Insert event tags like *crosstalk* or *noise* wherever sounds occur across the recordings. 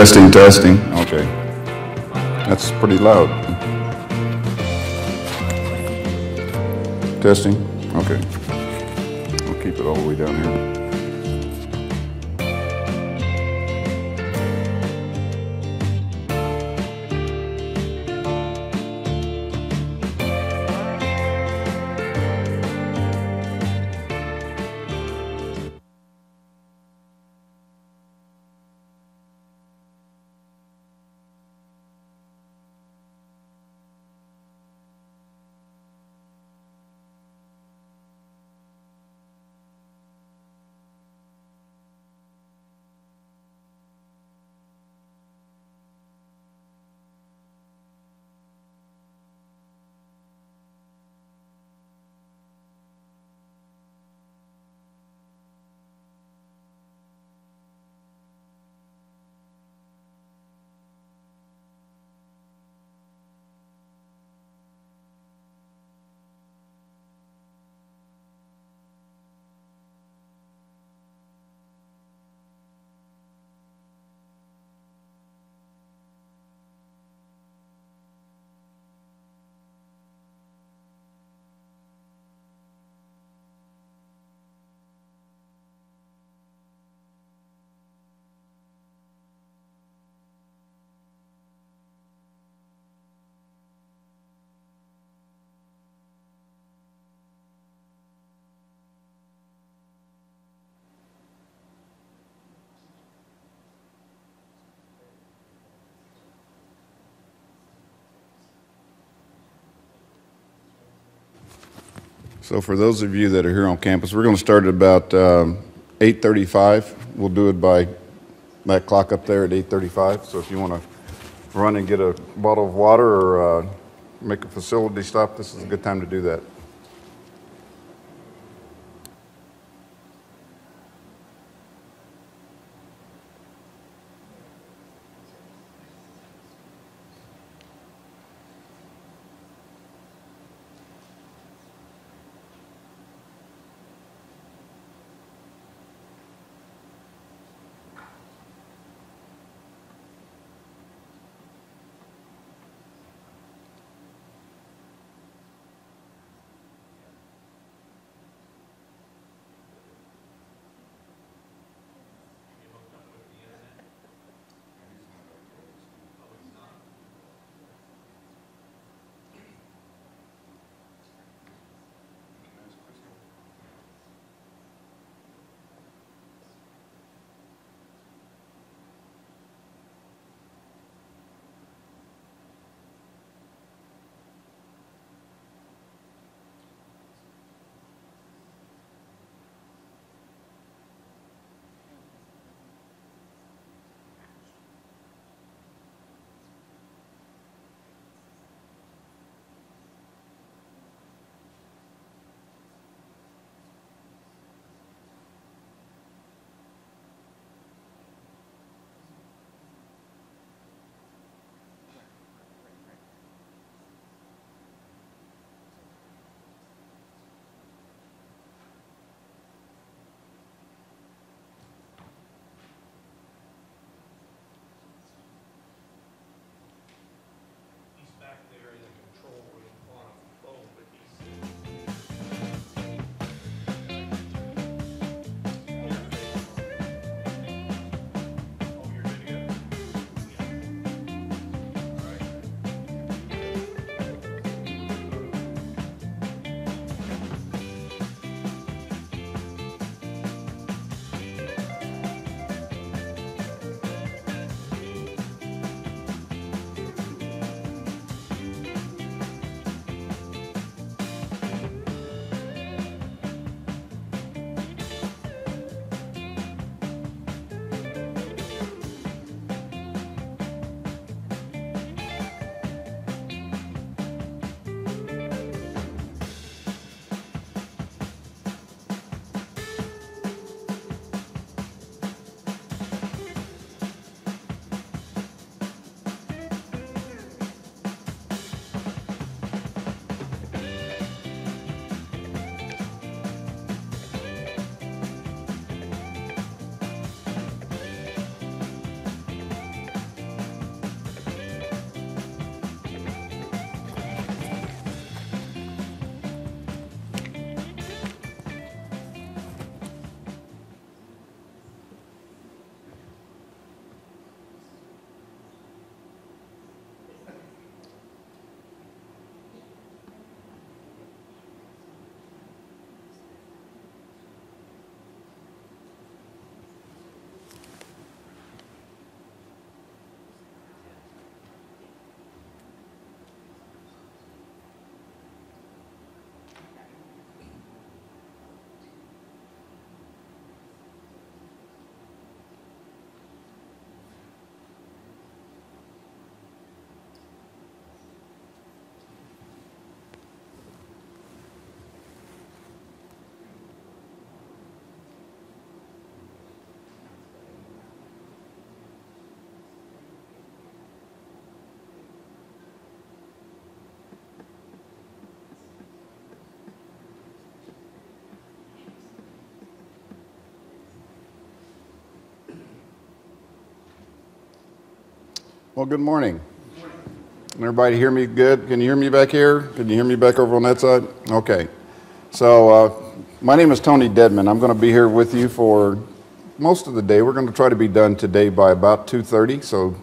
Testing, testing, okay. That's pretty loud. Testing, okay. I'll keep it all the way down here. So for those of you that are here on campus, we're going to start at about um, 8:35. We'll do it by that clock up there at 8:35. So if you want to run and get a bottle of water or uh, make a facility stop, this is a good time to do that. Well, good morning. Can everybody hear me good? Can you hear me back here? Can you hear me back over on that side? Okay. So, uh, my name is Tony Deadman. I'm going to be here with you for most of the day. We're going to try to be done today by about 2:30. So,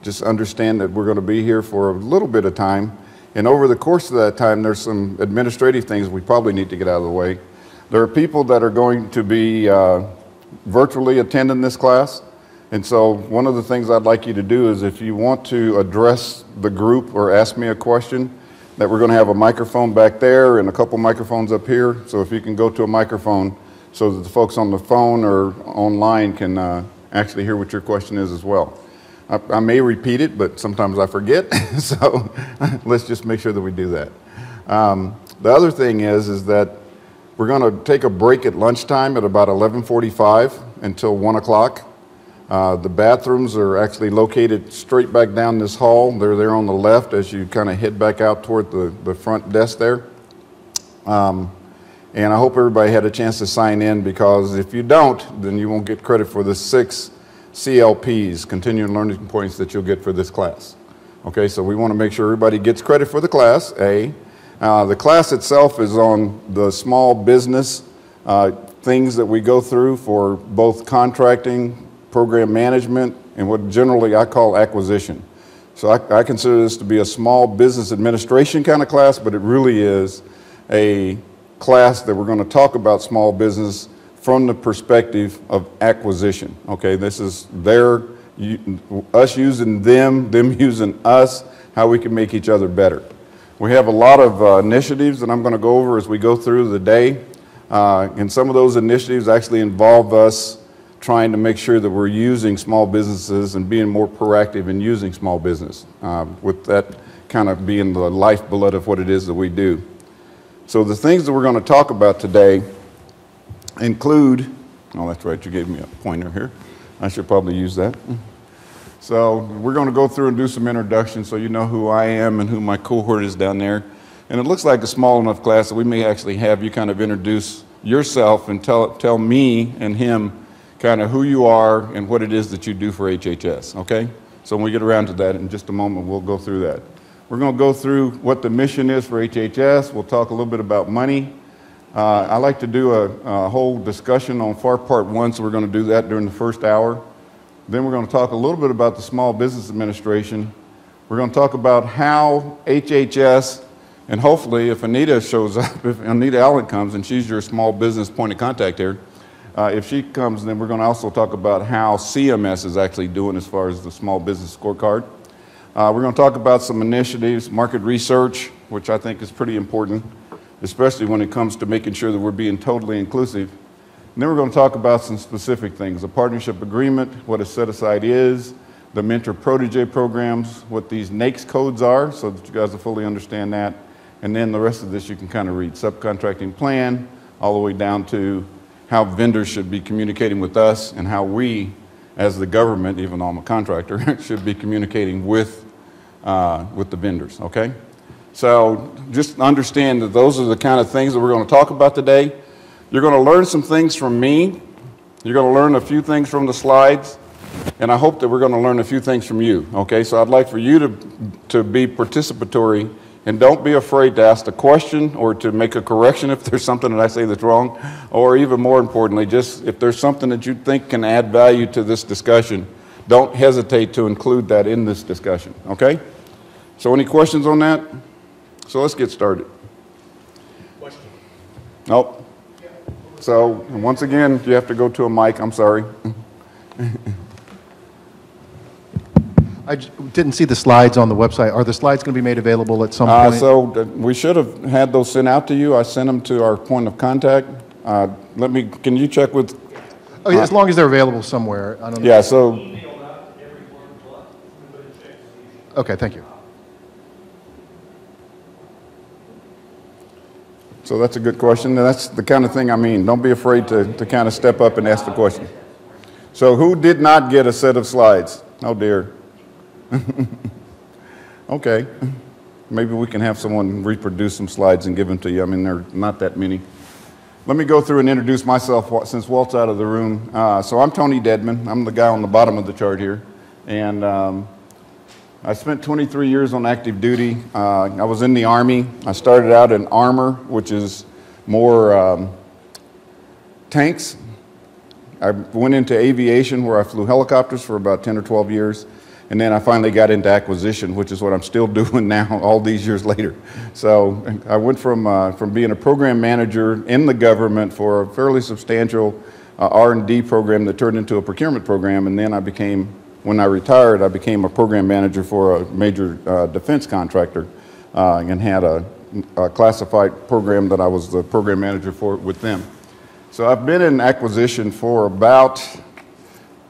just understand that we're going to be here for a little bit of time. And over the course of that time, there's some administrative things we probably need to get out of the way. There are people that are going to be uh, virtually attending this class. And so one of the things I'd like you to do is if you want to address the group or ask me a question, that we're going to have a microphone back there and a couple microphones up here. So if you can go to a microphone so that the folks on the phone or online can uh, actually hear what your question is as well. I, I may repeat it, but sometimes I forget. *laughs* so *laughs* let's just make sure that we do that. Um, the other thing is, is that we're going to take a break at lunchtime at about 11:45 until 1 o'clock. Uh, the bathrooms are actually located straight back down this hall. They're there on the left as you kind of head back out toward the, the front desk there. Um, and I hope everybody had a chance to sign in because if you don't, then you won't get credit for the six CLPs, continuing learning points that you'll get for this class. Okay, so we want to make sure everybody gets credit for the class, A. Uh, the class itself is on the small business uh, things that we go through for both contracting, program management, and what generally I call acquisition. So I, I consider this to be a small business administration kind of class, but it really is a class that we're going to talk about small business from the perspective of acquisition. Okay, this is their, us using them, them *laughs* using us, how we can make each other better. We have a lot of uh, initiatives that I'm going to go over as we go through the day. Uh, and some of those initiatives actually involve us trying to make sure that we're using small businesses and being more proactive in using small business, uh, with that kind of being the lifeblood of what it is that we do. So the things that we're going to talk about today include, oh, that's right, you gave me a pointer here. I should probably use that. So we're going to go through and do some introductions so you know who I am and who my cohort is down there. And it looks like a small enough class that we may actually have you kind of introduce yourself and tell, tell me and him kind of who you are and what it is that you do for HHS, okay? So when we get around to that in just a moment, we'll go through that. We're going to go through what the mission is for HHS. We'll talk a little bit about money. Uh, I like to do a, a, whole discussion on FAR Part 1, so we're going to do that during the first hour. Then we're going to talk a little bit about the Small Business Administration. We're going to talk about how HHS, and hopefully if Anita shows up, *laughs* if Anita Allen comes and she's your small business point of contact here, uh, if she comes, then we're going to also talk about how CMS is actually doing as far as the small business scorecard. Uh, we're going to talk about some initiatives, market research, which I think is pretty important especially when it comes to making sure that we're being totally inclusive. And then we're going to talk about some specific things, a partnership agreement, what a set-aside is, the mentor-protege programs, what these NAICS codes are, so that you guys will fully understand that. And then the rest of this you can kind of read, subcontracting plan, all the way down to how vendors should be communicating with us and how we, as the government, even though I'm a contractor, *laughs* should be communicating with, uh, with the vendors, okay? So just understand that those are the kind of things that we're going to talk about today. You're going to learn some things from me. You're going to learn a few things from the slides. And I hope that we're going to learn a few things from you. Okay, so I'd like for you to, to be participatory and don't be afraid to ask a question or to make a correction if there's something that I say that's wrong. Or even more importantly, just if there's something that you think can add value to this discussion, don't hesitate to include that in this discussion. Okay? So, any questions on that? So let's get started. Question. Nope. So once again, you have to go to a mic. I'm sorry. *laughs* I didn't see the slides on the website. Are the slides going to be made available at some uh, point? so uh, we should have had those sent out to you. I sent them to our point of contact. Uh, let me. Can you check with? Oh, yeah, as long as they're available somewhere. I don't know. Yeah. So. Okay. Thank you. So that's a good question. And that's the kind of thing I mean. Don't be afraid to, to kind of step up and ask the question. So who did not get a set of slides? Oh dear. *laughs* okay. Maybe we can have someone reproduce some slides and give them to you. I mean, there are not that many. Let me go through and introduce myself since Walt's out of the room. Uh, so I'm Tony Deadman. I'm the guy on the bottom of the chart here. And um, I spent 23 years on active duty. Uh, I was in the Army. I started out in armor, which is more um, tanks. I went into aviation where I flew helicopters for about 10 or 12 years. And then I finally got into acquisition, which is what I'm still *laughs* doing now, all these years later. So I went from, uh, from being a program manager in the government for a fairly substantial uh, R&D program that turned into a procurement program. And then I became, when I retired, I became a program manager for a major uh, defense contractor uh, and had a, a classified program that I was the program manager for with them. So I've been in acquisition for about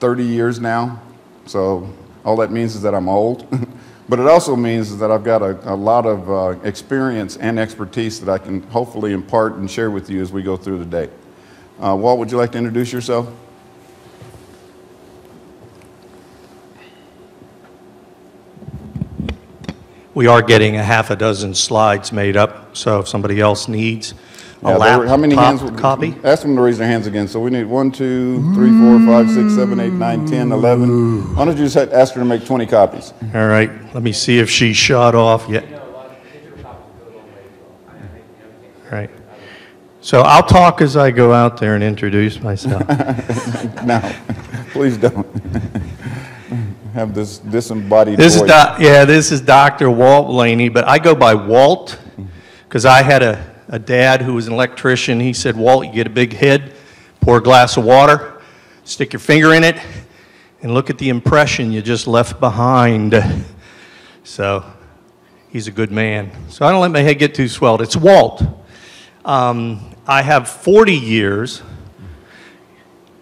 30 years now. So all that means is that I'm old. *laughs* but it also means that I've got a, a lot of uh, experience and expertise that I can hopefully impart and share with you as we go through the day. Uh, Walt, would you like to introduce yourself? We are getting a half a dozen slides made up, so if somebody else needs a Yeah, there were- how many hands? laptop copy. Ask them to raise their hands again. So we need one, two, three, four, five, six, seven, eight, nine, ten, eleven. 10, 11. Why don't you just ask her to make 20 copies? All right, let me see if she shot off yet. All right. So I'll talk as I go out there and introduce myself. *laughs* No, please don't. *laughs* Have this disembodied This is, voice. doc- yeah, this is Dr. Walt Laney, but I go by Walt because I had a, a dad who was an electrician. He said, Walt, you get a big head, pour a glass of water, stick your finger in it, and look at the impression you just left behind. So he's a good man. So I don't let my head get too swelled. It's Walt. Um, I have 40 years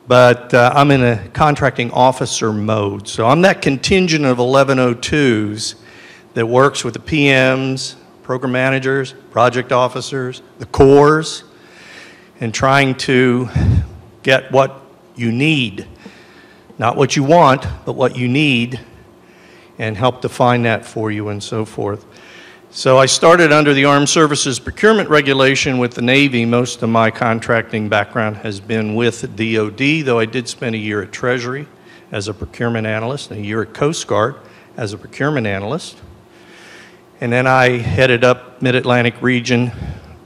but uh, I'm in a contracting officer mode. So I'm that contingent of 1102s that works with the PMs, program managers, project officers, the cores, and trying to get what you need. Not what you want, but what you need, and help define that for you and so forth. So I started under the Armed Services Procurement Regulation with the Navy. Most of my contracting background has been with DOD, though I did spend a year at Treasury as a procurement analyst and a year at Coast Guard as a procurement analyst. And then I headed up Mid-Atlantic Region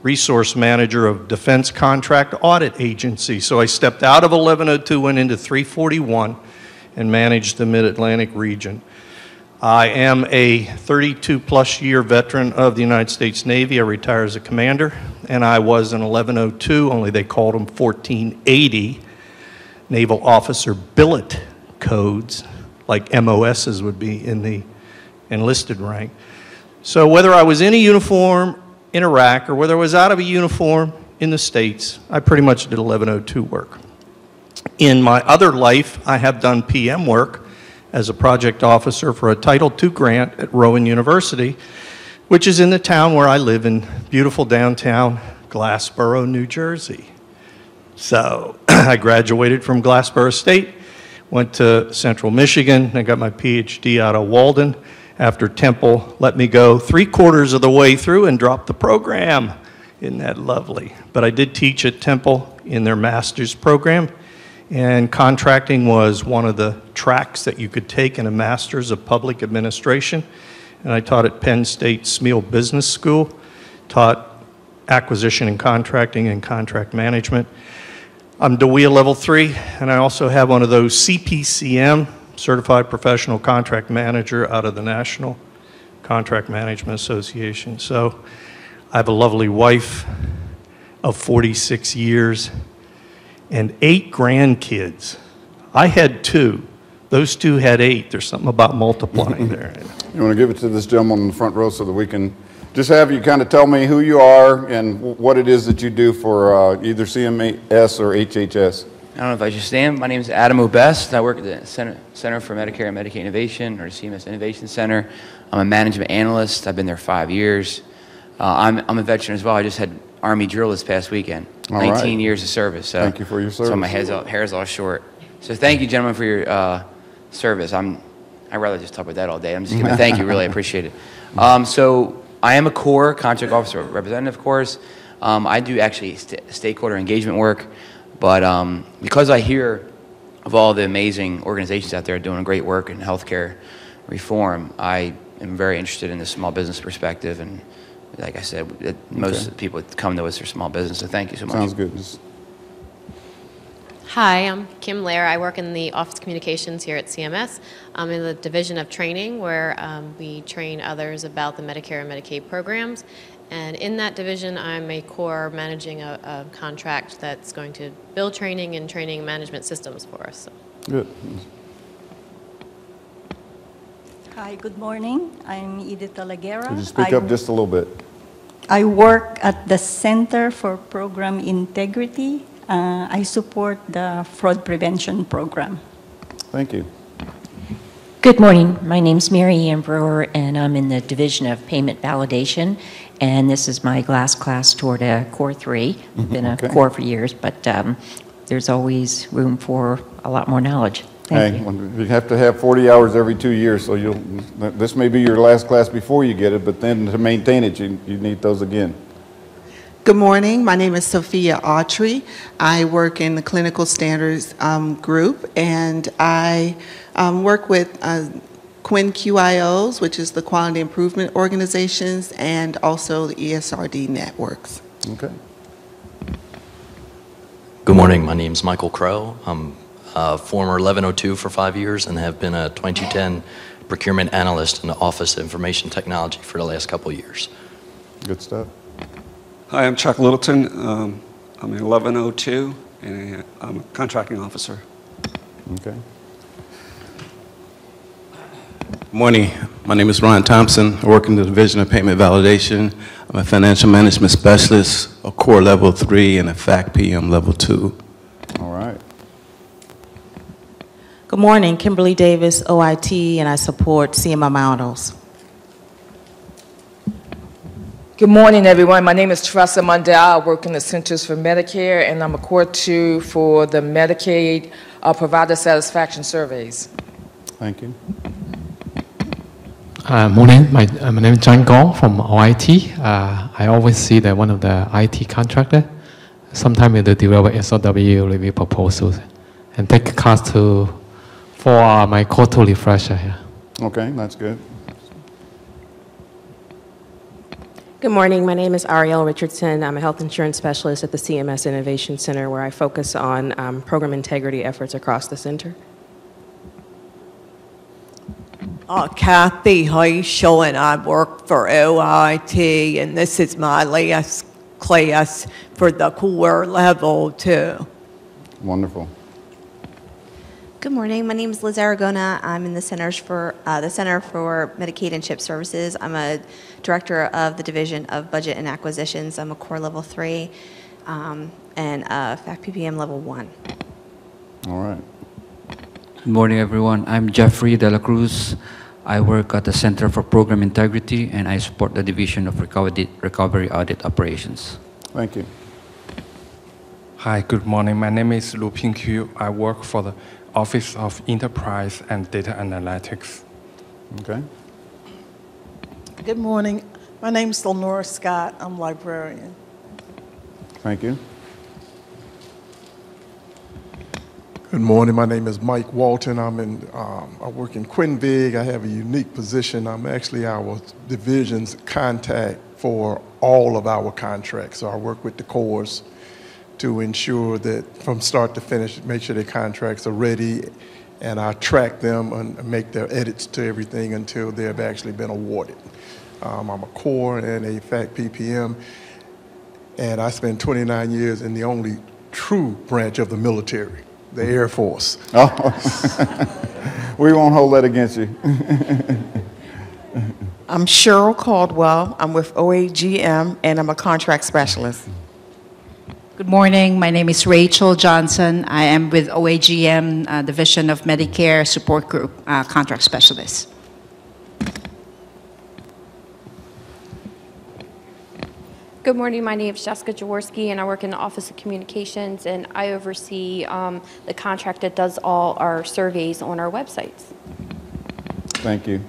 Resource Manager of Defense Contract Audit Agency. So I stepped out of 1102, went into 341, and managed the Mid-Atlantic region. I am a 32-plus year veteran of the United States Navy. I retired as a commander, and I was an 1102, only they called them 1480, Naval Officer Billet codes, like MOSs would be in the enlisted rank. So whether I was in a uniform in Iraq or whether I was out of a uniform in the States, I pretty much did 1102 work. In my other life, I have done PM work as a project officer for a Title II grant at Rowan University, which is in the town where I live in beautiful downtown Glassboro, New Jersey. So *clears throat* I graduated from Glassboro State, went to Central Michigan, and got my PhD out of Walden after Temple let me go three quarters of the way through and dropped the program. Isn't that lovely? But I did teach at Temple in their master's program, and contracting was one of the tracks that you could take in a master's of public administration. And I taught at Penn State Smeal Business School, taught acquisition and contracting and contract management. I'm DAWIA Level 3, and I also have one of those CPCM, Certified Professional Contract Manager out of the National Contract Management Association. So I have a lovely wife of 46 years and eight grandkids. I had two. Those two had eight. There's something about multiplying there. *laughs* You want to give it to this gentleman in the front row so that we can just have you kind of tell me who you are and what it is that you do for uh, either CMS or HHS. I don't know if I should stand. My name is Adam O'Best. I work at the Center, Center for Medicare and Medicaid Innovation, or CMS Innovation Center. I'm a management analyst. I've been there five years. Uh, I'm, I'm a veteran as well. I just had Army drill this past weekend. All right. 19 years of service. So, Thank you for your service. So my hair's all, hair's all short. So thank you, gentlemen, for your uh, service. I'm, I'd rather just talk about that all day. I'm just going *laughs* to thank you. Really appreciate it. Um, so I am a core contract officer representative, of course. Um, I do actually st- stakeholder engagement work, but um, because I hear of all the amazing organizations out there doing great work in healthcare reform, I am very interested in the small business perspective, and like I said, it, most Okay. people that come to us are small business. So thank you so much. Sounds good. Hi, I'm Kim Lair. I work in the Office Communications here at CMS. I'm in the Division of Training, where um, we train others about the Medicare and Medicaid programs. And in that division, I'm a core managing a, a contract that's going to build training and training management systems for us. Good. Hi, good morning. I'm Edith Alaguera. Could you speak I- up just a little bit? I work at the Center for Program Integrity. Uh, I support the fraud prevention program. Thank you. Good morning. My name's Mary Ann Brewer, and I'm in the Division of Payment Validation. And this is my last class toward a Core 3. Been a Okay. Core for years, but um, there's always room for a lot more knowledge. Thank Hey, you. when- you have to have 40 hours every two years, so you'll, this may be your last class before you get it, but then to maintain it, you, you need those again. Good morning. My name is Sophia Autry. I work in the clinical standards um, group, and I um, work with uh, QIN QIOs, which is the Quality Improvement Organizations, and also the ESRD networks. Okay. Good morning. My name is Michael Crow. I'm a former 1102 for five years and have been a 2210 procurement analyst in the Office of Information Technology for the last couple of years. Good stuff. Hi, I'm Chuck Littleton. Um, I'm an 1102, and I'm a contracting officer. Okay. Morning. My name is Ron Thompson. I work in the Division of Payment Validation. I'm a financial management specialist, a core level three, and a FAC PM level two. All right. Good morning, Kimberly Davis, OIT, and I support CMI Models. Good morning, everyone. My name is Teresa Mundell. I work in the Centers for Medicare, and I'm a core two for the Medicaid uh, Provider Satisfaction Surveys. Thank you. Uh, morning, my, uh, my name is John Gong from OIT. Uh, I always see that one of the IT contractor, sometimes they develop SOW review proposals and take class to for uh, my core two refresher here. Okay, that's good. Good morning. My name is Ariel Richardson. I'm a health insurance specialist at the CMS Innovation Center, where I focus on um, program integrity efforts across the center. Uh, Kathy Heschel, and I work for OIT, and this is my last class for the core level two. Wonderful. Good morning. My name is Liz Aragona. I'm in the Centers for uh, the Center for Medicaid and CHIP Services. I'm a director of the Division of Budget and Acquisitions. I'm a core level three um, and a FAC PPM level one. All right. Good morning, everyone. I'm Jeffrey De La Cruz. I work at the Center for Program Integrity, and I support the Division of Recovery Recovery Audit Operations. Thank you. Hi, good morning. My name is Lu Pingqiu. I work for the Office of Enterprise and Data Analytics. Okay. Good morning. My name is Lenora Scott. I'm librarian. Thank you. Good morning. My name is Mike Walton. I'm in. Um, I work in Quinvig. I have a unique position. I'm actually our division's contact for all of our contracts. So I work with the cores to ensure that from start to finish, make sure their contracts are ready, and I track them and make their edits to everything until they have actually been awarded. Um, I'm a core and a FAC PPM, and I spent 29 years in the only true branch of the military, the Air Force. *laughs* Oh, *laughs* we won't hold that against you. *laughs* I'm Cheryl Caldwell. I'm with OAGM, and I'm a contract specialist. Good morning. My name is Rachel Johnson. I am with OAGM uh, Division of Medicare Support Group, uh, contract specialist. Good morning. My name is Jessica Jaworski, and I work in the Office of Communications, and I oversee um, the contract that does all our surveys on our websites. Thank you.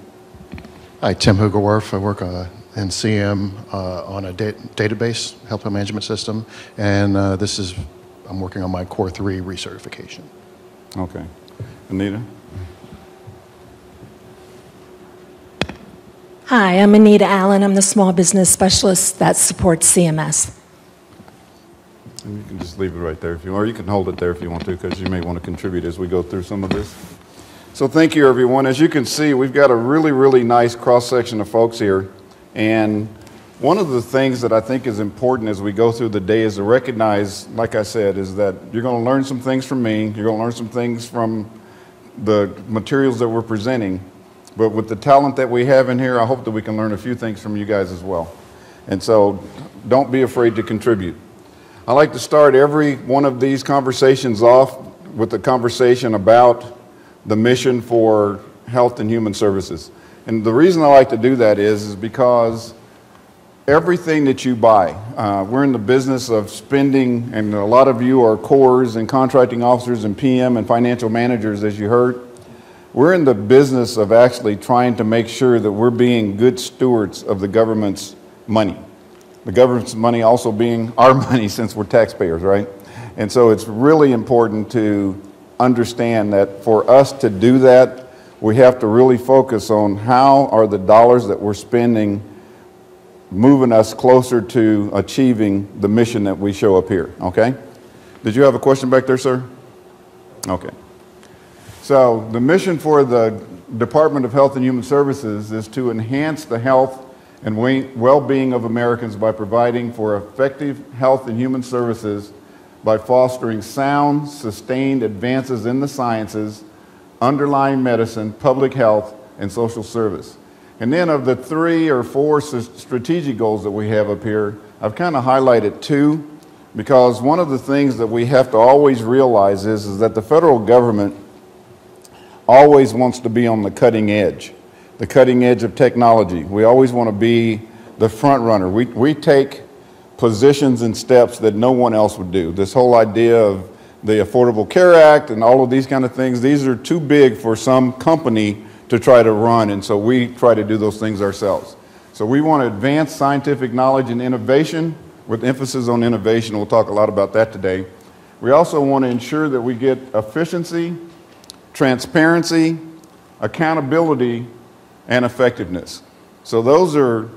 Hi, Tim Hugerwerf. I work uh, in CM uh, on a da- database health management system, and uh, this is I'm working on my Core 3 recertification. Okay. Anita? Hi, I'm Anita Allen. I'm the small business specialist that supports CMS. And you can just leave it right there if you, want, or you can hold it there if you want to, because you may want to contribute as we go through some of this. So thank you, everyone. As you can see, we've got a really, really nice cross-section of folks here. And one of the things that I think is important as we go through the day is to recognize, like I said, is that you're going to learn some things from me. You're going to learn some things from the materials that we're presenting. But with the talent that we have in here, I hope that we can learn a few things from you guys as well. And so don't be afraid to contribute. I like to start every one of these conversations off with a conversation about the mission for health and human services. And the reason I like to do that is, is because everything that you buy, uh, we're in the business of spending, and a lot of you are cores and contracting officers and PM and financial managers, as you heard. We're in the business of actually trying to make sure that we're being good stewards of the government's money. The government's money also being our *laughs* money since we're taxpayers, right? And so it's really important to understand that for us to do that, we have to really focus on how are the dollars that we're spending moving us closer to achieving the mission that we show up here, okay? Did you have a question back there, sir? Okay. So the mission for the Department of Health and Human Services is to enhance the health and well-being of Americans by providing for effective health and human services by fostering sound, sustained advances in the sciences, underlying medicine, public health, and social service. And then of the three or four strategic goals that we have up here, I've kind of highlighted two because one of the things that we have to always realize is, is that the federal government always wants to be on the cutting edge, the cutting edge of technology. We always want to be the front runner. We, we take positions and steps that no one else would do. This whole idea of the Affordable Care Act and all of these kind of things, these are too big for some company to try to run, and so we try to do those things ourselves. So we want to advance scientific knowledge and innovation with emphasis on innovation. We'll talk a lot about that today. We also want to ensure that we get efficiency, transparency, accountability, and effectiveness. So those are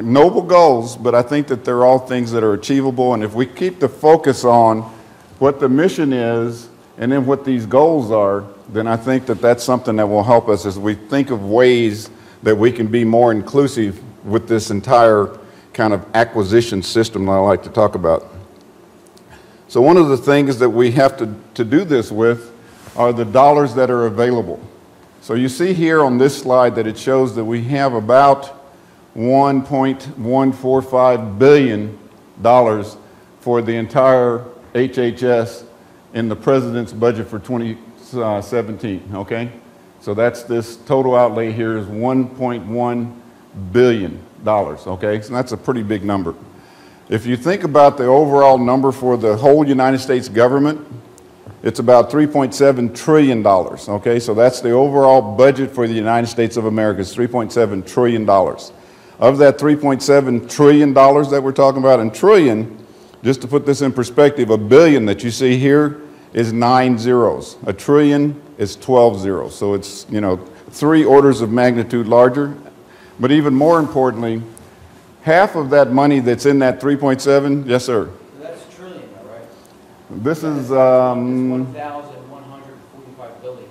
noble goals, but I think that they're all things that are achievable. And if we keep the focus on what the mission is and then what these goals are, then I think that that's something that will help us as we think of ways that we can be more inclusive with this entire kind of acquisition system that I like to talk about. So one of the things that we have to, to do this with are the dollars that are available. So you see here on this slide that it shows that we have about $1.145 billion for the entire HHS in the president's budget for 2017, okay? So that's this total outlay here is $1.1 billion, okay? So that's a pretty big number. If you think about the overall number for the whole United States government, it's about $3.7 trillion, okay? So that's the overall budget for the United States of America is $3.7 trillion. Of that $3.7 trillion that we're talking about, and trillion, just to put this in perspective, a billion that you see here is nine zeros. A trillion is 12 zeros. So it's, you know, three orders of magnitude larger. But even more importantly, half of that money that's in that 3.7, yes, sir? That's trillion, right? This is, um, 1,145 billion.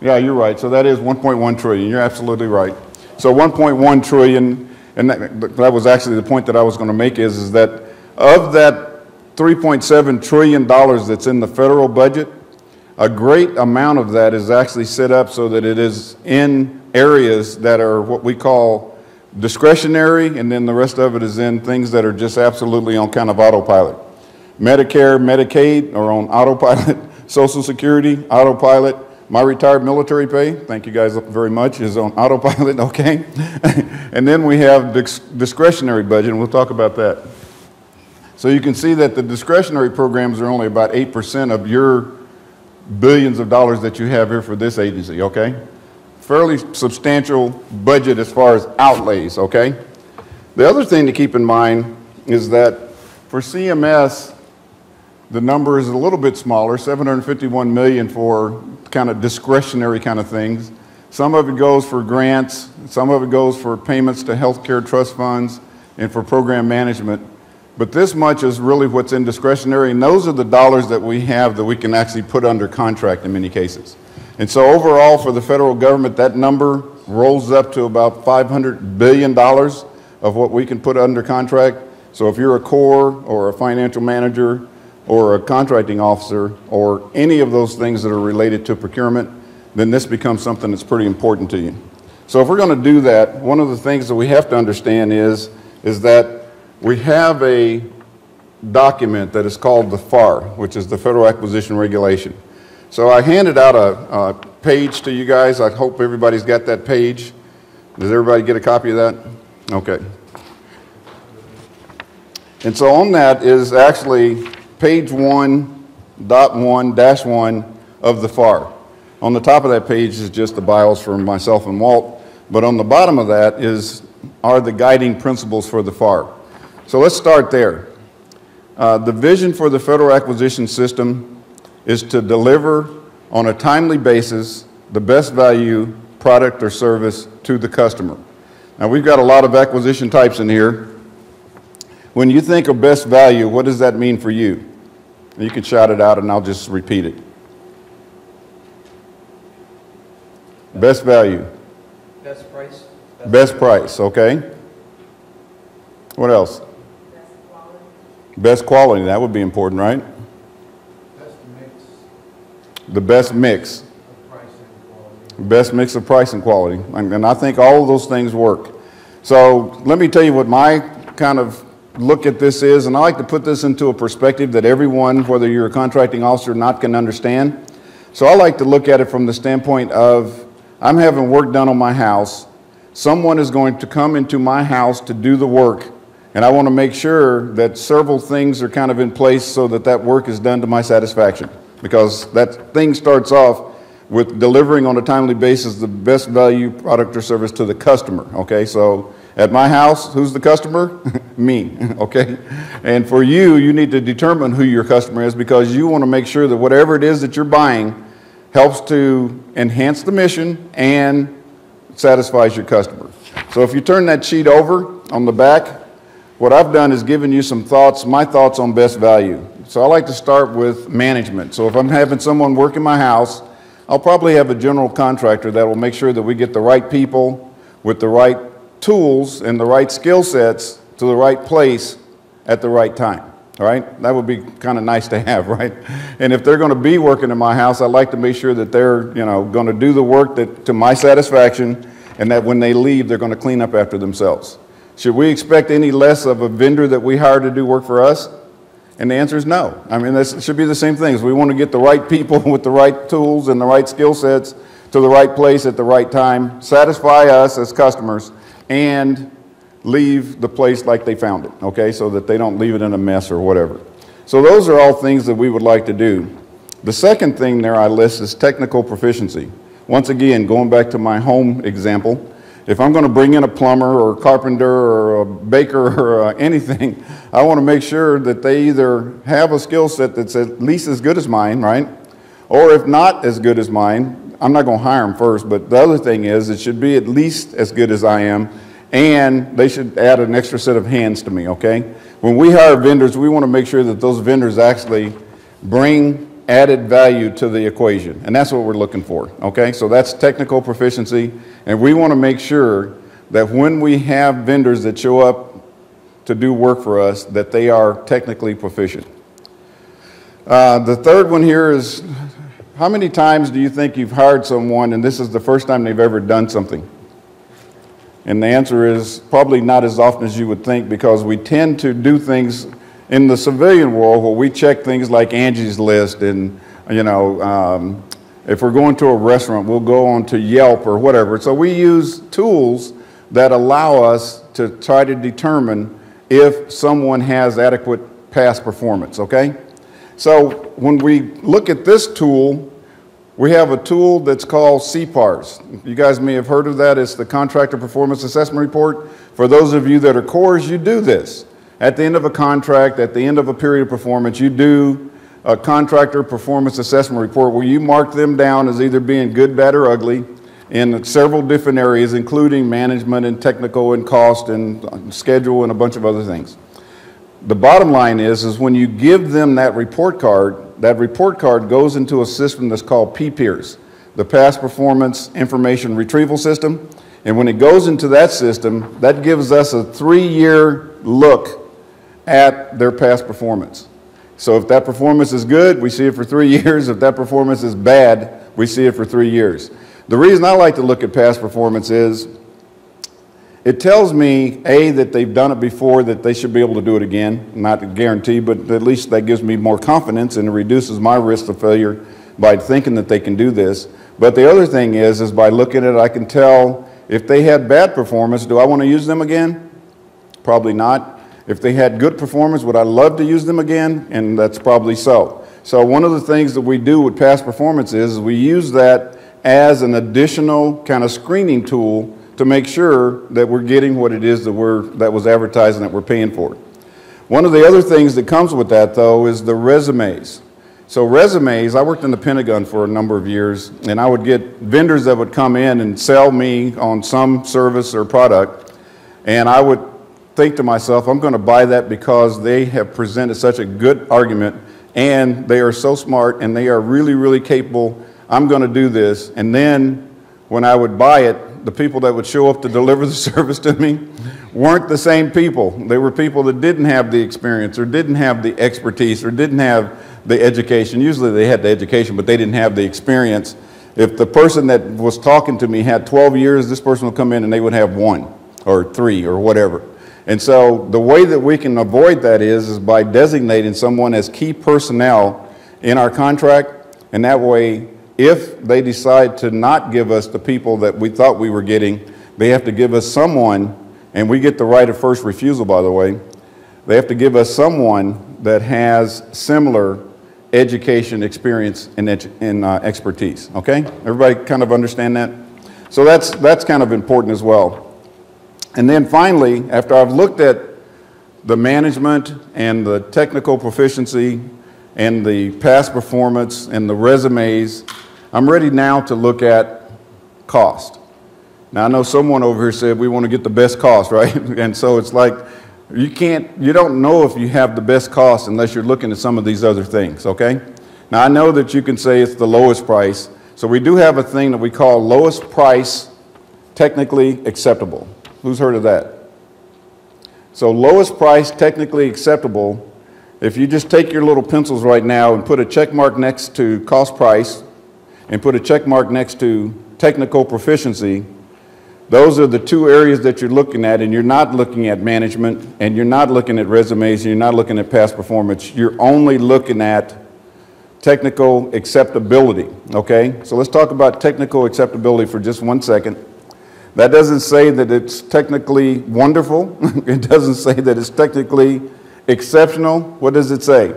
yeah, you're right. So that is 1.1 trillion. You're absolutely right. So 1.1 trillion, and that, that was actually the point that I was going to make is, is that of that $3.7 trillion that's in the federal budget, a great amount of that is actually set up so that it is in areas that are what we call discretionary, and then the rest of it is in things that are just absolutely on kind of autopilot. Medicare, Medicaid are on autopilot, *laughs* Social Security, autopilot, my retired military pay, thank you guys very much, is on autopilot, *laughs* okay? *laughs* and then we have discretionary budget, and we'll talk about that. So you can see that the discretionary programs are only about 8% of your billions of dollars that you have here for this agency, okay? Fairly substantial budget as far as outlays, okay? The other thing to keep in mind is that for CMS, the number is a little bit smaller, 751 million for kind of discretionary kind of things, Some of it goes for grants, some of it goes for payments to healthcare trust funds and for program management. But this much is really what's in discretionary, and those are the dollars that we have that we can actually put under contract in many cases. And so overall, for the federal government, that number rolls up to about $500 billion of what we can put under contract. So if you're a core or a financial manager or a contracting officer or any of those things that are related to procurement, then this becomes something that's pretty important to you. So if we're going to do that, one of the things that we have to understand is, is that we have a document that is called the FAR, which is the Federal Acquisition Regulation. So I handed out a, a page to you guys. I hope everybody's got that page. Does everybody get a copy of that? Okay. And so on that is actually page one, dot one, dash one of the FAR. On the top of that page is just the bios for myself and Walt, but on the bottom of that is, are the guiding principles for the FAR. So let's start there. Uh, the vision for the federal acquisition system is to deliver on a timely basis the best value product or service to the customer. Now we've got a lot of acquisition types in here. When you think of best value, what does that mean for you? You can shout it out and I'll just repeat it. Best value. Best price? Best price, okay. What else? Best quality, Best quality, that would be important, right? The best mix. Best mix of price and quality. And and I think all of those things work. So let me tell you what my kind of look at this is, and I like to put this into a perspective that everyone, whether you're a contracting officer or not, can understand. So I like to look at it from the standpoint of I'm having work done on my house. Someone is going to come into my house to do the work, and I want to make sure that several things are kind of in place so that that work is done to my satisfaction. Because that thing starts off with delivering on a timely basis the best value product or service to the customer. Okay, so at my house, who's the customer? *laughs* Me. *laughs* Okay, and for you, you need to determine who your customer is because you want to make sure that whatever it is that you're buying helps to enhance the mission and satisfies your customer. So if you turn that sheet over on the back, what I've done is given you some thoughts, my thoughts on best value. So I like to start with management. So if I'm having someone work in my house, I'll probably have a general contractor that will make sure that we get the right people with the right tools and the right skill sets to the right place at the right time. All right? That would be kind of nice to have, *laughs* right? And if they're going to be working in my house, I'd like to make sure that they're, you know, going to do the work that to my satisfaction and that when they leave, they're going to clean up after themselves. Should we expect any less of a vendor that we hire to do work for us? And the answer is no. I mean, this should be the same things. We want to get the right people *laughs* with the right tools and the right skill sets to the right place at the right time, satisfy us as customers, and leave the place like they found it, okay? So that they don't leave it in a mess or whatever. So those are all things that we would like to do. The second thing there I list is technical proficiency. Once again, going back to my home example, if I'm going to bring in a plumber or a carpenter or a baker *laughs* or uh, anything, I want to make sure that they either have a skill set that's at least as good as mine, right? Or if not as good as mine, I'm not going to hire them first, but the other thing is it should be at least as good as I am, and they should add an extra set of hands to me, okay? When we hire vendors, we want to make sure that those vendors actually bring added value to the equation, and that's what we're looking for, okay? So that's technical proficiency, and we want to make sure that when we have vendors that show up to do work for us, that they are technically proficient. Uh, the third one here is, how many times do you think you've hired someone and this is the first time they've ever done something? And the answer is probably not as often as you would think because we tend to do things in the civilian world where we check things like Angie's List and, you know, um, if we're going to a restaurant, we'll go on to Yelp or whatever. So we use tools that allow us to try to determine if someone has adequate past performance, okay? So when we look at this tool, we have a tool that's called CPARS. You guys may have heard of that. It's the Contractor Performance Assessment Report. For those of you that are CORs, you do this. At the end of a contract, at the end of a period of performance, you do a contractor performance assessment report where you mark them down as either being good, bad, or ugly. in several different areas, including management and technical and cost and schedule and a bunch of other things. The bottom line is, is when you give them that report card, that report card goes into a system that's called PPIRS, the Past Performance Information Retrieval System. And when it goes into that system, that gives us a three-year look at their past performance. So if that performance is good, we see it for three *laughs* years. If that performance is bad, we see it for three years. The reason I like to look at past performance is it tells me, A, that they've done it before, that they should be able to do it again. Not a guarantee, but at least that gives me more confidence and it reduces my risk of failure by thinking that they can do this. But the other thing is, is by looking at it, I can tell if they had bad performance, do I want to use them again? Probably not. If they had good performance, would I love to use them again? And that's probably so. So one of the things that we do with past performance is, is we use that as an additional kind of screening tool to make sure that we're getting what it is that, we're, that was advertised and that we're paying for. One of the other things that comes with that, though, is the resumes. So resumes, I worked in the Pentagon for a number of years, and I would get vendors that would come in and sell me on some service or product, and I would think to myself, I'm going to buy that because they have presented such a good argument, and they are so smart, and they are really, really capable. I'm going to do this. And then when I would buy it, the people that would show up to deliver the *laughs* service to me weren't the same people. They were people that didn't have the experience or didn't have the expertise or didn't have the education. Usually they had the education, but they didn't have the experience. If the person that was talking to me had 12 years, this person would come in and they would have one or three or whatever. And so the way that we can avoid that is, is by designating someone as key personnel in our contract, and that way, if they decide to not give us the people that we thought we were getting, they have to give us someone, and we get the right of first refusal, by the way, they have to give us someone that has similar education, experience, and, edu- and uh, expertise. Okay? Everybody kind of understand that? So that's, that's kind of important as well. And then finally, after I've looked at the management and the technical proficiency and the past performance and the resumes, I'm ready now to look at cost. Now, I know someone over here said we want to get the best cost, *laughs* right? And so it's like you can't, you don't know if you have the best cost unless you're looking at some of these other things, okay? Now, I know that you can say it's the lowest price. So we do have a thing that we call lowest price technically acceptable. Who's heard of that? So lowest price technically acceptable, if you just take your little pencils right now and put a check mark next to cost price and put a check mark next to technical proficiency, those are the two areas that you're looking at, and you're not looking at management, and you're not looking at resumes, and you're not looking at past performance. You're only looking at technical acceptability, okay? So let's talk about technical acceptability for just one second. That doesn't say that it's technically wonderful. *laughs* it doesn't say that it's technically exceptional. What does it say?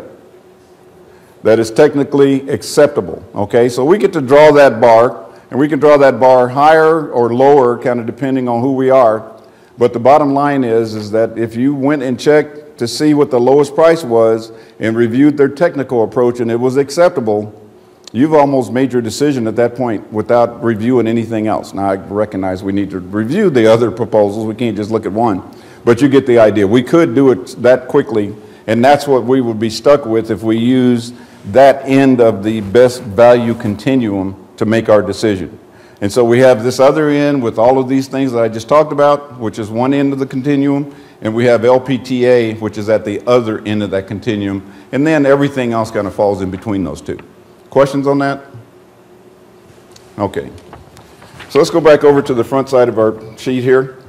That it's technically acceptable, okay? So we get to draw that bar, and we can draw that bar higher or lower, kind of depending on who we are. But the bottom line is, is that if you went and checked to see what the lowest price was and reviewed their technical approach and it was acceptable, you've almost made your decision at that point without reviewing anything else. Now, I recognize we need to review the other proposals. We can't just look at one. But you get the idea. We could do it that quickly, and that's what we would be stuck with if we use that end of the best value continuum to make our decision. And so we have this other end with all of these things that I just talked about, which is one end of the continuum, and we have LPTA, which is at the other end of that continuum, and then everything else kind of falls in between those two. Questions on that? Okay. So let's go back over to the front side of our sheet here.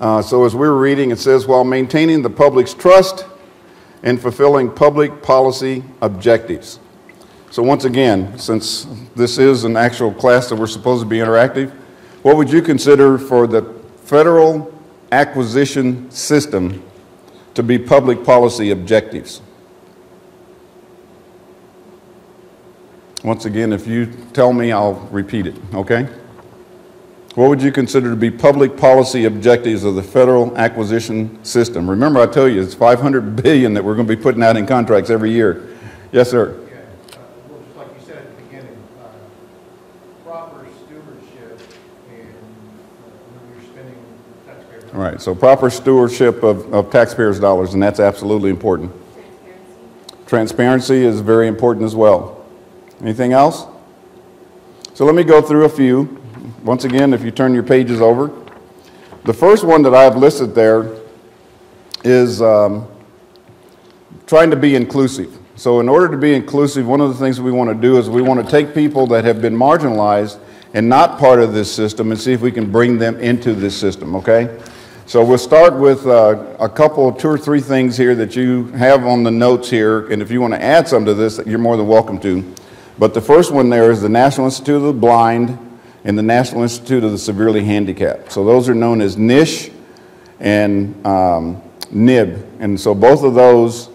Uh, so as we were reading, it says, while maintaining the public's trust and fulfilling public policy objectives. So once again, since this is an actual class that we're supposed to be interactive, what would you consider for the federal acquisition system to be public policy objectives? Once again, if you tell me, I'll repeat it, okay? What would you consider to be public policy objectives of the federal acquisition system? Remember, I tell you, it's 500 billion that we're going to be putting out in contracts every year. Yes, sir. Yeah, uh, well, just like you said at the beginning, uh, proper stewardship and uh, you're spending taxpayers. All right, so proper stewardship of, of taxpayers' dollars, and that's absolutely important. Transparency. Transparency is very important as well. Anything else? So let me go through a few. Once again, if you turn your pages over. The first one that I have listed there is um, trying to be inclusive. So in order to be inclusive, one of the things we want to do is we want to take people that have been marginalized and not part of this system and see if we can bring them into this system, okay? So we'll start with uh, a couple, two or three things here that you have on the notes here, and if you want to add some to this, you're more than welcome to. But the first one there is the National Institute of the Blind and the National Institute of the Severely Handicapped. So those are known as NISH and um, NIB. And so both of those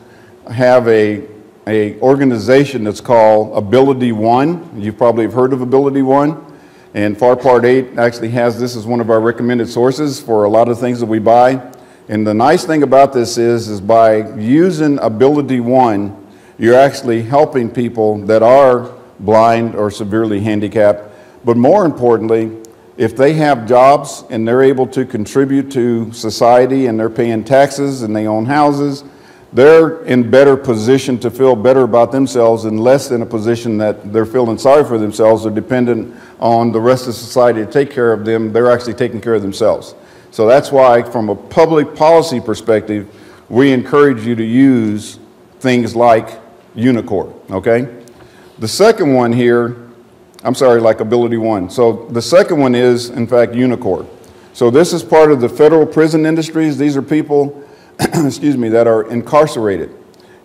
have a, a organization that's called Ability One. You've probably heard of Ability One. And FAR Part 8 actually has this as one of our recommended sources for a lot of things that we buy. And the nice thing about this is, is by using Ability One, you're actually helping people that are blind or severely handicapped. But more importantly, if they have jobs and they're able to contribute to society and they're paying taxes and they own houses, they're in better position to feel better about themselves and less in a position that they're feeling sorry for themselves or dependent on the rest of society to take care of them. They're actually taking care of themselves. So that's why, from a public policy perspective, we encourage you to use things like UNICOR, okay? The second one here, I'm sorry, like Ability One. So the second one is, in fact, UNICOR. So this is part of the federal prison industries. These are people, *clears throat* excuse me, that are incarcerated.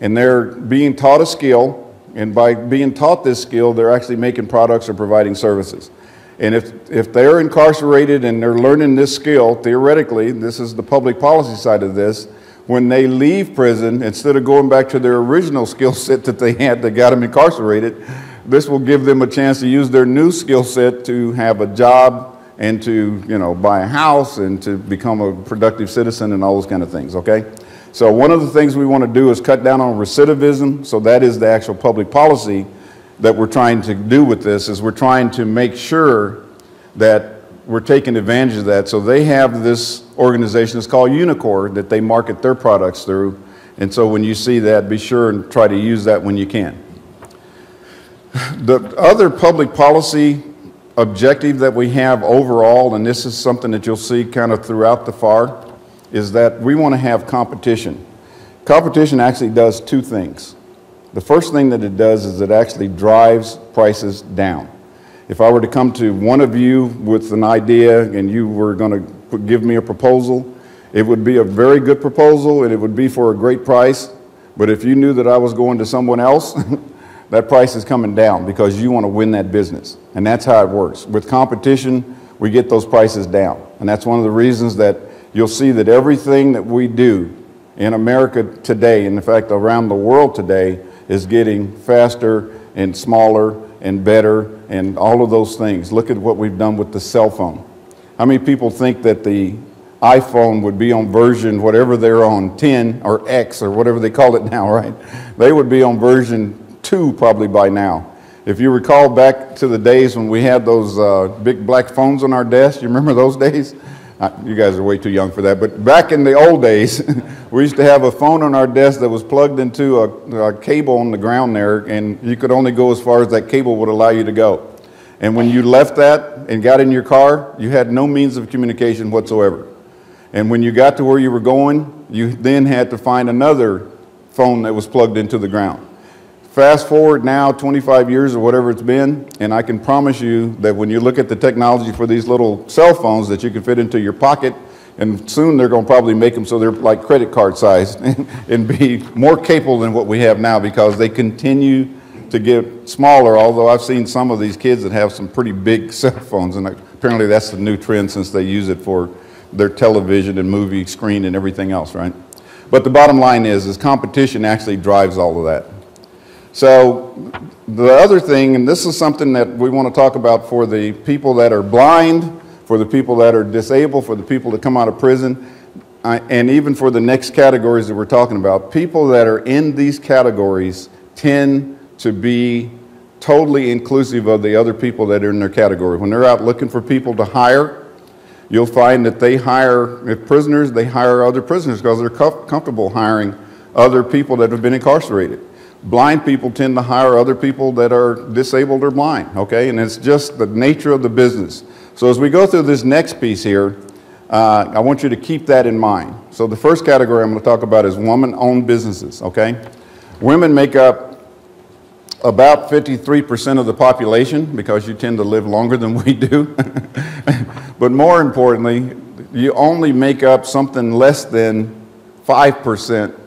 And they're being taught a skill, and by being taught this skill, they're actually making products or providing services. And if, if they're incarcerated and they're learning this skill, theoretically, this is the public policy side of this, when they leave prison, instead of going back to their original skill set that they had that got them incarcerated, this will give them a chance to use their new skill set to have a job and to, you know, buy a house and to become a productive citizen and all those kind of things, okay? So one of the things we want to do is cut down on recidivism. So that is the actual public policy that we're trying to do with this is we're trying to make sure that we're taking advantage of that. So they have this organization, it's called UNICOR, that they market their products through. And so when you see that, be sure and try to use that when you can. The other public policy objective that we have overall, and this is something that you'll see kind of throughout the FAR, is that we want to have competition. Competition actually does two things. The first thing that it does is it actually drives prices down. If I were to come to one of you with an idea and you were going to give me a proposal, it would be a very good proposal and it would be for a great price. But if you knew that I was going to someone else, *laughs* that price is coming down because you want to win that business. And that's how it works. With competition, we get those prices down. And that's one of the reasons that you'll see that everything that we do in America today, and in fact around the world today, is getting faster and smaller and better and all of those things. Look at what we've done with the cell phone. How many people think that the iPhone would be on version whatever they're on, 10 or X or whatever they call it *laughs* now, right? They would be on version 2 probably by now. If you recall back to the days when we had those uh, big black phones on our desk, you remember those *laughs* days? Uh, you guys are way too young for that, but back in the old days, *laughs* we used to have a phone on our desk that was plugged into a, a, cable on the ground there, and you could only go as far as that cable would allow you to go. And when you left that and got in your car, you had no means of communication whatsoever. And when you got to where you were going, you then had to find another phone that was plugged into the ground. Fast forward now 25 years or whatever it's been, and I can promise you that when you look at the technology for these little cell phones that you can fit into your pocket, and soon they're going to probably make them so they're like credit card size *laughs* and be more capable than what we have now because they continue to get smaller, although I've seen some of these kids that have some pretty big *laughs* cell phones, and apparently that's the new trend since they use it for their television and movie screen and everything else, right? But the bottom line is, is competition actually drives all of that. So the other thing, and this is something that we want to talk about for the people that are blind, for the people that are disabled, for the people that come out of prison, uh, and even for the next categories that we're talking about, people that are in these categories tend to be totally inclusive of the other people that are in their category. When they're out looking for people to hire, you'll find that they hire, if prisoners, they hire other prisoners because they're comfortable hiring other people that have been incarcerated. Blind people tend to hire other people that are disabled or blind, okay? And it's just the nature of the business. So as we go through this next piece here, uh, I want you to keep that in mind. So the first category I'm going to talk about is woman-owned businesses, okay? Women make up about 53% of the population because you tend to live longer than *laughs* we do. *laughs* but more importantly, you only make up something less than 5%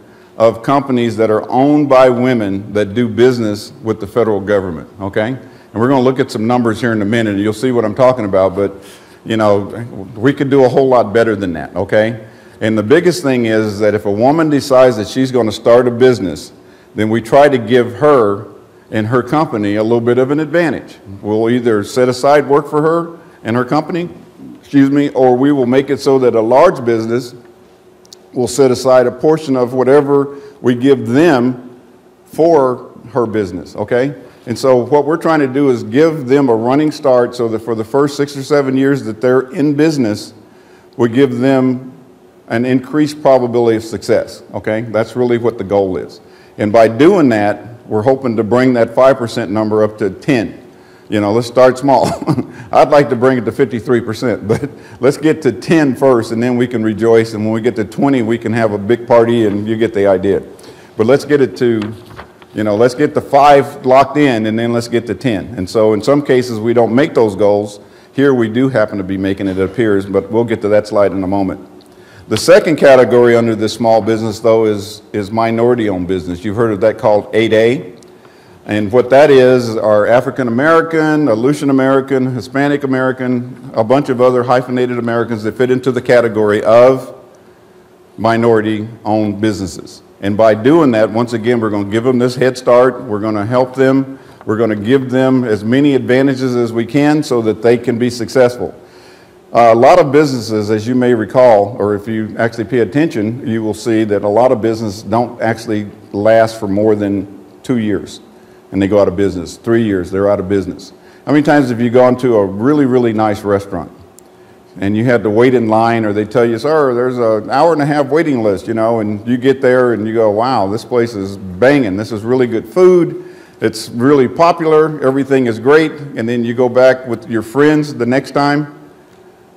of companies that are owned by women that do business with the federal government, okay? And we're going to look at some numbers here in a minute and you'll see what I'm talking about, but you know, we could do a whole lot better than that, okay? And the biggest thing is that if a woman decides that she's going to start a business, then we try to give her and her company a little bit of an advantage. We'll either set aside work for her and her company, excuse me, or we will make it so that a large business will set aside a portion of whatever we give them for her business, okay? And so what we're trying to do is give them a running start so that for the first six or seven years that they're in business, we give them an increased probability of success, okay? That's really what the goal is. And by doing that, we're hoping to bring that 5% number up to 10. You know, let's start small. *laughs* I'd like to bring it to 53%, *laughs* but let's get to 10 first and then we can rejoice. And when we get to 20, we can have a big party and you get the idea. But let's get it to, you know, let's get the five locked in and then let's get to 10. And so in some cases, we don't make those goals. Here we do happen to be making it, it appears, but we'll get to that slide in a moment. The second category under this small business, though, is, is minority-owned business. You've heard of that called 8A. And what that is are African American, Aleutian American, Hispanic American, a bunch of other hyphenated Americans that fit into the category of minority owned businesses. And by doing that, once again, we're going to give them this head start. We're going to help them. We're going to give them as many advantages as we can so that they can be successful. Uh, a lot of businesses, as you may recall, or if you actually pay attention, you will see that a lot of businesses don't actually last for more than two years and they go out of business. Three years, they're out of business. How many times have you gone to a really, really nice restaurant and you had to wait in line or they tell you, sir, there's an hour and a half waiting list, you know, and you get there and you go, wow, this place is banging. This is really good food. It's really popular. Everything is great. And then you go back with your friends the next time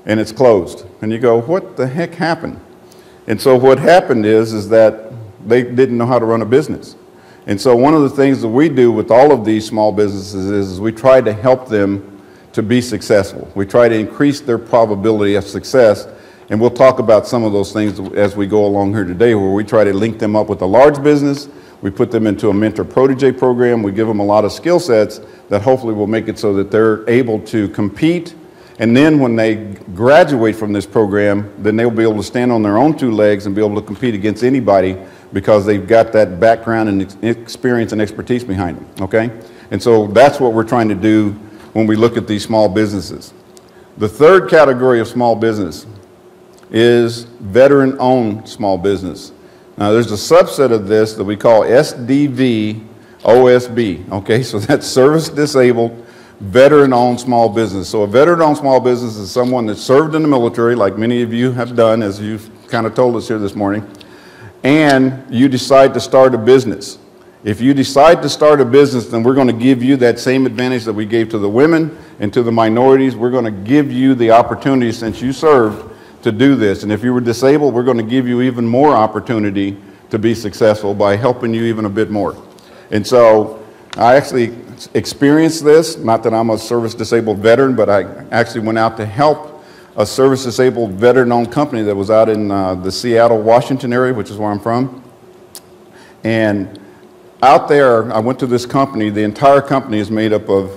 and it's closed. And you go, what the heck happened? And so what happened is, is that they didn't know how to run a business. And so one of the things that we do with all of these small businesses is, is we try to help them to be successful. We try to increase their probability of success. And we'll talk about some of those things as we go along here today, where we try to link them up with a large business. We put them into a mentor protege program. We give them a lot of skill sets that hopefully will make it so that they're able to compete and then when they graduate from this program, then they'll be able to stand on their own two legs and be able to compete against anybody because they've got that background and experience and expertise behind them, okay? And so that's what we're trying to do when we look at these small businesses. The third category of small business is veteran-owned small business. Now, there's a subset of this that we call SDV OSB, okay? *laughs* So that's service disabled veteran-owned small business. So a veteran-owned small business is someone that served in the military, like many of you have done, as you've kind of told us here this morning, and you decide to start a business. If you decide to start a business, then we're going to give you that same advantage that we gave to the women and to the minorities. We're going to give you the opportunity since you served to do this. And if you were disabled, we're going to give you even more opportunity to be successful by helping you even a bit more. And so I actually experienced this, not that I'm a service disabled veteran, but I actually went out to help a service disabled veteran owned company that was out in uh, the Seattle, Washington area, which is where I'm from. And out there, I went to this company. The entire company is made up of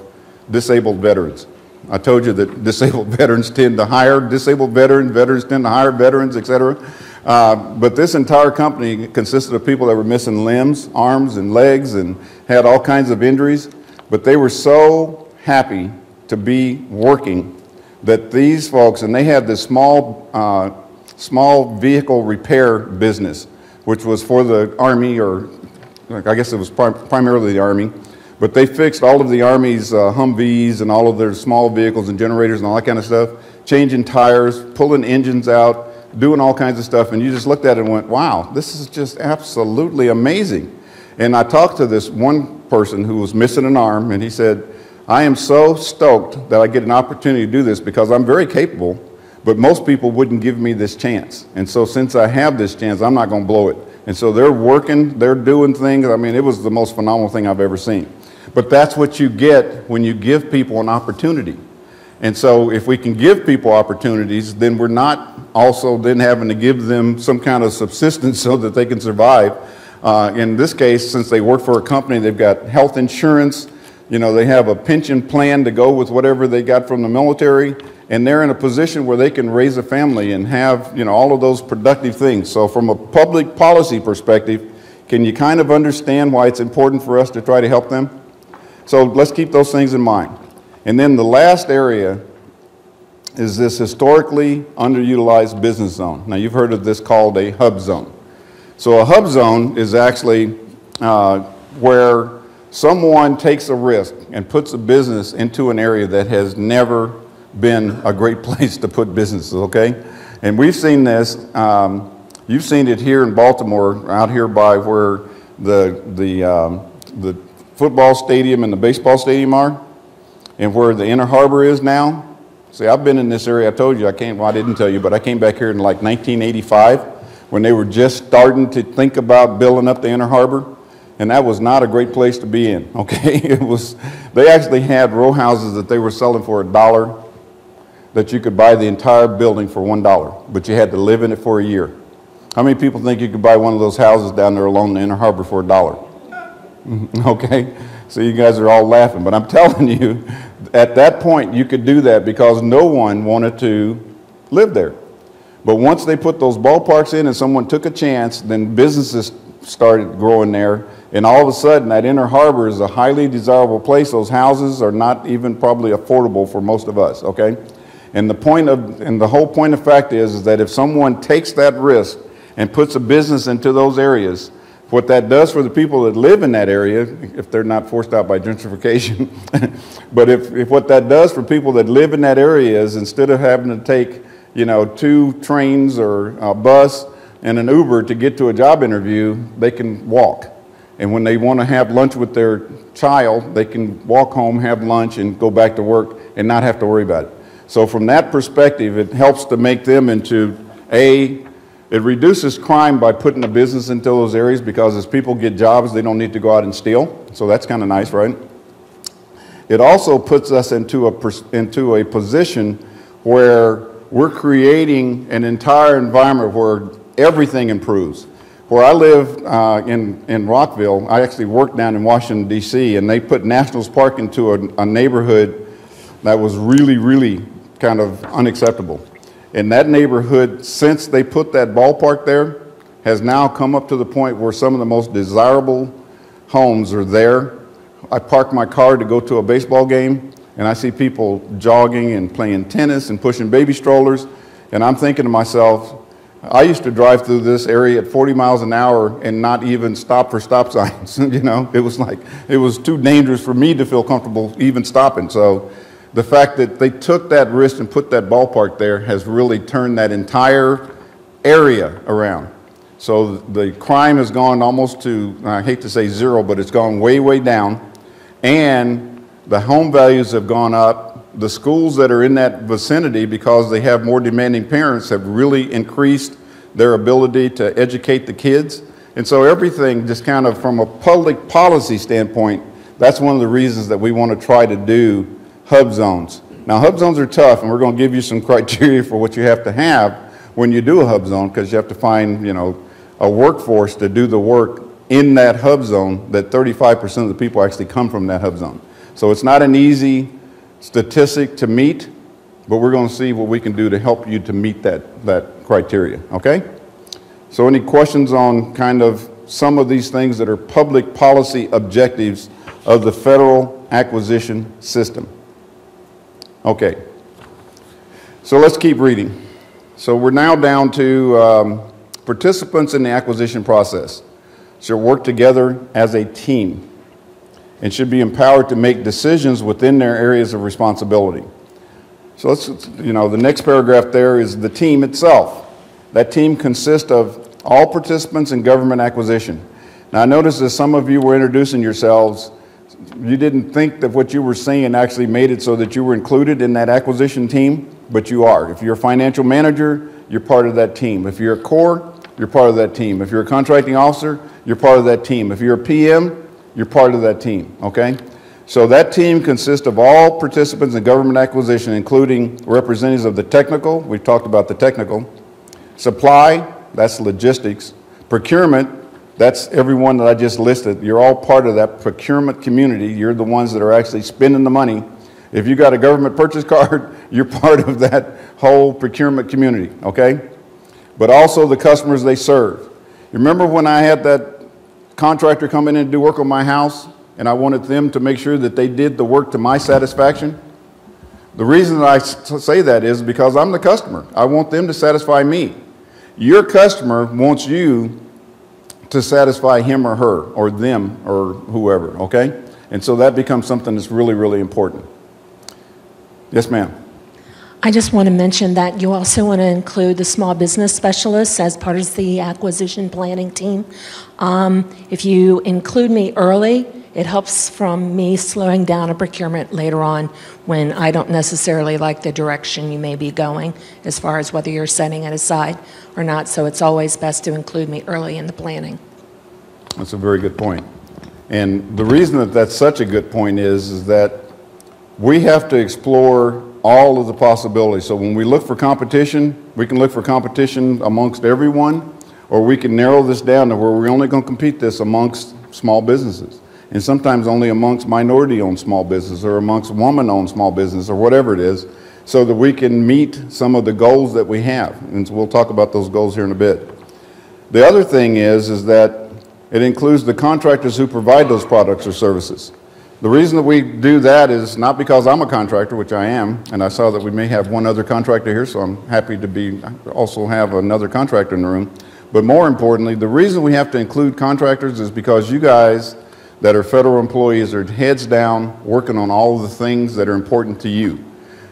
disabled veterans. I told you that *laughs* disabled veterans tend to hire disabled veterans, veterans tend to hire veterans, et cetera. Uh, but this entire company consisted of people that were missing limbs, arms, and legs, and had all kinds of injuries. But they were so happy to be working that these folks, and they had this small, uh, small vehicle repair business, which was for the Army, or I guess it was prim primarily the Army. But they fixed all of the Army's uh, Humvees and all of their small vehicles and generators and all that kind of stuff. changing tires, pulling engines out, doing all kinds of stuff, and you just looked at it and went, wow, this is just absolutely amazing. And I talked to this one person who was missing an arm, and he said, I am so stoked that I get an opportunity to do this because I'm very capable, but most people wouldn't give me this chance. And so since I have this chance, I'm not going to blow it. And so they're working, they're doing things. I mean, it was the most phenomenal thing I've ever seen. But that's what you get when you give people an opportunity. And so if we can give people opportunities, then we're not also then having to give them some kind of subsistence *laughs* so that they can survive. Uh, in this case, since they work for a company, they've got health insurance, you know, they have a pension plan to go with whatever they got from the military, and they're in a position where they can raise a family and have, you know, all of those productive things. So from a public policy perspective, can you kind of understand why it's important for us to try to help them? So let's keep those things in mind. And then the last area is this historically underutilized business zone. Now you've heard of this called a HUBZone. So a HUBZone is actually uh, where someone takes a risk and puts a business into an area that has never been a great *laughs* place to put businesses, okay? And we've seen this, um, you've seen it here in Baltimore, out here by where the, the, um, the football stadium and the baseball stadium are, and where the inner harbor is now. See, I've been in this area, I told you, I came, well, I didn't tell you, but I came back here in like 1985 when they were just starting to think about building up the inner harbor and that was not a great place to be in, *laughs* okay? It was, they actually had row houses that they were selling for a dollar that you could buy the entire building for one dollar, but you had to live in it for a year. How many people think you could buy one of those houses down there along the Inner Harbor for a dollar? *laughs* okay? So you guys are all laughing, but I'm *laughs* telling you, at that point you could do that because no one wanted to live there. But once they put those ballparks in and someone took a chance, then businesses started growing there and all of a sudden, that inner harbor is a highly desirable place. Those houses are not even probably affordable for most of us, okay? And the point of, and the whole point of fact is, is that if someone takes that risk and puts a business into those areas, what that does for the people that live in that area, if they're not forced out by gentrification, *laughs* but if, if what that does for people that live in that area is instead of having to take, you know, two trains or a bus and an Uber to get to a job interview, they can walk. And when they want to have lunch with their child, they can walk home, have lunch, and go back to work and not have to worry about it. So from that perspective, it helps to make them into a, it reduces crime by putting a business into those areas because as people get jobs, they don't need to go out and steal. So that's kind of nice, right? It also puts us into a, into a position where we're creating an entire environment where everything improves. Where I live uh, in, in Rockville, I actually worked down in Washington, D.C., and they put Nationals Park into a, a neighborhood that was really, really kind of unacceptable. And that neighborhood, since they put that ballpark there, has now come up to the point where some of the most desirable homes are there. I park my car to go to a baseball game, and I see people jogging and playing tennis and pushing baby strollers, and I'm thinking to myself, I used to drive through this area at 40 miles an hour and not even stop for stop *laughs* signs. you know, it was like, it was too dangerous for me to feel comfortable even stopping. So the fact that they took that risk and put that ballpark there has really turned that entire area around. So the crime has gone almost to, I hate to say zero, but it's gone way, way down. And the home values have gone up the schools that are in that vicinity, because they have more demanding parents, have really increased their ability to educate the kids. And so everything just kind of from a public policy standpoint, that's one of the reasons that we want to try to do HUBZones. Now HUBZones are tough and we're going to give you some *laughs* criteria for what you have to have when you do a HUBZone because you have to find, you know, a workforce to do the work in that HUBZone that 35% of the people actually come from that HUBZone. So it's not an easy statistic to meet, but we're going to see what we can do to help you to meet that, that criteria, okay? So any questions on kind of some of these things that are public policy objectives of the federal acquisition system? Okay. So let's keep reading. So we're now down to um, participants in the acquisition process should work together as a team and should be empowered to make decisions within their areas of responsibility. So let's, you know, the next paragraph there is the team itself. That team consists of all participants in government acquisition. Now, I noticed that some of you were introducing yourselves. You didn't think that what you were saying actually made it so that you were included in that acquisition team, but you are. If you're a financial manager, you're part of that team. If you're a COR, you're part of that team. If you're a contracting officer, you're part of that team. If you're a PM, you're part of that team, okay? So that team consists of all participants in government acquisition, including representatives of the technical, we've talked about the technical, supply, that's logistics, procurement, that's everyone that I just listed. You're all part of that procurement community. You're the ones that are actually spending the money. If you got a government purchase *laughs* card, you're part of that whole procurement community, okay? But also the customers they serve. Remember when I had that contractor come in and do work on my house? and I wanted them to make sure that they did the work to my satisfaction. The reason that I say that is because I'm the customer. I want them to satisfy me. Your customer wants you to satisfy him or her or them or whoever, okay? And so that becomes something that's really, really important. Yes, ma'am. I just want to mention that you also want to include the small business specialists as part of the acquisition planning team. Um, if you include me early, it helps from me slowing down a procurement later on when I don't necessarily like the direction you may be going as far as whether you're setting it aside or not. So it's always best to include me early in the planning. That's a very good point. And the reason that that's such a good point is, is that we have to explore all of the possibilities. So when we look for competition, we can look for competition amongst everyone, or we can narrow this down to where we're only going to compete this amongst small businesses and sometimes only amongst minority-owned small business or amongst woman-owned small business or whatever it is, so that we can meet some of the goals that we have. And so we'll talk about those goals here in a bit. The other thing is, is that it includes the contractors who provide those products or services. The reason that we do that is not because I'm a contractor, which I am, and I saw that we may have one other contractor here, so I'm happy to be also have another contractor in the room. But more importantly, the reason we have to include contractors is because you guys that are federal employees are heads down working on all the things that are important to you.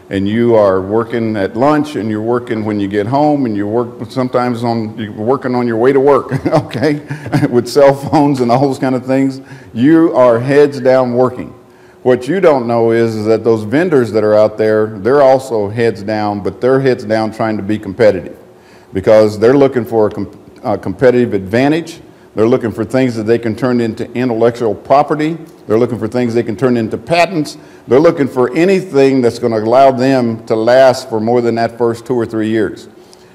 And you are working at lunch and you're working when you get home and you work sometimes on, you're working on your way to work, *laughs* okay, *laughs* with cell phones and all those kind of things. You are heads down working. What you don't know is, is that those vendors that are out there, they're also heads down, but they're heads down trying to be competitive because they're looking for a, a competitive advantage they're looking for things that they can turn into intellectual property. They're looking for things they can turn into patents. They're looking for anything that's going to allow them to last for more than that first two or three years.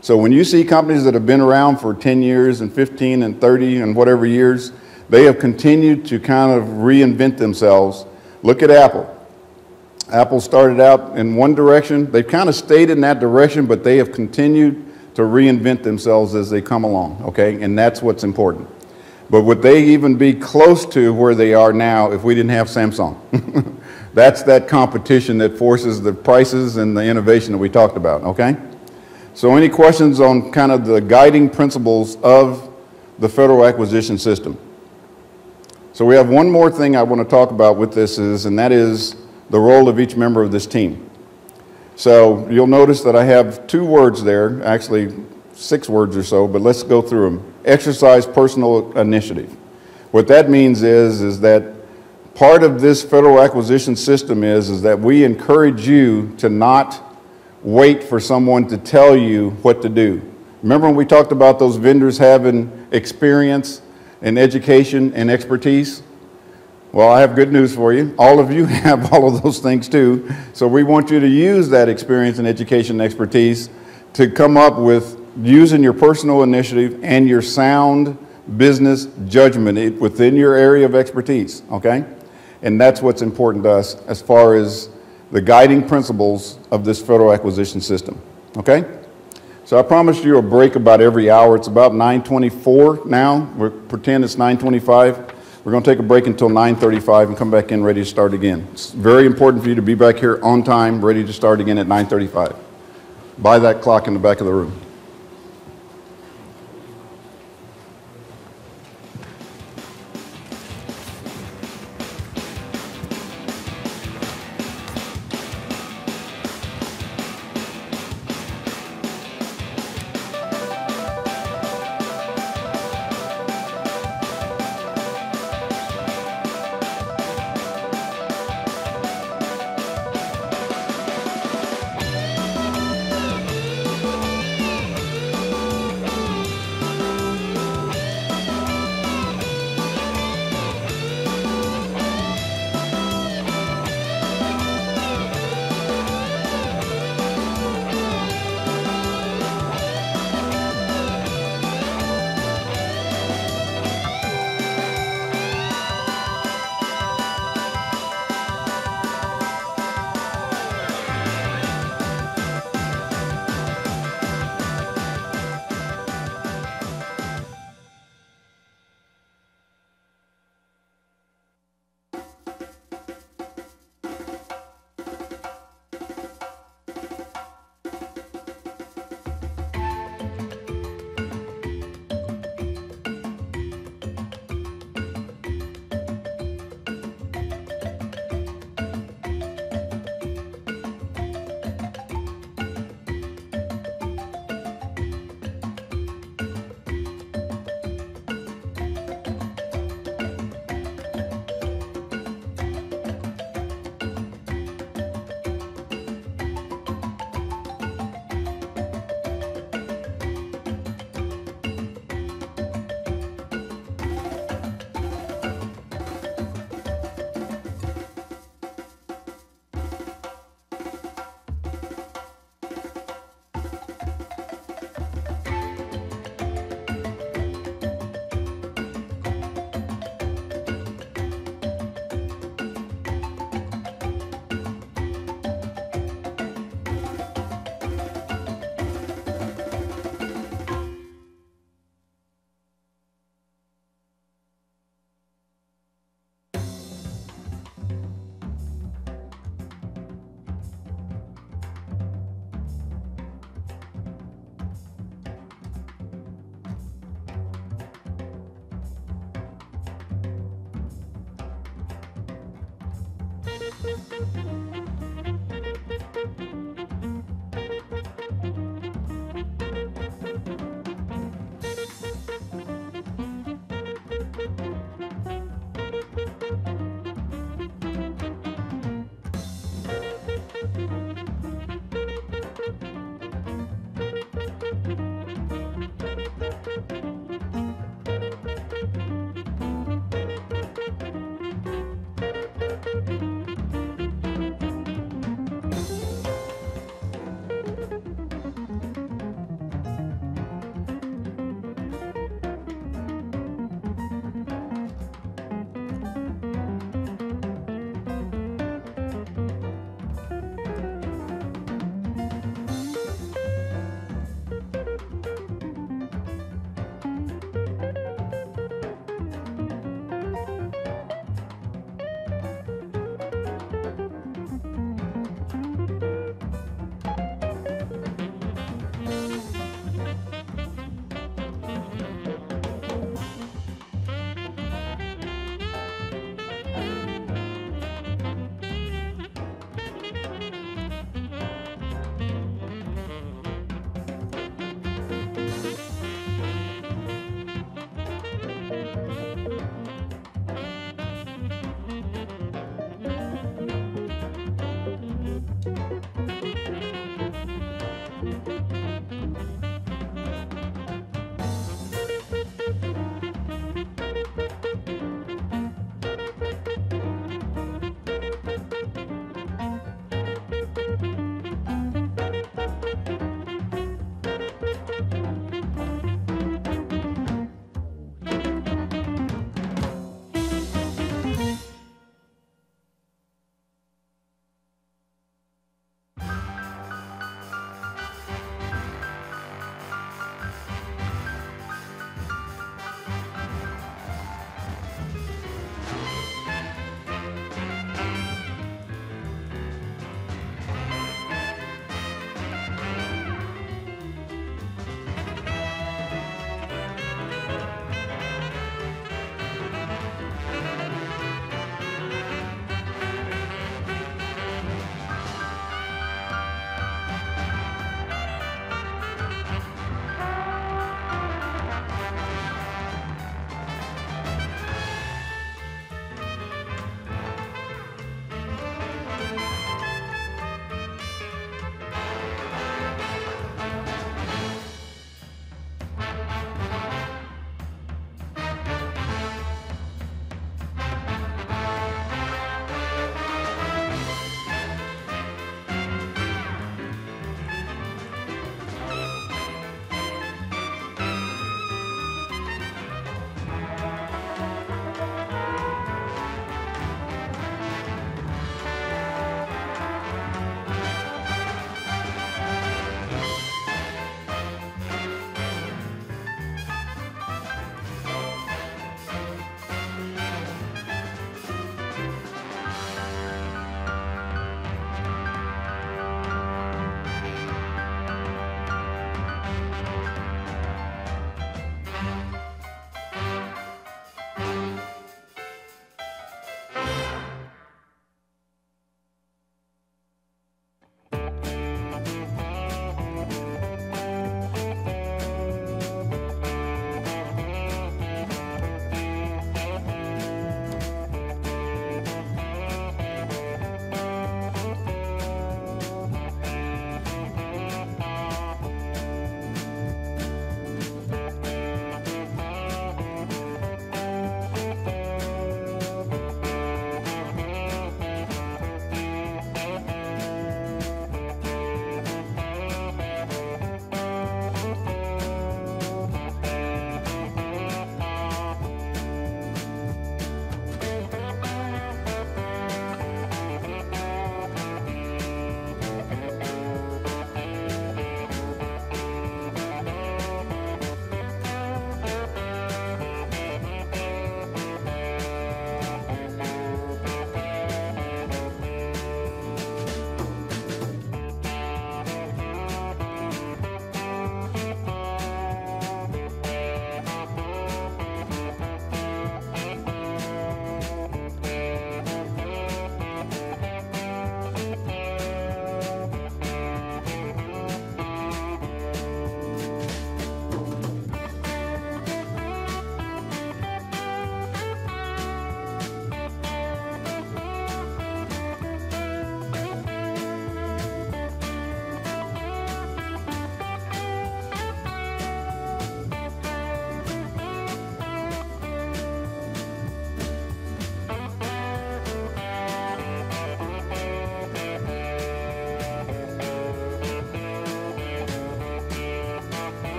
So when you see companies that have been around for 10 years and 15 and 30 and whatever years, they have continued to kind of reinvent themselves. Look at Apple. Apple started out in one direction. They've kind of stayed in that direction, but they have continued to reinvent themselves as they come along, okay? And that's what's important. But would they even be close to where they are now if we didn't have Samsung? *laughs* That's that competition that forces the prices and the innovation that we talked about, okay? So any questions on kind of the guiding principles of the federal acquisition system? So we have one more thing I want to talk about with this is, and that is the role of each member of this team. So you'll notice that I have two words there, actually six words or so, but let's go through them. Exercise personal initiative. What that means is, is that part of this federal acquisition system is, is that we encourage you to not wait for someone to tell you what to do. Remember when we talked about those vendors having experience and education and expertise? Well, I have good news for you. All of you *laughs* have all of those things too. So we want you to use that experience and education and expertise to come up with using your personal initiative and your sound business judgment within your area of expertise, okay? And that's what's important to us as far as the guiding principles of this federal acquisition system, okay? So I promised you a break about every hour. It's about 9.24 now. We pretend it's 9.25. We're going to take a break until 9.35 and come back in ready to start again. It's very important for you to be back here on time, ready to start again at 9.35. Buy that clock in the back of the room.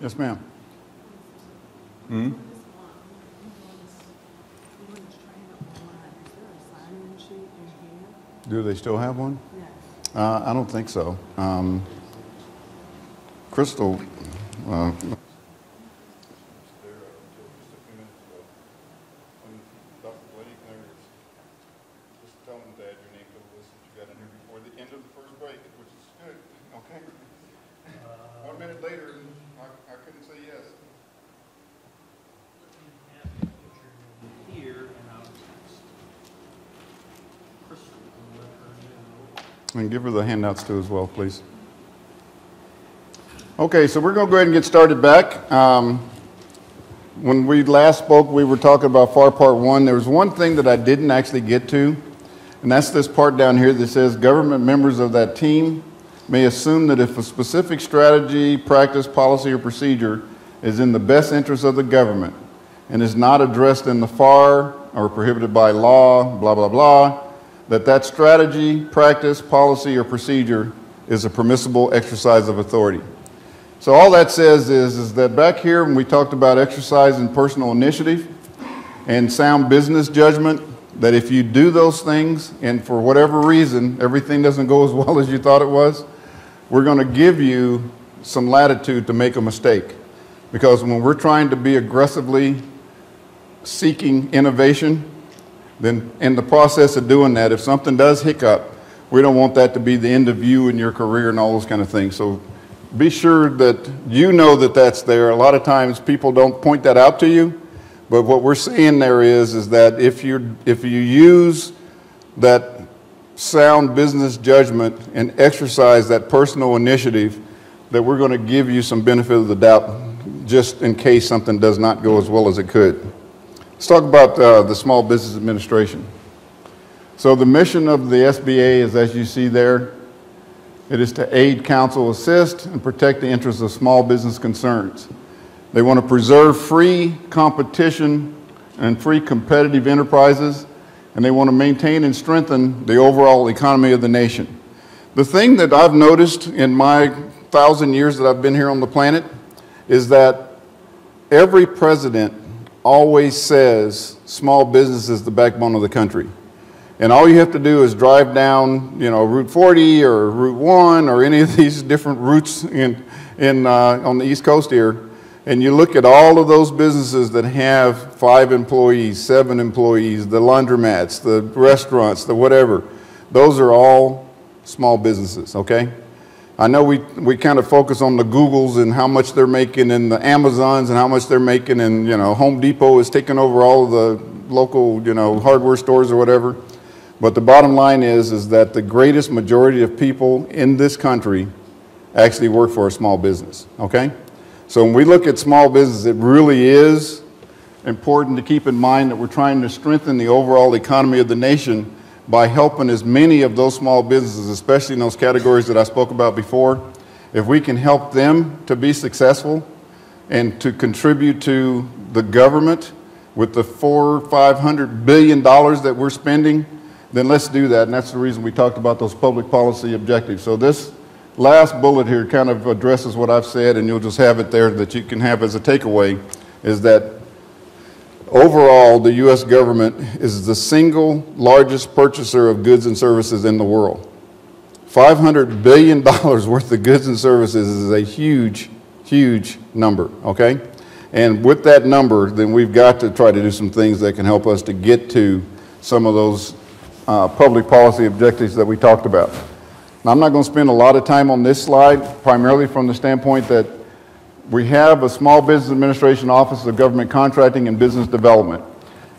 Yes, ma'am. Hmm? Do they still have one? Uh, I don't think so. Um, Crystal, uh, Just tell them to add your name to the list that you got in here before the end of the first break, which is good, okay? One minute later, and I, I couldn't say yes. Here, and I'll text Crystal and let her know. And give her the handouts too as well, please. Okay, so we're going to go ahead and get started back. Um, When we last spoke, we were talking about FAR Part 1. There was one thing that I didn't actually get to, and that's this part down here that says, "Government members of that team may assume that if a specific strategy, practice, policy, or procedure is in the best interest of the government and is not addressed in the FAR or prohibited by law, blah, blah, blah, that that strategy, practice, policy, or procedure is a permissible exercise of authority. So all that says is, is that back here when we talked about exercise and personal initiative and sound business judgment, that if you do those things and for whatever reason everything doesn't go as *laughs* well as you thought it was, we're going to give you some latitude to make a mistake. Because when we're trying to be aggressively seeking innovation, then in the process of doing that, if something does hiccup, we don't want that to be the end of you and your career and all those kind of things. So be sure that you know that that's there. A lot of times people don't point that out to you, but what we're seeing there is, is that if you if you use that sound business judgment and exercise that personal initiative, that we're going to give you some benefit of the doubt just in case something does not go as well as it could. Let's talk about uh, the Small Business Administration. So the mission of the SBA is, as you see there, it is to aid, counsel, assist, and protect the interests of small business concerns. They want to preserve free competition and free competitive enterprises, and they want to maintain and strengthen the overall economy of the nation. The thing that I've noticed in my thousand years that I've been here on the planet is that every president always says small business is the backbone of the country. And all you have to do is drive down, you know, Route 40 or Route 1 or any of these different routes in, in, uh, on the East Coast here, and you look at all of those businesses that have five employees, seven employees, the laundromats, the restaurants, the whatever, those are all small businesses, okay? I know we, we kind of focus on the Googles and how much they're making and the Amazons and how much they're making and, you know, Home Depot is taking over all of the local, you know, hardware stores or whatever. But the bottom line is, is that the greatest majority of people in this country actually work for a small business, okay? So when we look at small business, it really is important to keep in mind that we're trying to strengthen the overall economy of the nation by helping as many of those small businesses, especially in those categories that I spoke about before, if we can help them to be successful and to contribute to the government with the four, five hundred billion dollars that we're spending, then let's do that. And that's the reason we talked about those public policy objectives. So this last bullet here kind of addresses what I've said, and you'll just have it there that you can have as a takeaway, is that overall, the U.S. government is the single largest purchaser of goods and services in the world. $500 billion *laughs* worth of goods and services is a huge, huge number, okay? And with that number, then we've got to try to do some things that can help us to get to some of those uh, public policy objectives that we talked about. Now, I'm not going to spend a lot of time on this slide, primarily from the standpoint that we have a Small Business Administration Office of Government Contracting and Business Development.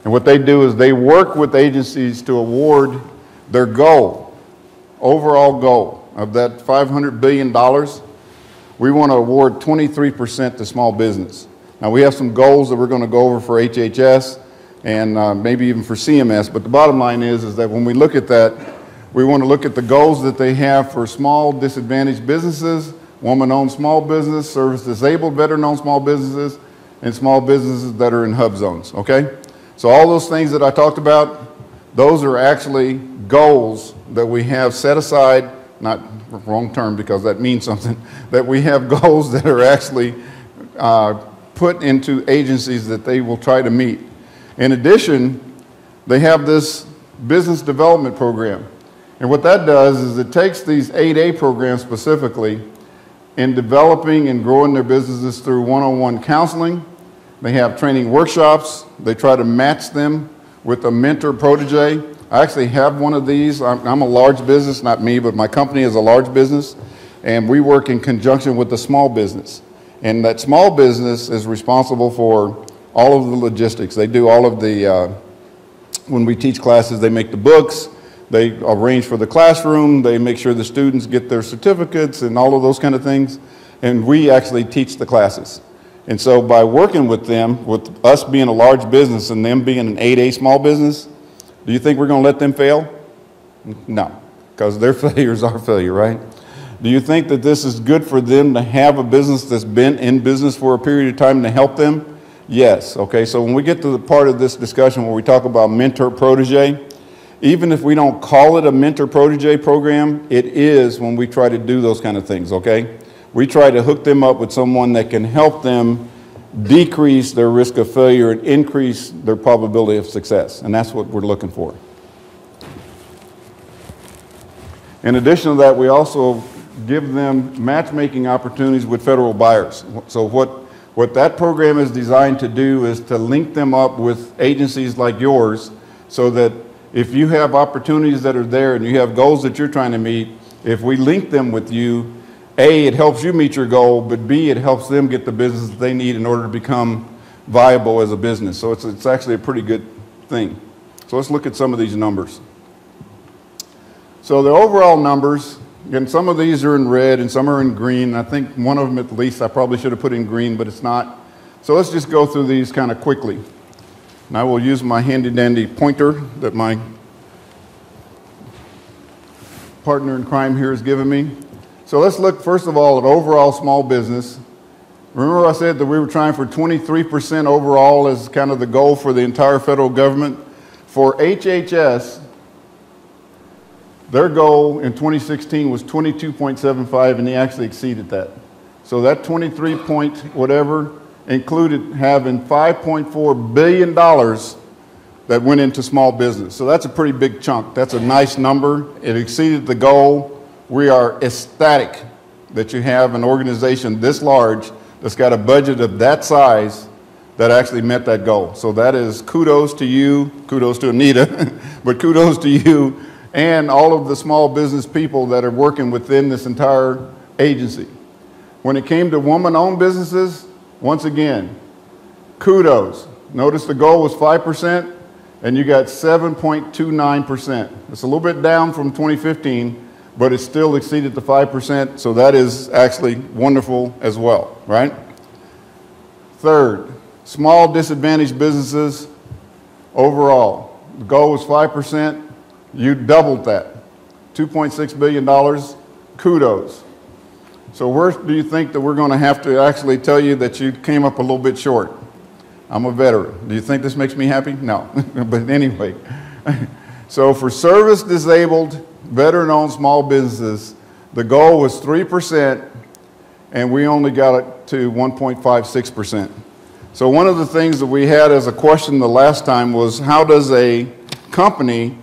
And what they do is they work with agencies to award their goal, overall goal of that $500 billion. We want to award 23% to small business. Now, we have some goals that we're going to go over for HHS and uh, maybe even for CMS, but the bottom line is, is that when we look at that, we want to look at the goals that they have for small disadvantaged businesses, woman-owned small business, service-disabled veteran-owned small businesses, and small businesses that are in HUBZones, okay? So all those things that I talked about, those are actually goals that we have set aside, not wrong term because that means something, *laughs* that we have goals that are actually uh, put into agencies that they will try to meet. In addition, they have this business development program. And what that does is it takes these 8A programs specifically in developing and growing their businesses through one-on-one counseling. They have training workshops. They try to match them with a mentor protege. I actually have one of these. I'm, I'm a large business, not me, but my company is a large business, and we work in conjunction with the small business. And that small business is responsible for all of the logistics. They do all of the, uh, when we teach classes, they make the books, they arrange for the classroom, they make sure the students get their certificates and all of those kind of things. And we actually teach the classes. And so by working with them, with us being a large business and them being an 8A small business, do you think we're going to let them fail? No, because their *laughs* failure is our failure, right? Do you think that this is good for them to have a business that's been in business for a period of time to help them? Yes. Okay, so when we get to the part of this discussion where we talk about mentor protege, even if we don't call it a mentor protege program, it is when we try to do those kind of things, okay? We try to hook them up with someone that can help them decrease their risk of failure and increase their probability of success. And that's what we're looking for. In addition to that, we also give them matchmaking opportunities with federal buyers. So what, what that program is designed to do is to link them up with agencies like yours so that if you have opportunities that are there and you have goals that you're trying to meet, if we link them with you, A, it helps you meet your goal, but B, it helps them get the business that they need in order to become viable as a business. So it's, it's actually a pretty good thing. So let's look at some of these numbers. So the overall numbers, and some of these are in red and some are in green. I think one of them at least I probably should have put in green, but it's not. So let's just go through these kind of quickly. And I will use my handy dandy pointer that my partner in crime here has given me. So let's look first of all at overall small business. Remember I said that we were trying for 23% overall as kind of the goal for the entire federal government? For HHS, their goal in 2016 was 22.75 and they actually exceeded that. So that 23 point whatever included having $5.4 billion that went into small business. So that's a pretty big chunk. That's a nice number. It exceeded the goal. We are ecstatic that you have an organization this large that's got a budget of that size that actually met that goal. So that is kudos to you, kudos to Anita, *laughs* but kudos to you and all of the small business people that are working within this entire agency. When it came to woman-owned businesses, once again, kudos. Notice the goal was 5%, and you got 7.29%. It's a little bit down from 2015, but it still exceeded the 5%, so that is actually wonderful as well, right? Third, small disadvantaged businesses overall. The goal was 5%, you doubled that. $2.6 billion, kudos. So where do you think that we're going to have to actually tell you that you came up a little bit short? I'm a veteran. Do you think this makes me happy? No. *laughs* but anyway, *laughs* so for service disabled, veteran owned small businesses, the goal was 3%, and we only got it to 1.56%. So one of the things that we had as a question the last time was how does a company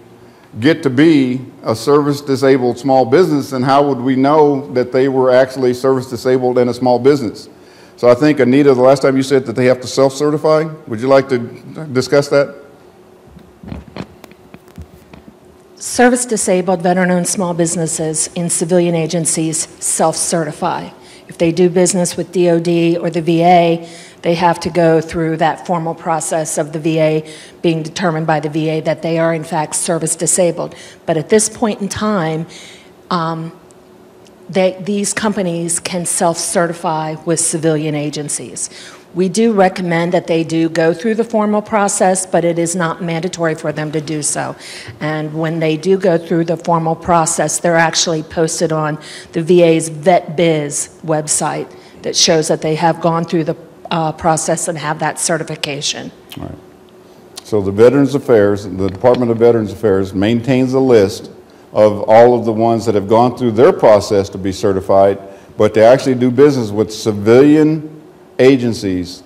get to be a service disabled small business and how would we know that they were actually service disabled and a small business? So I think, Anita, the last time you said that they have to self-certify. Would you like to discuss that? Service disabled, veteran owned small businesses in civilian agencies self certify. If they do business with DOD or the VA, they have to go through that formal process of the VA being determined by the VA that they are, in fact, service disabled. But at this point in time, um, they, these companies can self certify with civilian agencies. We do recommend that they do go through the formal process, but it is not mandatory for them to do so. And when they do go through the formal process, they're actually posted on the VA's VetBiz website that shows that they have gone through the uh, process and have that certification. All right. So the Veterans Affairs, the Department of Veterans Affairs maintains a list of all of the ones that have gone through their process to be certified, but they actually do business with civilian agencies,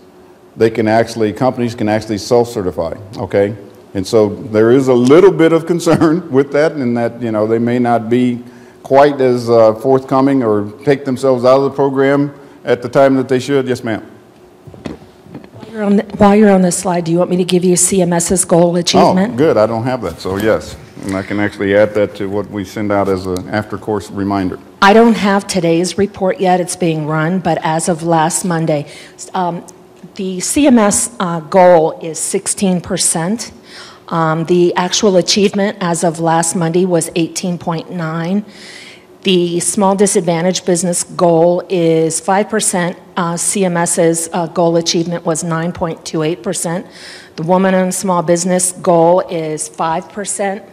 they can actually, companies can actually self-certify, okay? And so there is a little bit of concern *laughs* with that in that, you know, they may not be quite as uh, forthcoming or take themselves out of the program at the time that they should. Yes, ma'am. While you're on the- While you're on this slide, do you want me to give you CMS's goal achievement? Oh, good, I don't have that, so yes. And I can actually add that to what we send out as an after-course reminder. I don't have today's report yet, it's being run, but as of last Monday, um, the CMS uh, goal is 16%. Um, The actual achievement as of last Monday was 18.9. The small disadvantaged business goal is 5%. Uh, CMS's uh, goal achievement was 9.28%. The woman-owned small business goal is 5%.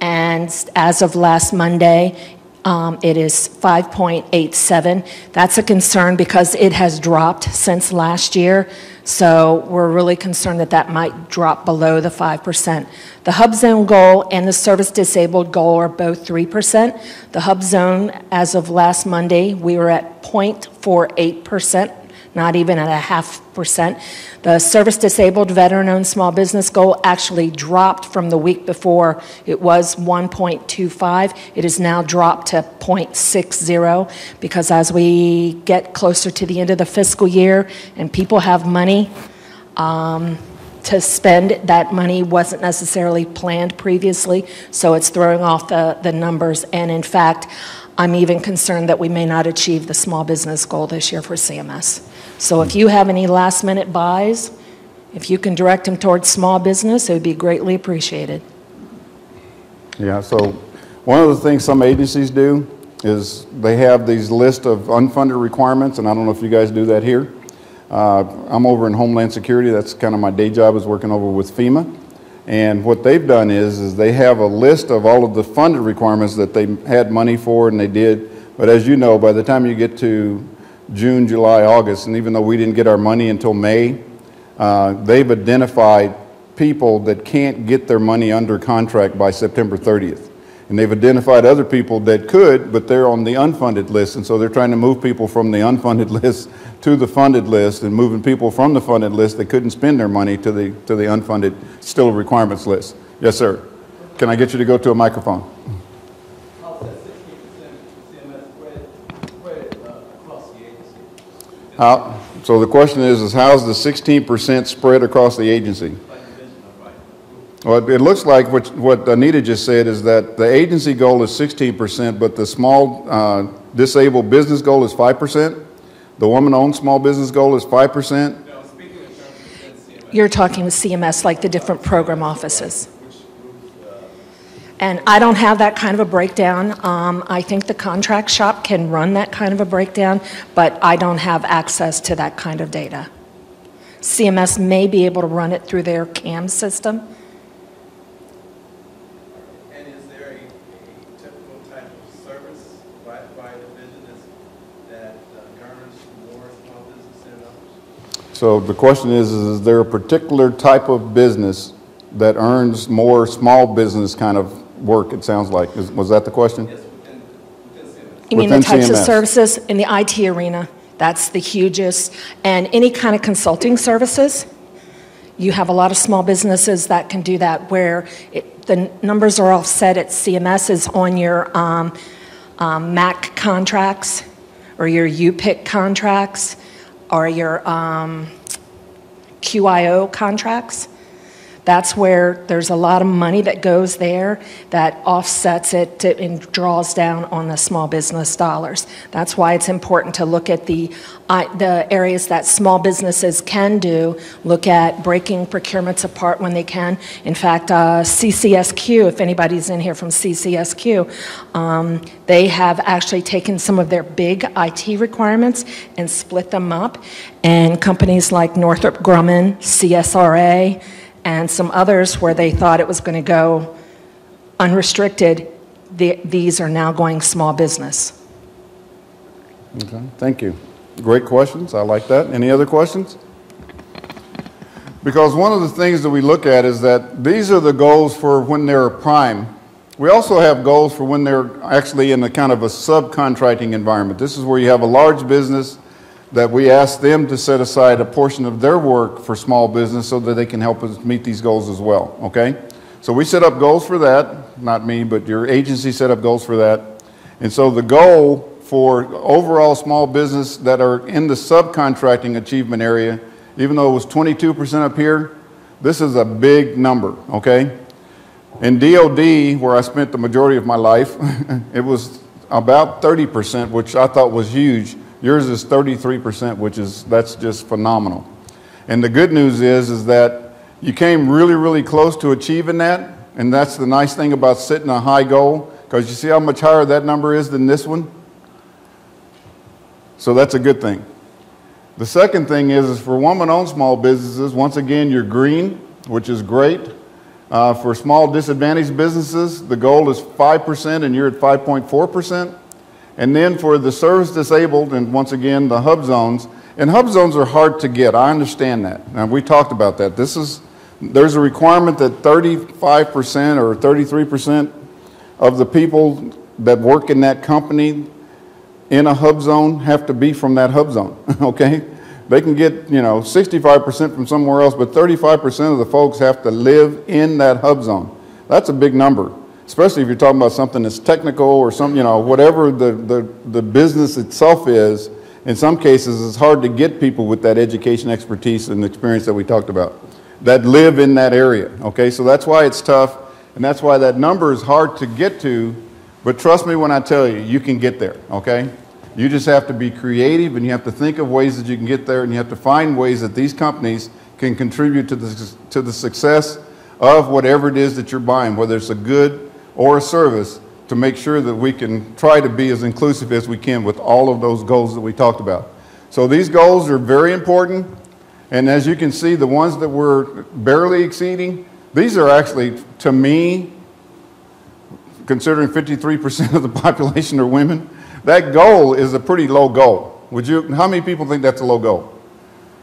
And as of last Monday, um, it is 5.87. That's a concern because it has dropped since last year. So we're really concerned that that might drop below the 5%. The HUBZone goal and the service disabled goal are both 3%. The HUBZone, as of last Monday, we were at 0.48%, not even at a half percent. The service disabled veteran-owned small business goal actually dropped from the week before. It was 1.25. It is now dropped to 0.60 because as we get closer to the end of the fiscal year and people have money um, to spend, that money wasn't necessarily planned previously, so it's throwing off the, the numbers. And in fact, I'm even concerned that we may not achieve the small business goal this year for CMS. So if you have any last minute buys, if you can direct them towards small business, it would be greatly appreciated. Yeah, so one of the things some agencies do is they have these list of unfunded requirements, and I don't know if you guys do that here. Uh, I'm over in Homeland Security, that's kind of my day job is working over with FEMA. And what they've done is, is they have a list of all of the funded requirements that they had money for and they did. But as you know, by the time you get to June, July, August, and even though we didn't get our money until May, uh, they've identified people that can't get their money under contract by September 30th. And they've identified other people that could, but they're on the unfunded list. And so they're trying to move people from the unfunded *laughs* list to the funded list and moving people from the funded list that couldn't spend their money to the, to the unfunded, still requirements list. Yes, sir. Can I get you to go to a microphone? How, so the question is, is how's the 16% spread across the agency? Well, it looks like what, what Anita just said is that the agency goal is 16%, but the small uh, disabled business goal is 5%. The woman-owned small business goal is 5%. You're talking with CMS, like the different program offices. And I don't have that kind of a breakdown. Um, I think the contract shop can run that kind of a breakdown, but I don't have access to that kind of data. CMS may be able to run it through their CAM system. And is there a, a typical type of service by, by the business that uh, garners more small business owners? So the question is, is there a particular type of business that earns more small business kind of work, it sounds like? Is- Was that the question? You mean the Within types of services in the IT arena? That's the hugest. And any kind of consulting services? You have a lot of small businesses that can do that where it, the numbers are offset at CMS is on your um, um, MAC contracts or your UPIC contracts or your um, QIO contracts. That's where there's a lot of money that goes there that offsets it to, and draws down on the small business dollars. That's why it's important to look at the, uh, the areas that small businesses can do, look at breaking procurements apart when they can. In fact, uh, CCSQ, if anybody's in here from CCSQ, um, they have actually taken some of their big IT requirements and split them up. And companies like Northrop Grumman, CSRA, and some others where they thought it was going to go unrestricted, the, these are now going small business. Okay, thank you. Great questions, I like that. Any other questions? Because one of the things that we look at is that these are the goals for when they're prime. We also have goals for when they're actually in a kind of a subcontracting environment. This is where you have a large business that we ask them to set aside a portion of their work for small business so that they can help us meet these goals as well, okay? So we set up goals for that, not me, but your agency set up goals for that. And so the goal for overall small business that are in the subcontracting achievement area, even though it was 22% up here, this is a big number, okay? In DOD, where I spent the majority of my life, *laughs* it was about 30%, which I thought was huge. Yours is 33%, which is, that's just phenomenal. And the good news is, is that you came really, really close to achieving that. And that's the nice thing about setting a high goal, because you see how much higher that number is than this one? So that's a good thing. The second thing is, is for woman-owned small businesses, once again, you're green, which is great. Uh, for small disadvantaged businesses, the goal is 5% and you're at 5.4%. And then for the service disabled, and once again, the HUBZones, and HUBZones are hard to get. I understand that. And we talked about that. This is, there's a requirement that 35% or 33% of the people that work in that company in a HUBZone have to be from that HUBZone, *laughs* okay? They can get, you know, 65% from somewhere else, but 35% of the folks have to live in that HUBZone. That's a big number, especially if you're talking about something that's technical or some, you know, whatever the, the, the business itself is. In some cases, it's hard to get people with that education expertise and experience that we talked about that live in that area, okay? So that's why it's tough, and that's why that number is hard to get to, but trust me when I tell you, you can get there, okay? You just have to be creative and you have to think of ways that you can get there and you have to find ways that these companies can contribute to the, to the success of whatever it is that you're buying, whether it's a good or a service, to make sure that we can try to be as inclusive as we can with all of those goals that we talked about. So these goals are very important. And as you can see, the ones that we're barely exceeding, these are actually, to me, considering 53% of the *laughs* population are women, that goal is a pretty low goal. Would you, how many people think that's a low goal?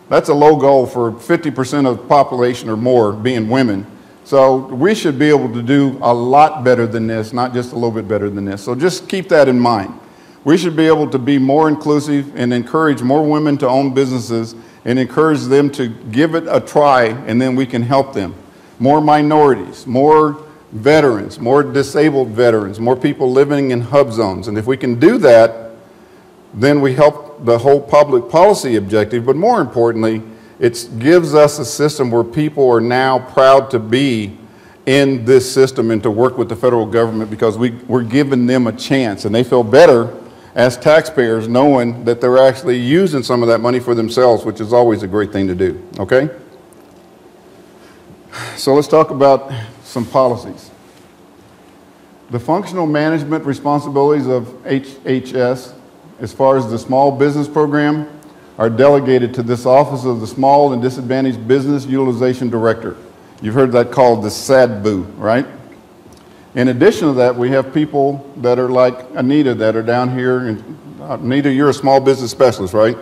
That's a low goal for 50% of the population or more being women. So we should be able to do a lot better than this, not just a little bit better than this. So just keep that in mind. We should be able to be more inclusive and encourage more women to own businesses and encourage them to give it a try and then we can help them. More minorities, more veterans, more disabled veterans, more people living in HUBZones. And if we can do that, then we help the whole public policy objective. But more importantly, it gives us a system where people are now proud to be in this system and to work with the federal government because we, we're giving them a chance and they feel better as taxpayers knowing that they're actually using some of that money for themselves, which is always a great thing to do, okay? So let's talk about some policies. The functional management responsibilities of HHS, as far as the small business program, are delegated to this Office of the Small and Disadvantaged Business Utilization Director. You've heard that called the SADBU, right? In addition to that, we have people that are like Anita that are down here. And, uh, Anita, you're a small business specialist, right?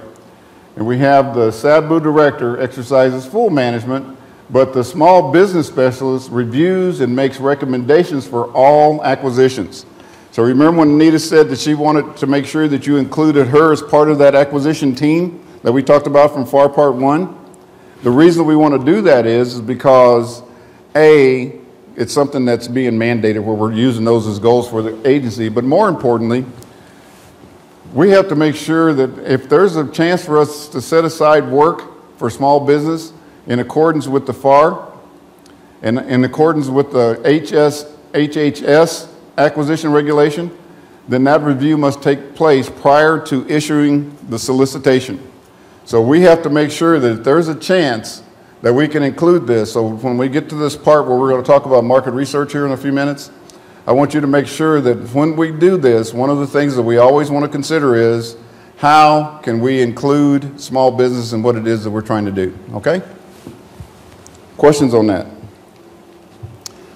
And we have the SADBU director exercises full management but the small business specialist reviews and makes recommendations for all acquisitions. So remember when Anita said that she wanted to make sure that you included her as part of that acquisition team that we talked about from FAR Part 1? The reason we want to do that is, is because A, it's something that's being mandated where we're using those as goals for the agency, but more importantly, we have to make sure that if there's a chance for us to set aside work for small business, in accordance with the FAR and in accordance with the HS, HHS acquisition regulation, then that review must take place prior to issuing the solicitation. So we have to make sure that there's a chance that we can include this. So when we get to this part where we're going to talk about market research here in a few minutes, I want you to make sure that when we do this, one of the things that we always want to consider is how can we include small business in what it is that we're trying to do, okay? Questions on that?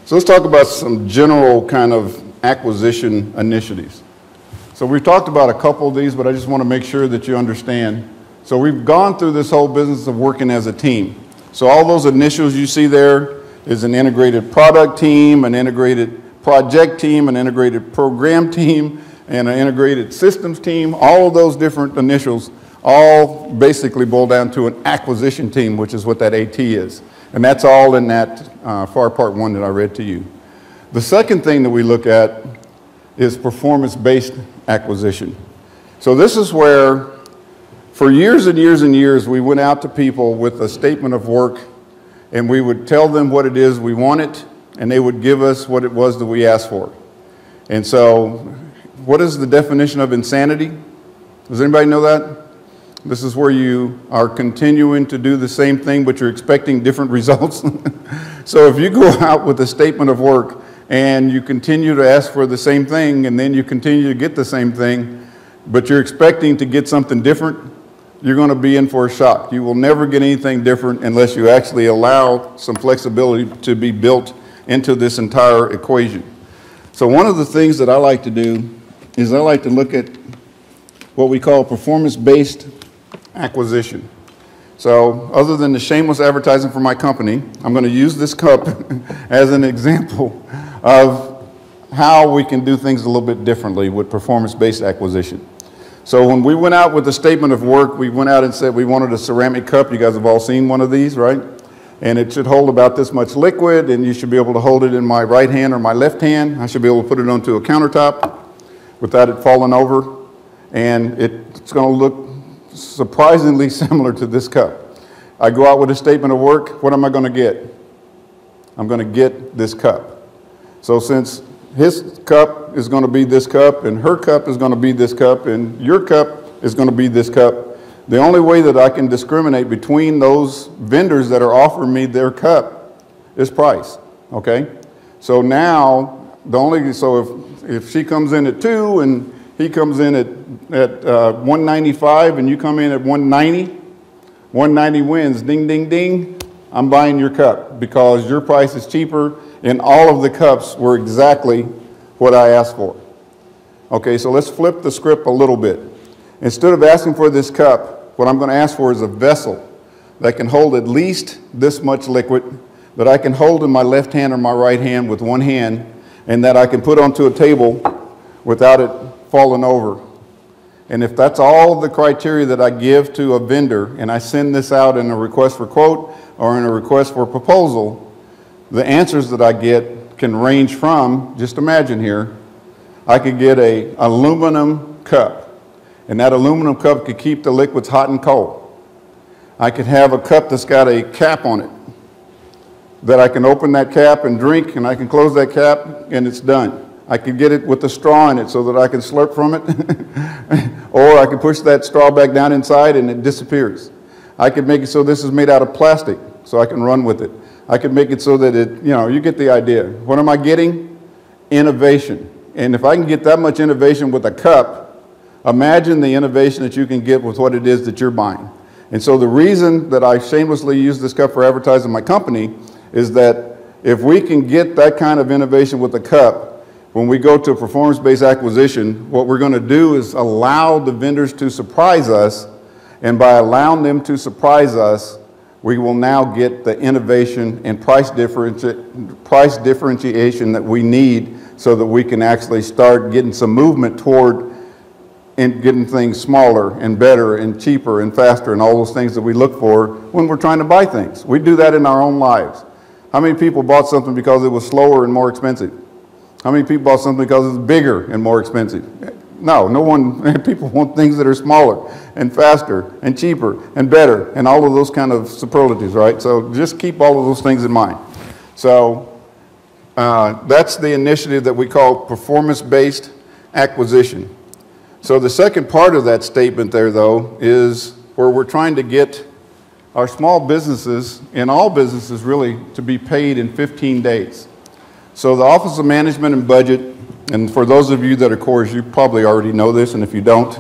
So let's talk about some general kind of acquisition initiatives. So we've talked about a couple of these, but I just want to make sure that you understand. So we've gone through this whole business of working as a team. So all those initials you see there is an integrated product team, an integrated project team, an integrated program team, and an integrated systems team. All of those different initials all basically boil down to an acquisition team, which is what that AT is. And that's all in that uh, FAR Part 1 that I read to you. The second thing that we look at is performance-based acquisition. So this is where, for years and years and years, we went out to people with a statement of work, and we would tell them what it is we wanted, and they would give us what it was that we asked for. And so, what is the definition of insanity? Does anybody know that? This is where you are continuing to do the same thing, but you're expecting different *laughs* results. so if you go out with a statement of work and you continue to ask for the same thing, and then you continue to get the same thing, but you're expecting to get something different, you're going to be in for a shock. You will never get anything different unless you actually allow some flexibility to be built into this entire equation. So one of the things that I like to do is I like to look at what we call performance-based acquisition. So other than the shameless advertising for my company, I'm going to use this cup *laughs* as an example of how we can do things a little bit differently with performance-based acquisition. So when we went out with the statement of work, we went out and said we wanted a ceramic cup. You guys have all seen one of these, right? And it should hold about this much liquid, and you should be able to hold it in my right hand or my left hand. I should be able to put it onto a countertop without it falling over. And it's going to look surprisingly *laughs* similar to this cup. I go out with a statement of work, what am I going to get? I'm going to get this cup. So since his cup is going to be this cup, and her cup is going to be this cup, and your cup is going to be this cup, the only way that I can discriminate between those vendors that are offering me their cup is price, okay? So now, the only, so if, if she comes in at two and he comes in at, at uh, 195 and you come in at 190, 190 wins, ding, ding, ding, I'm buying your cup because your price is cheaper and all of the cups were exactly what I asked for. Okay, so let's flip the script a little bit. Instead of asking for this cup, what I'm going to ask for is a vessel that can hold at least this much liquid, that I can hold in my left hand or my right hand with one hand, and that I can put onto a table without it falling over. And if that's all the criteria that I give to a vendor, and I send this out in a request for quote or in a request for proposal, the answers that I get can range from, just imagine here, I could get a aluminum cup and that aluminum cup could keep the liquids hot and cold. I could have a cup that's got a cap on it that I can open that cap and drink, and I can close that cap, and it's done. I could get it with a straw in it so that I can slurp from it, *laughs* or I could push that straw back down inside and it disappears. I could make it so this is made out of plastic so I can run with it. I could make it so that it, you know, you get the idea. What am I getting? Innovation. And if I can get that much innovation with a cup, Imagine the innovation that you can get with what it is that you're buying. And so the reason that I shamelessly use this cup for advertising my company is that if we can get that kind of innovation with a cup, when we go to a performance-based acquisition, what we're going to do is allow the vendors to surprise us, and by allowing them to surprise us, we will now get the innovation and price, differenti price differentiation that we need so that we can actually start getting some movement toward in getting things smaller and better and cheaper and faster and all those things that we look for when we're trying to buy things. We do that in our own lives. How many people bought something because it was slower and more expensive? How many people bought something because it's bigger and more expensive? No, no one, *laughs* people want things that are smaller and faster and cheaper and better and all of those kind of superlatives, right? So just keep all of those things in mind. So uh, that's the initiative that we call performance-based acquisition. So the second part of that statement there, though, is where we're trying to get our small businesses, and all businesses really, to be paid in 15 days. So the Office of Management and Budget, and for those of you that are CORs, you probably already know this, and if you don't,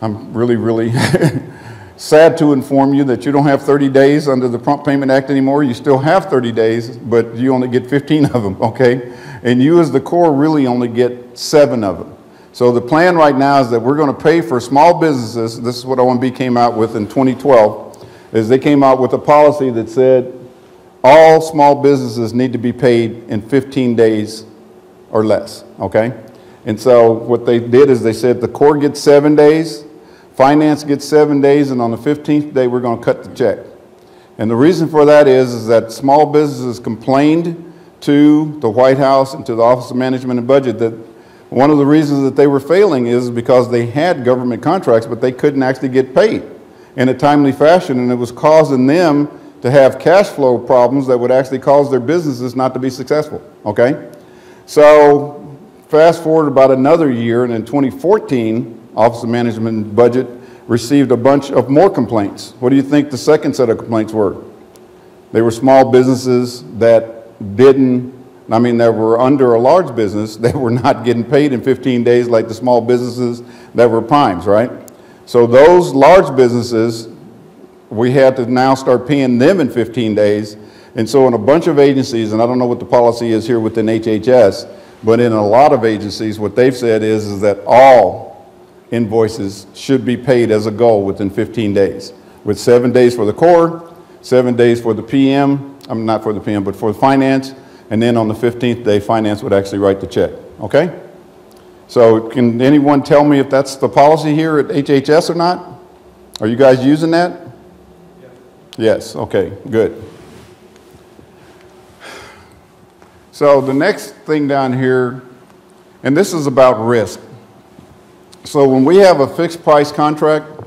I'm really, really *laughs* sad to inform you that you don't have 30 days under the Prompt Payment Act anymore. You still have 30 days, but you only get 15 of them, okay? And you as the COR really only get seven of them. So the plan right now is that we're going to pay for small businesses. This is what OMB came out with in 2012, is they came out with a policy that said all small businesses need to be paid in 15 days or less, okay? And so what they did is they said the COR gets seven days, Finance gets seven days, and on the 15th day, we're going to cut the check. And the reason for that is, is that small businesses complained to the White House and to the Office of Management and Budget that one of the reasons that they were failing is because they had government contracts, but they couldn't actually get paid in a timely fashion, and it was causing them to have cash flow problems that would actually cause their businesses not to be successful, okay? So fast forward about another year, and in 2014, Office of Management and Budget received a bunch of more complaints. What do you think the second set of complaints were? They were small businesses that didn't, I mean, that were under a large business *laughs* that were not getting paid in 15 days like the small businesses that were primes, right? So those large businesses we had to now start paying them in 15 days. And so in a bunch of agencies, and I don't know what the policy is here within HHS, but in a lot of agencies, what they've said is, is that all invoices should be paid as a goal within 15 days, with seven days for the COR, seven days for the PM, I'm not for the PM, but for the finance, and then on the 15th day, finance would actually write the check, okay? So can anyone tell me if that's the policy here at HHS or not? Are you guys using that? Yes, okay, good. So the next thing down here, and this is about risk. So when we have a fixed price contract,